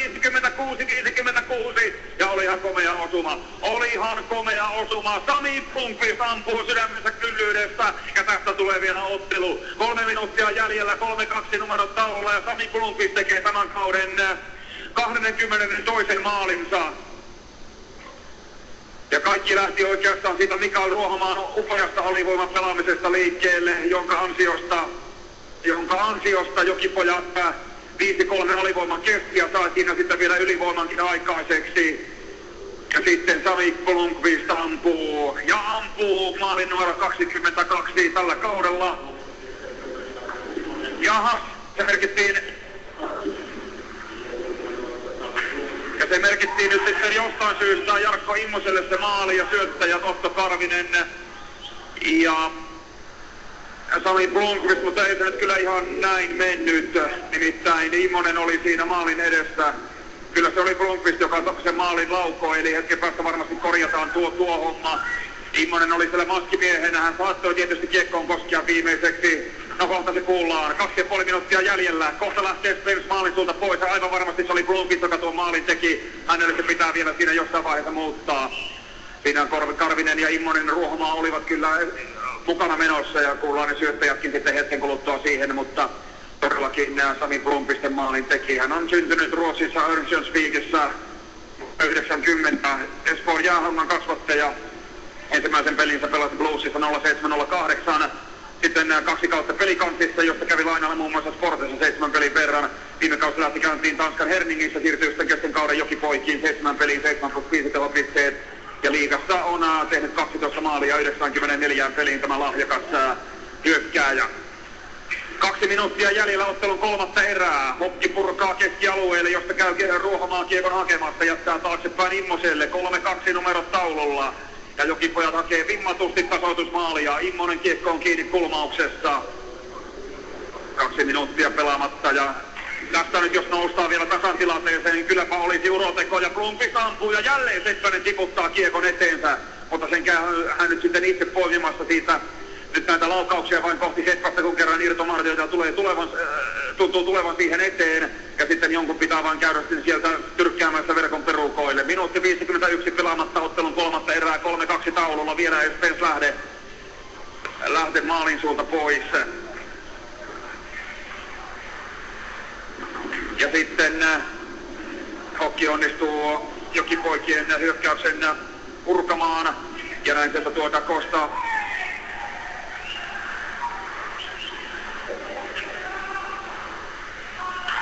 ja olihan komea osuma. Olihan komea osuma. Sami Blomqvist ampuu sydämensä kyllyydestä ja tästä tulee vielä ottelu. Kolme minuuttia jäljellä, kolme kaksi numerot taululla ja Sami Blomqvist tekee tämän kauden 22. maalinsa. Ja kaikki lähti oikeastaan siitä Mikael Ruohomaan upeasta alivoiman pelaamisesta liikkeelle, jonka ansiosta jonka ansiosta jokipojat 5-3 alivoiman kesti ja saa siinä sitten vielä ylivoimankin aikaiseksi. Ja sitten Sami Blomqvist ampuu ja ampuu maalin numero 22 tällä kaudella. Jaha, se merkittiin ja se merkittiin nyt sitten jostain syystä Jarkko Immoselle se maali ja syöttäjä Otto Karvinen. Ja Sami Blomqvist, mutta ei se nyt kyllä ihan näin mennyt. Nimittäin Immonen oli siinä maalin edessä. Kyllä se oli Blomqvist, joka sen maalin laukoi, eli hetken päästä varmasti korjataan tuo, tuo homma. Immonen oli siellä maskimiehenä, hän saattoi tietysti kiekkoon koskea viimeiseksi. No kohta se kuullaan. Kaksi ja puoli minuuttia jäljellä. Kohta lähtee Spence maalin sulta pois ja aivan varmasti se oli Blomqvist, joka tuon maalin teki. Hänelle se pitää vielä siinä jossain vaiheessa muuttaa. Siinä Karvinen ja Immonen Ruohomaa olivat kyllä mukana menossa ja kuullaan ne syöttäjätkin sitten hetken kuluttua siihen, mutta todellakin nämä Sami Blomqvisten maalin teki. Hän on syntynyt Ruotsissa Örnsköldsvikissä 90 Espoon jäähongan kasvattaja. Ensimmäisen pelinsä pelasi Bluesissa 0708. Sitten kaksi kautta pelikanssissa, josta kävi lainalla muun muassa Sportissa seitsemän pelin verran. Viime kausi lähti käyntiin Tanskan Herningissä, siirtyi sitten kesken kauden jokipoikiin seitsemän peliin, 7 plus 5 tehopisteet. Ja liigassa on uh, tehnyt 12 maalia 94 peliin tämä lahjakas uh, hyökkääjä. Kaksi minuuttia jäljellä ottelun kolmatta erää. Hokki purkaa keskialueelle, josta käy Ruohomaa kiekon hakemassa. Jättää taaksepäin Immoselle. 3-2 numerot taululla. Ja jokipojat hakee vimmatusti tasoitusmaalia. Immonen kiekko on kiinni kulmauksessa. Kaksi minuuttia pelaamatta ja tästä nyt jos noustaan vielä tasan tilanteeseen, niin kylläpä olisi uroteko ja Blomqvist ampuu ja jälleen Seppänen tiputtaa kiekon eteensä. Mutta sen käy hän nyt sitten itse poimimassa siitä nyt näitä laukauksia vain kohti Seppästä, kun kerran irtomartioita tulee tulevan äh, tuntuu tulevan siihen eteen. Ja sitten jonkun pitää vain käydä sitten sieltä tyrkkäämässä verkon perukoille. Minuutti 51 pelaamatta ottelun kolmatta erää, 3-2 taululla. Vielä ei Spence lähde, lähde maalin suulta pois. Ja sitten äh, Hokki onnistuu jokipoikien hyökkäyksen purkamaan. Ja näin sieltä tuota Kosta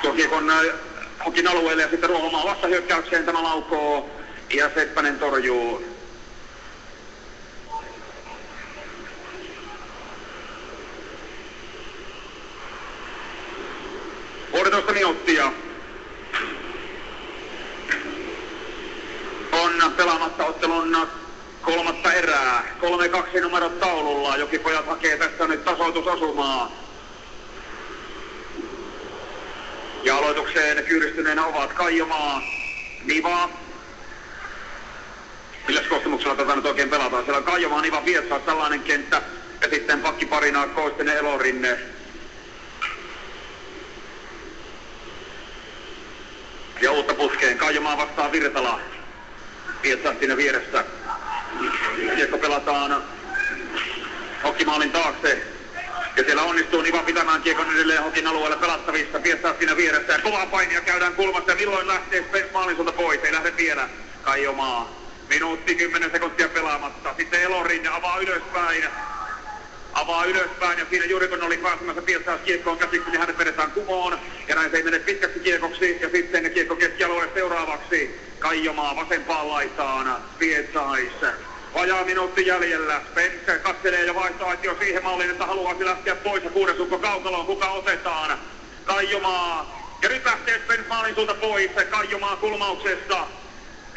tuon kiekon äh, Hokin alueelle ja sitten Ruohomaa vastahyökkäykseen tämä laukoo ja Seppänen torjuu. Puolitoista minuuttia. On pelaamatta ottelun kolmatta erää. 3-2 numerot taululla. Jokipojat hakee tässä nyt tasoitusosumaa. Ja aloitukseen kyyristyneenä ovat Kaijomaa, Niva. Milläs koostumuksella tätä nyt oikein pelataan? Siellä on Kaijomaa, Niva, Pietsa, tällainen kenttä. Ja sitten pakkiparina Koistinen, Elorinne. Ja uutta putkeen. Kaijomaa vastaa Virtala. Pietsa siinä vieressä. Kiekko pelataan Hokkimaalin taakse. Ja siellä onnistuu Niva pitämään kiekon edelleen Hokin alueella pelattavissa. Piestää siinä vieressä ja kovaa painia käydään kulmasta. Ja milloin lähtee Spence maalisulta pois? Ei lähde vielä. Kaijomaa. Minuutti 10 sekuntia pelaamatta. Sitten Elorin avaa ylöspäin. Avaa ylöspäin ja siinä juuri kun oli pääsemässä Piestää kiekkoon käsiksi, niin hänet vedetään kumoon. Ja näin se ei mene pitkäksi kiekoksi. Ja sitten kiekko keskialueelle seuraavaksi. Kaijomaa vasempaan laitaan. Pietsais. Vajaa minuutti jäljellä. Spencer katselee ja vaihtoaitio siihen malliin, että haluaisi lähteä pois ja kuudes ukko kaukaloon. Kuka otetaan? Kaijomaa. Ja nyt lähtee Spence maalin suunta pois. Kaijomaa kulmauksesta.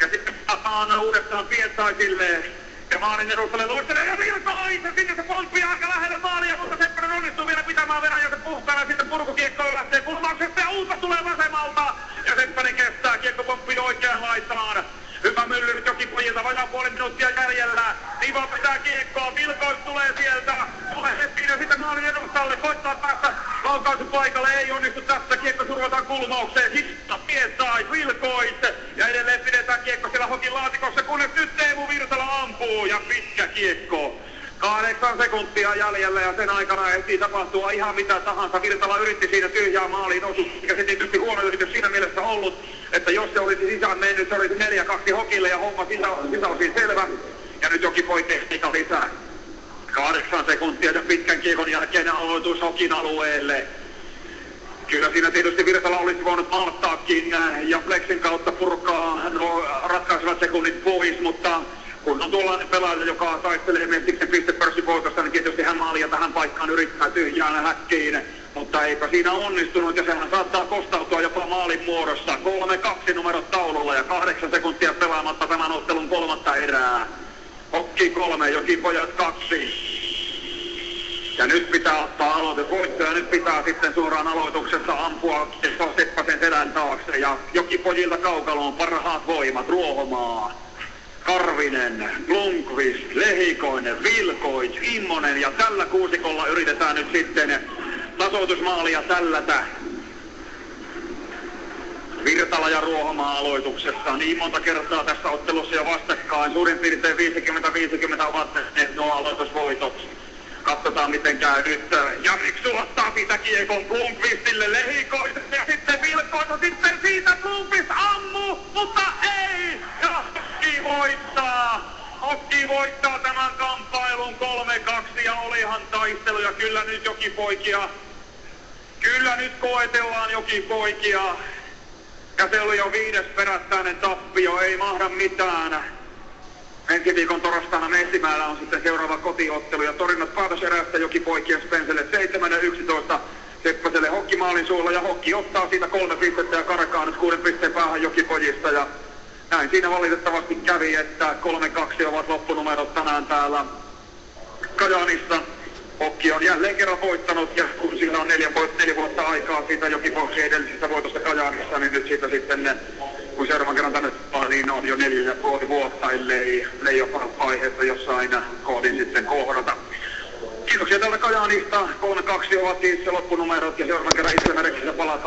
Ja sitten palataan uudestaan Pietsaisille. Ja maalin edustalle luistelee ja Vilkais! Ja sinne se pomppii aika lähelle maalia, mutta Seppänen onnistuu vielä pitämään puhtaana. Ja sitten purkukiekko lähtee kulmauksesta ja Uutta tulee vasemmalta. Ja Seppänen kestää, kiekko pomppii oikeaan laitaan. Hyvä mylly nyt jokipojilta, vajaa puoli minuuttia jäljellä. Nivo pitää kiekkoa, Vilkois tulee sieltä. Tulee hetkiin ja sitten maalin edustalle, koittaa päästä laukausen paikalle. Ei onnistu tässä, kiekko survataan kulmaukseen. Sitten Pietsais, Vilkois. Ja edelleen pidetään kiekko siellä Hokin laatikossa, kunnes nyt Teemu Virtala ampuu. Ja pitkä kiekko. Kahdeksan sekuntia jäljellä ja sen aikana ehtii tapahtua ihan mitä tahansa. Virtala yritti siinä tyhjää maaliin osu, mikä se tietysti huono yritys siinä mielessä ollut, että jos se olisi sisään mennyt, se olisi 4-2 hokille ja homma sitä, sitä olisi selvä. Ja nyt jokin poikkeustika lisää. Kahdeksan sekuntia ja pitkän kiekon jälkeen aloitus hokin alueelle. Kyllä siinä tietysti Virtala olisi voinut malttaakin ja Flexin kautta purkaa nuo ratkaisevat sekunnit pois, mutta kun on tuollainen pelaaja, joka taistelee Mestiksen pistepörssivoitosta, niin tietysti hän maalia tähän paikkaan yrittää tyhjään häkkiin. Mutta eipä siinä onnistunut ja sehän saattaa kostautua jopa maalin muodossa. 3-2 numerot taululla ja kahdeksan sekuntia pelaamatta tämän ottelun kolmatta erää. Hokki kolme, Jokipojat kaksi. Ja nyt pitää ottaa aloite voitto ja nyt pitää sitten suoraan aloituksessa ampua Seppäsen selän taakse. Ja Jokipojilta kaukaloon parhaat voimat, Ruohomaa. Karvinen, Blomqvist, Lehikoinen, Vilkoit, Immonen ja tällä kuusikolla yritetään nyt sitten tasoitusmaalia tällätä. Virtala ja Ruohomaa aloituksessa niin monta kertaa tässä ottelussa jo vastakkain. Suurin piirtein 50-50 ovat ne nuo aloitusvoitot. Katsotaan miten käy nyt. Jarik sulattaa siitä kiekon Blomqvistille Lehikoiselle ja sitten Vilkoita sitten siitä Blomqvist ammu, mutta ei! Ja Hokki voittaa! Hokki voittaa tämän kamppailun 3-2 ja olihan taistelu ja kyllä nyt jokipoikia, kyllä nyt koetellaan jokipoikia. Ja se oli jo viides perättäinen tappio, ei mahda mitään. Ensi viikon torstaina Messimäellä on sitten seuraava kotiottelu ja torinnat päätöserästä jokipoikien Spenselle 7-11. Seppäselle hokkimaalin suulla ja hokki ottaa siitä kolme pistettä ja karkaa nyt kuuden pisteen päähän jokipojista ja näin siinä valitettavasti kävi, että 3-2 ovat loppunumerot tänään täällä Kajanissa. Hokki on jälleen kerran voittanut ja kun sillä on neljä, neljä vuotta aikaa siitä jokipohki edellisestä voitosta Kajanissa, niin nyt siitä sitten kun seuraavan kerran tänne tulee, niin on jo neljä ja puoli vuotta, ellei, ellei jopa vaiheessa jossain kohdin sitten kohdata. Kiitoksia tältä Kajaanista. Kahdeksanista, kolme kaksi ovat siis loppunumerot ja seuraavan kerran itsemääriksi palataan.